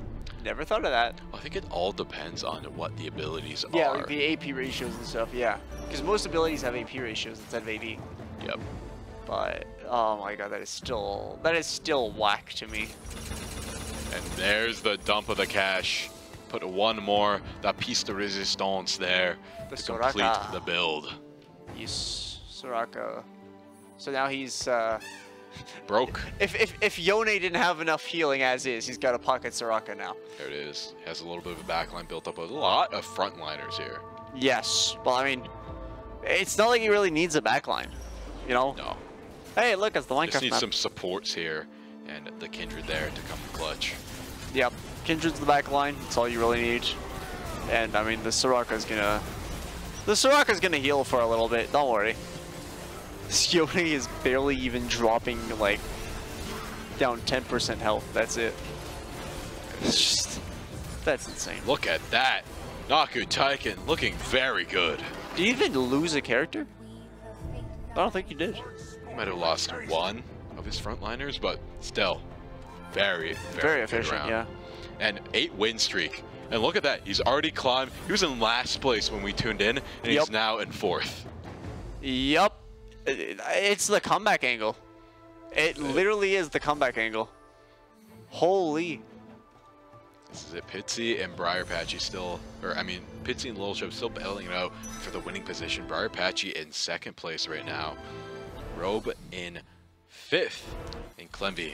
Never thought of that. I think it all depends on what the abilities Yeah, are. like the AP ratios and stuff, yeah. Because most abilities have AP ratios instead of AD. Yep. But, oh my god, that is still, that is still whack to me. And there's the dump of the cash. Put one more, that piece de resistance there The to complete the build. Yes, Soraka. So now he's, uh, Broke. if, if, if Yone didn't have enough healing as is, he's got a pocket Soraka now. There it is. Has a little bit of a backline built up. A lot of frontliners here. Yes. Well, I mean, it's not like he really needs a backline. You know? No. Hey, look, it's the Just Minecraft need map. some supports here, and the Kindred there to come clutch. Yep. Kindred's the backline. That's all you really need. And, I mean, the Soraka's gonna... The Soraka's gonna heal for a little bit. Don't worry. This is barely even dropping, like, down 10% health. That's it. It's just... That's insane. Look at that. Naku Taiken looking very good. Did you even lose a character? I don't think you did. He might have lost one of his frontliners, but still, very, very, Very efficient, round. yeah. And eight win streak. And look at that. He's already climbed. He was in last place when we tuned in, and he's now in fourth. Yup. It's the comeback angle. It literally is the comeback angle. Holy. This is it. Pitsy and Briar Patchy still, or I mean, Pitsy and Lil Chub still battling it out for the winning position. Briar Patchy in second place right now. Robe in fifth. And Clemby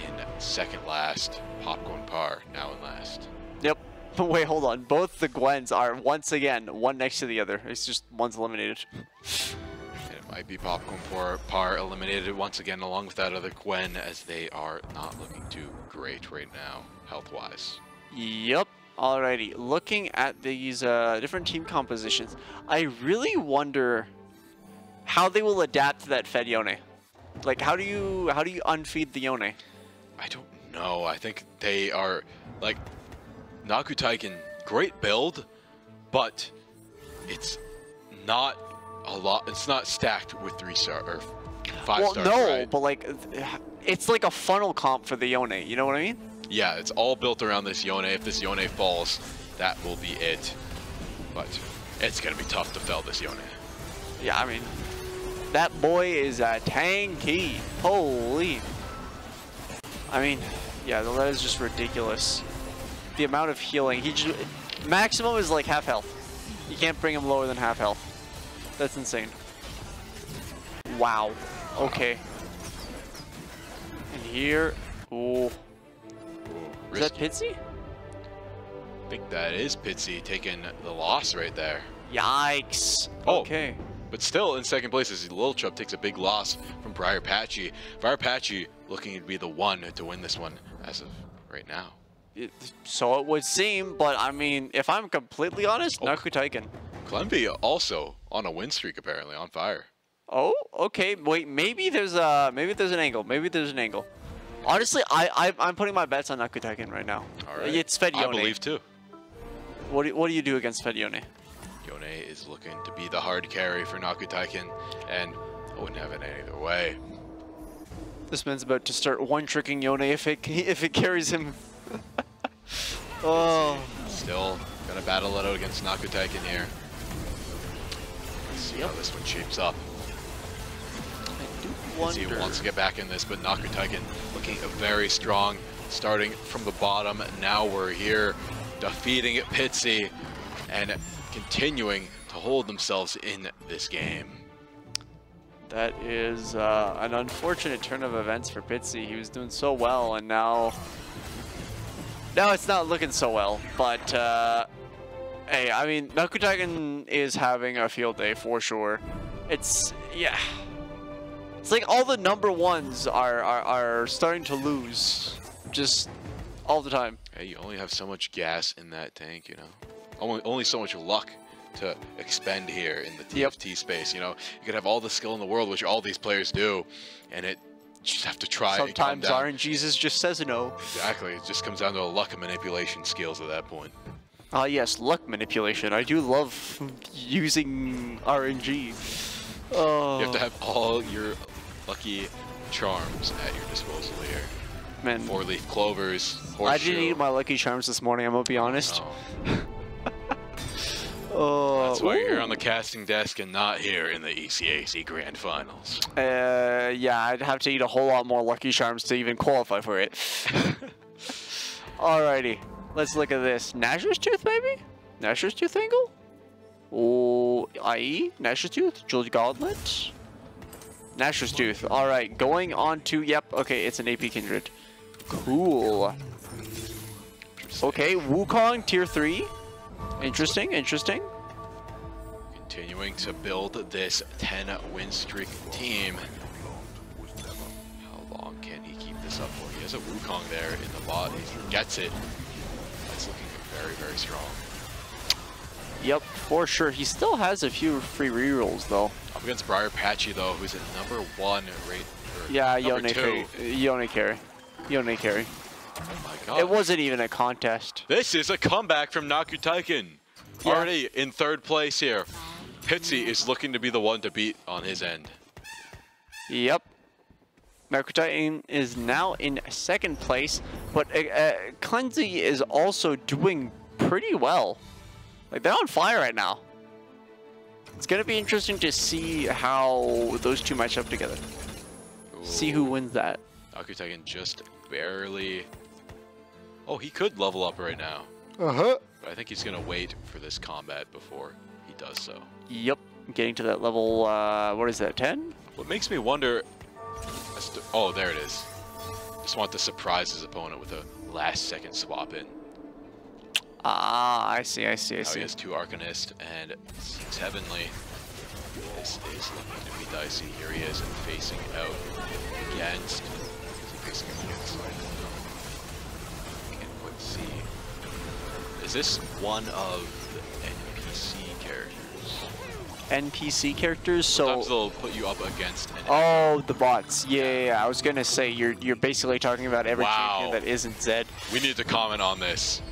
in second last. Popcorn Par now in last. Yep. Wait, hold on. Both the Gwens are once again one next to the other. It's just one's eliminated. It might be Popcorn Par, Par eliminated once again along with that other Gwen as they are not looking too great right now, health-wise. Yep. Alrighty, looking at these uh, different team compositions, I really wonder how they will adapt to that fed Yone. Like, how do you how do you unfeed the Yone? I don't know. I think they are like Naku Taiken, great build, but it's not a lot. It's not stacked with three star or five well, stars. no, right? but like, it's like a funnel comp for the Yone. You know what I mean? Yeah, it's all built around this Yone. If this Yone falls, that will be it. But it's gonna be tough to fell this Yone. Yeah, I mean, that boy is a tanky. Holy. I mean, yeah, that is just ridiculous. The amount of healing. He just, maximum is like half health. You can't bring him lower than half health. That's insane. Wow. Okay. And here, ooh, Ooh, is that. Pitsy? I think that is Pitsy taking the loss right there. Yikes. Oh. Okay. But still, in second place is Lil Chubb takes a big loss from Briar Patchy. Briar Patchy looking to be the one to win this one as of right now. It, so it would seem, but I mean, if I'm completely honest, Oh. Naku Taiken. Clemby also on a win streak apparently, on fire. Oh, okay. Wait, maybe there's a maybe there's an angle. Maybe there's an angle. Honestly, I, I I'm putting my bets on Nakutaken right now. All right. It's Fed I believe too. What do, what do you do against Fed Is looking to be the hard carry for Nakutaikin, and I wouldn't have it any other way. This man's about to start one tricking Yone if it if it carries him. oh, Still gonna battle it out against Nakutaikin here. Let's see how this one shapes up. I do Izzy wonder. wants to get back in this, but Nakutaikin looking very strong, starting from the bottom. Now we're here, defeating Pitsy, and continuing to hold themselves in this game. That is uh, an unfortunate turn of events for Pitsy. He was doing so well, and now, now it's not looking so well. But uh, hey, I mean, Nakutagan is having a field day for sure. It's yeah, it's like all the number ones are are, are starting to lose, just all the time. Hey, you only have so much gas in that tank, you know. Only, only so much luck to expend here in the Yep. TFT space. You know, you could have all the skill in the world, which all these players do, and it just have to try. Sometimes down. RNGesus just says no. Exactly. It just comes down to luck and manipulation skills at that point. Ah, yes, luck manipulation. I do love using RNG. Oh, You have to have all your lucky charms at your disposal here. man. Four leaf clovers, horseshoe. I didn't eat my Lucky Charms this morning. I'm gonna be honest. No. Oh, That's why you're here on the casting desk and not here in the ECAC Grand Finals. Uh, yeah, I'd have to eat a whole lot more Lucky Charms to even qualify for it. Alrighty, let's look at this. Nashor's Tooth, maybe? Nashor's Tooth angle? Oh, IE? Nashor's Tooth? Jeweled Gauntlet? Nashor's Tooth. Alright, going on to, yep, okay, it's an AP Kindred. Cool. Okay, Wukong Tier 3. Interesting, interesting. Continuing to build this 10 win streak team. How long can he keep this up for? He has a Wukong there in the bot. He gets it. That's looking very, very strong. Yep, for sure. He still has a few free rerolls, though. Up against Briar Patchy, though, who's at number one rate. Yeah, Yone carry. Yone carry. Yone carry. Oh my god. It wasn't even a contest. This is a comeback from Nakutaikin. Yeah. Already in third place here. Pitsy is looking to be the one to beat on his end. Yep. Mercutine is now in second place, but uh, uh, Cleansey is also doing pretty well. Like, they're on fire right now. It's going to be interesting to see how those two match up together. See who wins that. Nakutaikin just barely. Oh, he could level up right now. Uh-huh. But I think he's gonna wait for this combat before he does so. Yep. Getting to that level, uh, what is that, 10? What makes me wonder. oh, there it is. Just want to surprise his opponent with a last second swap in. Ah, I see, I see, I Now see. he has two Arcanist and six Heavenly. This is looking to be dicey. Here he is facing out against. Is he facing out against? See. Is this one of the NPC characters? NPC characters, so Sometimes they'll put you up against oh, the bots. Yeah, yeah, yeah. I was gonna say you're you're basically talking about every Wow. champion that isn't Zed. We need to comment on this.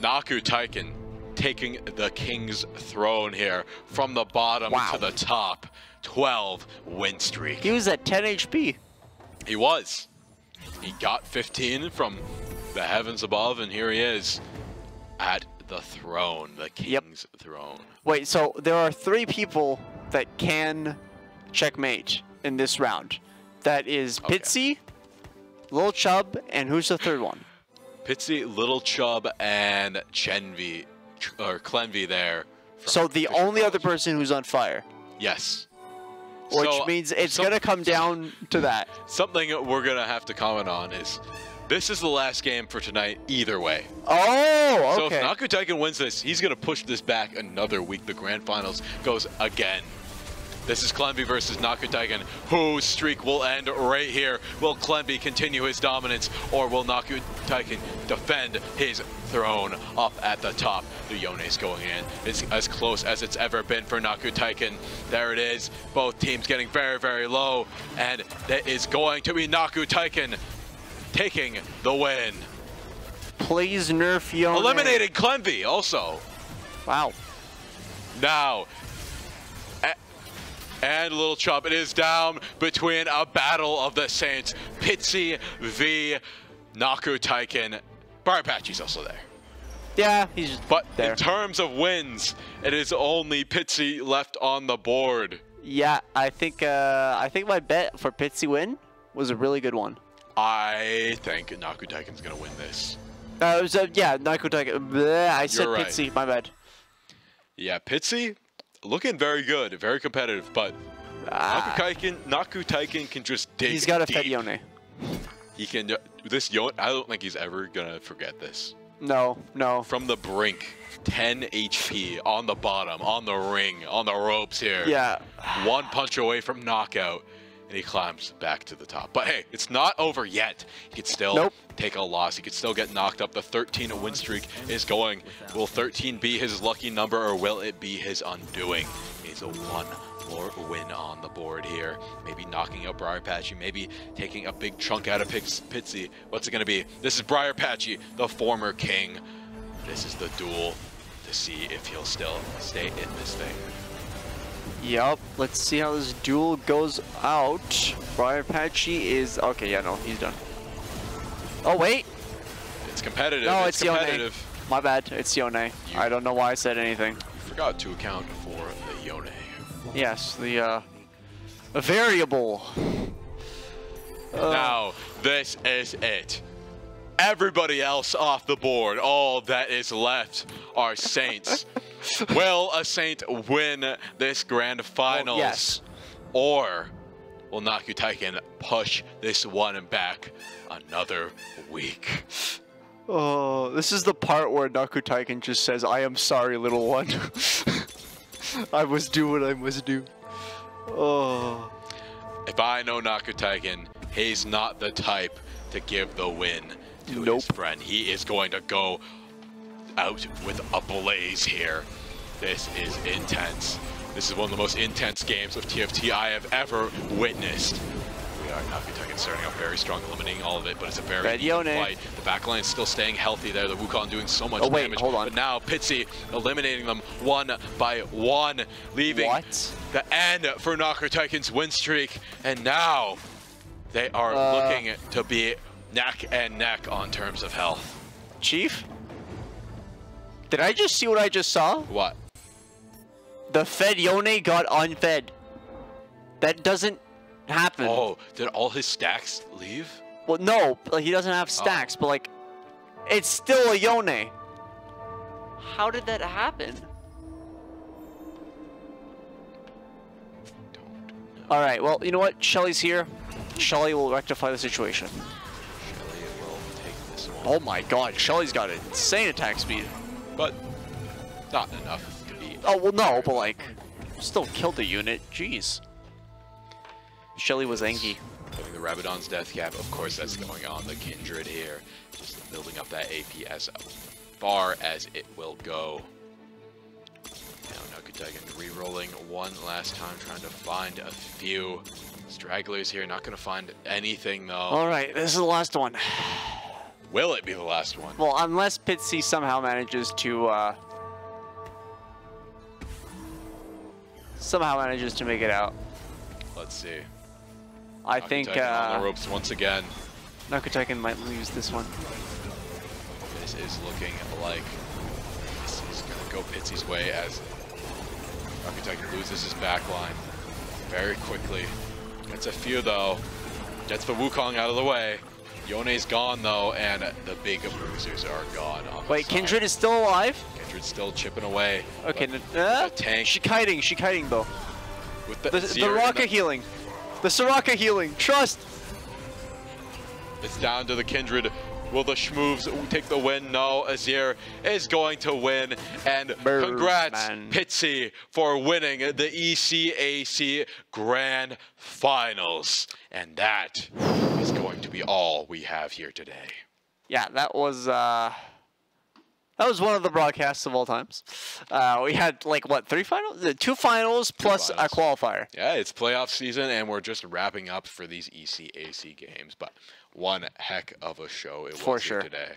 Naku Taiken taking the king's throne here from the bottom Wow. to the top. 12 win streak. He was at 10 HP. He was. He got 15 from the heavens above, and here he is at the throne, the Yep. king's throne. Wait, so there are three people that can checkmate in this round. That is Okay. Pitsy, Lil Chubb, and who's the third one? Pitsy, Little Chub, and Chenvi, or Clenvi there. So the Fisher only other person who's on fire, Yes. which So, means it's gonna come down to that. Something we're gonna have to comment on is this is the last game for tonight either way. Oh, okay. So if Nakutaiken wins this, he's gonna push this back another week. The grand finals goes again. This is Clemby versus Nakutaiken, whose streak will end right here. Will Clemby continue his dominance, or will Nakutaiken defend his throne up at the top? The Yone's going in. It's as close as it's ever been for Nakutaiken. There it is. Both teams getting very, very low, and that is going to be Nakutaiken taking the win. Please nerf Yone. Eliminating Clemby also. Wow. Now, a- and Little Chub, it is down between a battle of the Saints. Pitsy v. Naku Taiken. Patchy's also there. Yeah, he's But there. in terms of wins, it is only Pitsy left on the board. yeah, I think uh, I think my bet for Pitsy win was a really good one. I think Naku Taiken's going to win this. Uh, was, uh, yeah, Nakutaka. Bleh, I said You're right. Pitsy. My bad. Yeah, Pitsy looking very good, very competitive, but Ah, Naku Taiken, Naku Taiken can just dig he's got a deep. He can. This Yon. I don't think he's ever gonna forget this. No, no. From the brink, 10 HP on the bottom, on the ring, on the ropes here. Yeah. One punch away from knockout, and he climbs back to the top. But hey, it's not over yet. He could still Nope. take a loss. He could still get knocked up. The 13 win streak is going. Will 13 be his lucky number, or will it be his undoing? He's a one more win on the board here. Maybe knocking out Briar Patchy, maybe taking a big chunk out of Pix- Pitsy. What's it going to be? This is Briar Patchy, the former king. This is the duel to see if he'll still stay in this thing. Yup. Let's see how this duel goes out. Briar Patchy is okay. Yeah, no, he's done. Oh wait, It's competitive. no, it's, it's, Yone. My bad. It's Yone. You- I don't know why I said anything. Forgot to account for the Yone. Yes, the uh, a variable. Uh, Now, this is it. Everybody else off the board. All that is left are Saints. will a Saint win this grand oh, finals? yes. Or will Naku Taiken push this one back another week? Oh, this is the part where Nakutaiken just says, "I am sorry, little one. I must do what I must do." Oh. If I know Naku Taiken, he's not the type to give the win to his Nope. friend. He is going to go out with a blaze here. This is intense. This is one of the most intense games of TFT I have ever witnessed. We are Taiken starting out very strong, eliminating all of it, but it's a very Red Yone. fight. The backline still staying healthy there. The Wukong doing so much Oh, wait, damage. hold on. But now Pitsy eliminating them one by one, leaving What? the end for Knocker Taiken's win streak, and now they are Uh. looking to be neck and neck on terms of health. Chief? Did I just see what I just saw? What? The Fed Yone got unfed. That doesn't happen. Oh, did all his stacks leave? Well, no, like he doesn't have Oh. stacks, but like, it's still a Yone. How did that happen? All right, well, you know what? Shelly's here. Shelly will rectify the situation. Oh my god, Shelly's got insane attack speed. but not enough to beat. Oh, well, no, but like, still killed the unit. Jeez. Shelly was Enki. Putting the Rabadon's death cap, of course that's going on. The Kindred here, just building up that AP as far as it will go. Now Nakutagan re-rolling one last time, trying to find a few stragglers here. Not going to find anything though. All right, this is the last one. Will it be the last one? Well, unless Pitsy somehow manages to uh, somehow manages to make it out. Let's see. I think Nakutagan on uh, the ropes once again. Nakutaken might lose this one. This is looking like this is going to go Pitsy's way as Nakutagan loses his back line very quickly. Gets a few though. Gets the Wukong out of the way. Yone's gone though, and the big bruisers are gone. On Wait. Kindred is still alive? Kindred's still chipping away. Okay, n- uh, the tank She kiting, she kiting though. with the, The, the Raka healing. The Soraka healing. Trust. It's down to the Kindred. Will the Schmoves take the win? No, Azir is going to win. And congrats, man. Pitsy, for winning the ECAC Grand Finals. And that is going to be all we have here today. Yeah, that was uh, that was one of the broadcasts of all times. Uh, we had like what three finals, Uh, two finals plus finals. a qualifier. Yeah, it's playoff season, and we're just wrapping up for these ECAC games. But one heck of a show it For was sure. today.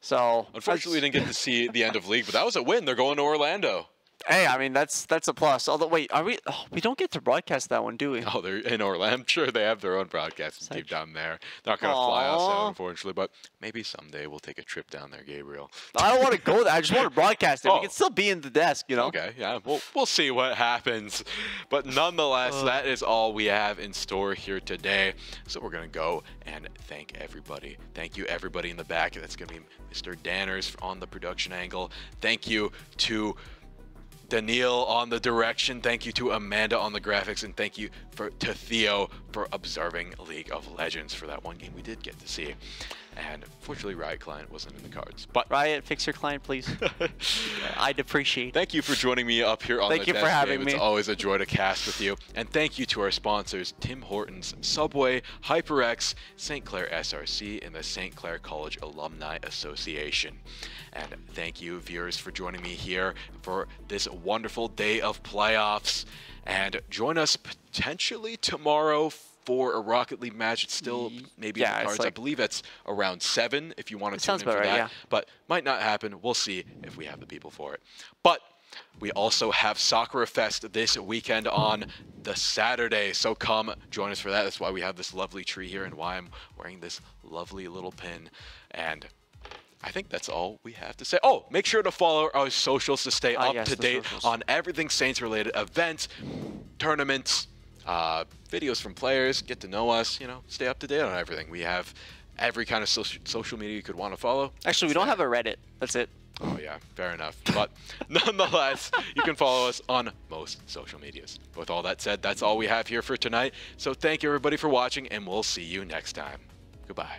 So Unfortunately, we didn't get to see the end of league, but that was a win. They're going to Orlando. Hey, I mean that's that's a plus. Although wait, are we? Oh, we don't get to broadcast that one, do we? Oh, they're in Orlando. I'm sure they have their own broadcasting team down there. They're not going to fly us out, unfortunately, but maybe someday we'll take a trip down there, Gabriel. I don't want to go there. I just want to broadcast it. Oh. We can oh. still be in the desk, you know. Okay, yeah, we'll, we'll see what happens. But nonetheless, that is all we have in store here today. So we're going to go and thank everybody. Thank you, everybody in the back. That's going to be Mr. Danners on the production angle. Thank you to Daniil on the direction. Thank you to Amanda on the graphics, and thank you for to Theo for observing League of Legends for that one game we did get to see. And fortunately, Riot Client wasn't in the cards. But Riot, fix your client, please. I'd appreciate. thank you for joining me up here on Thank the you for having me. It's always a joy to cast with you. And thank you to our sponsors, Tim Hortons, Subway, HyperX, St. Clair SRC, and the St. Clair College Alumni Association. And thank you, viewers, for joining me here for this wonderful day of playoffs. And join us potentially tomorrow for a Rocket League match. It's still maybe yeah, in the cards. I believe it's around seven if you want to tune in for right, that. yeah. But might not happen. We'll see if we have the people for it. But we also have Sakura Fest this weekend on the Saturday. So come join us for that. That's why we have this lovely tree here and why I'm wearing this lovely little pin. And I think that's all we have to say. Oh, make sure to follow our socials to stay Ah, up yes, to date socials. on everything Saints related events, tournaments, uh, videos from players, get to know us, you know, stay up to date on everything. We have every kind of social, social media you could want to follow. Actually, we don't have a Reddit. That's it. Oh yeah, fair enough. But nonetheless, you can follow us on most social medias. With all that said, that's all we have here for tonight. So thank you everybody for watching, and we'll see you next time. Goodbye.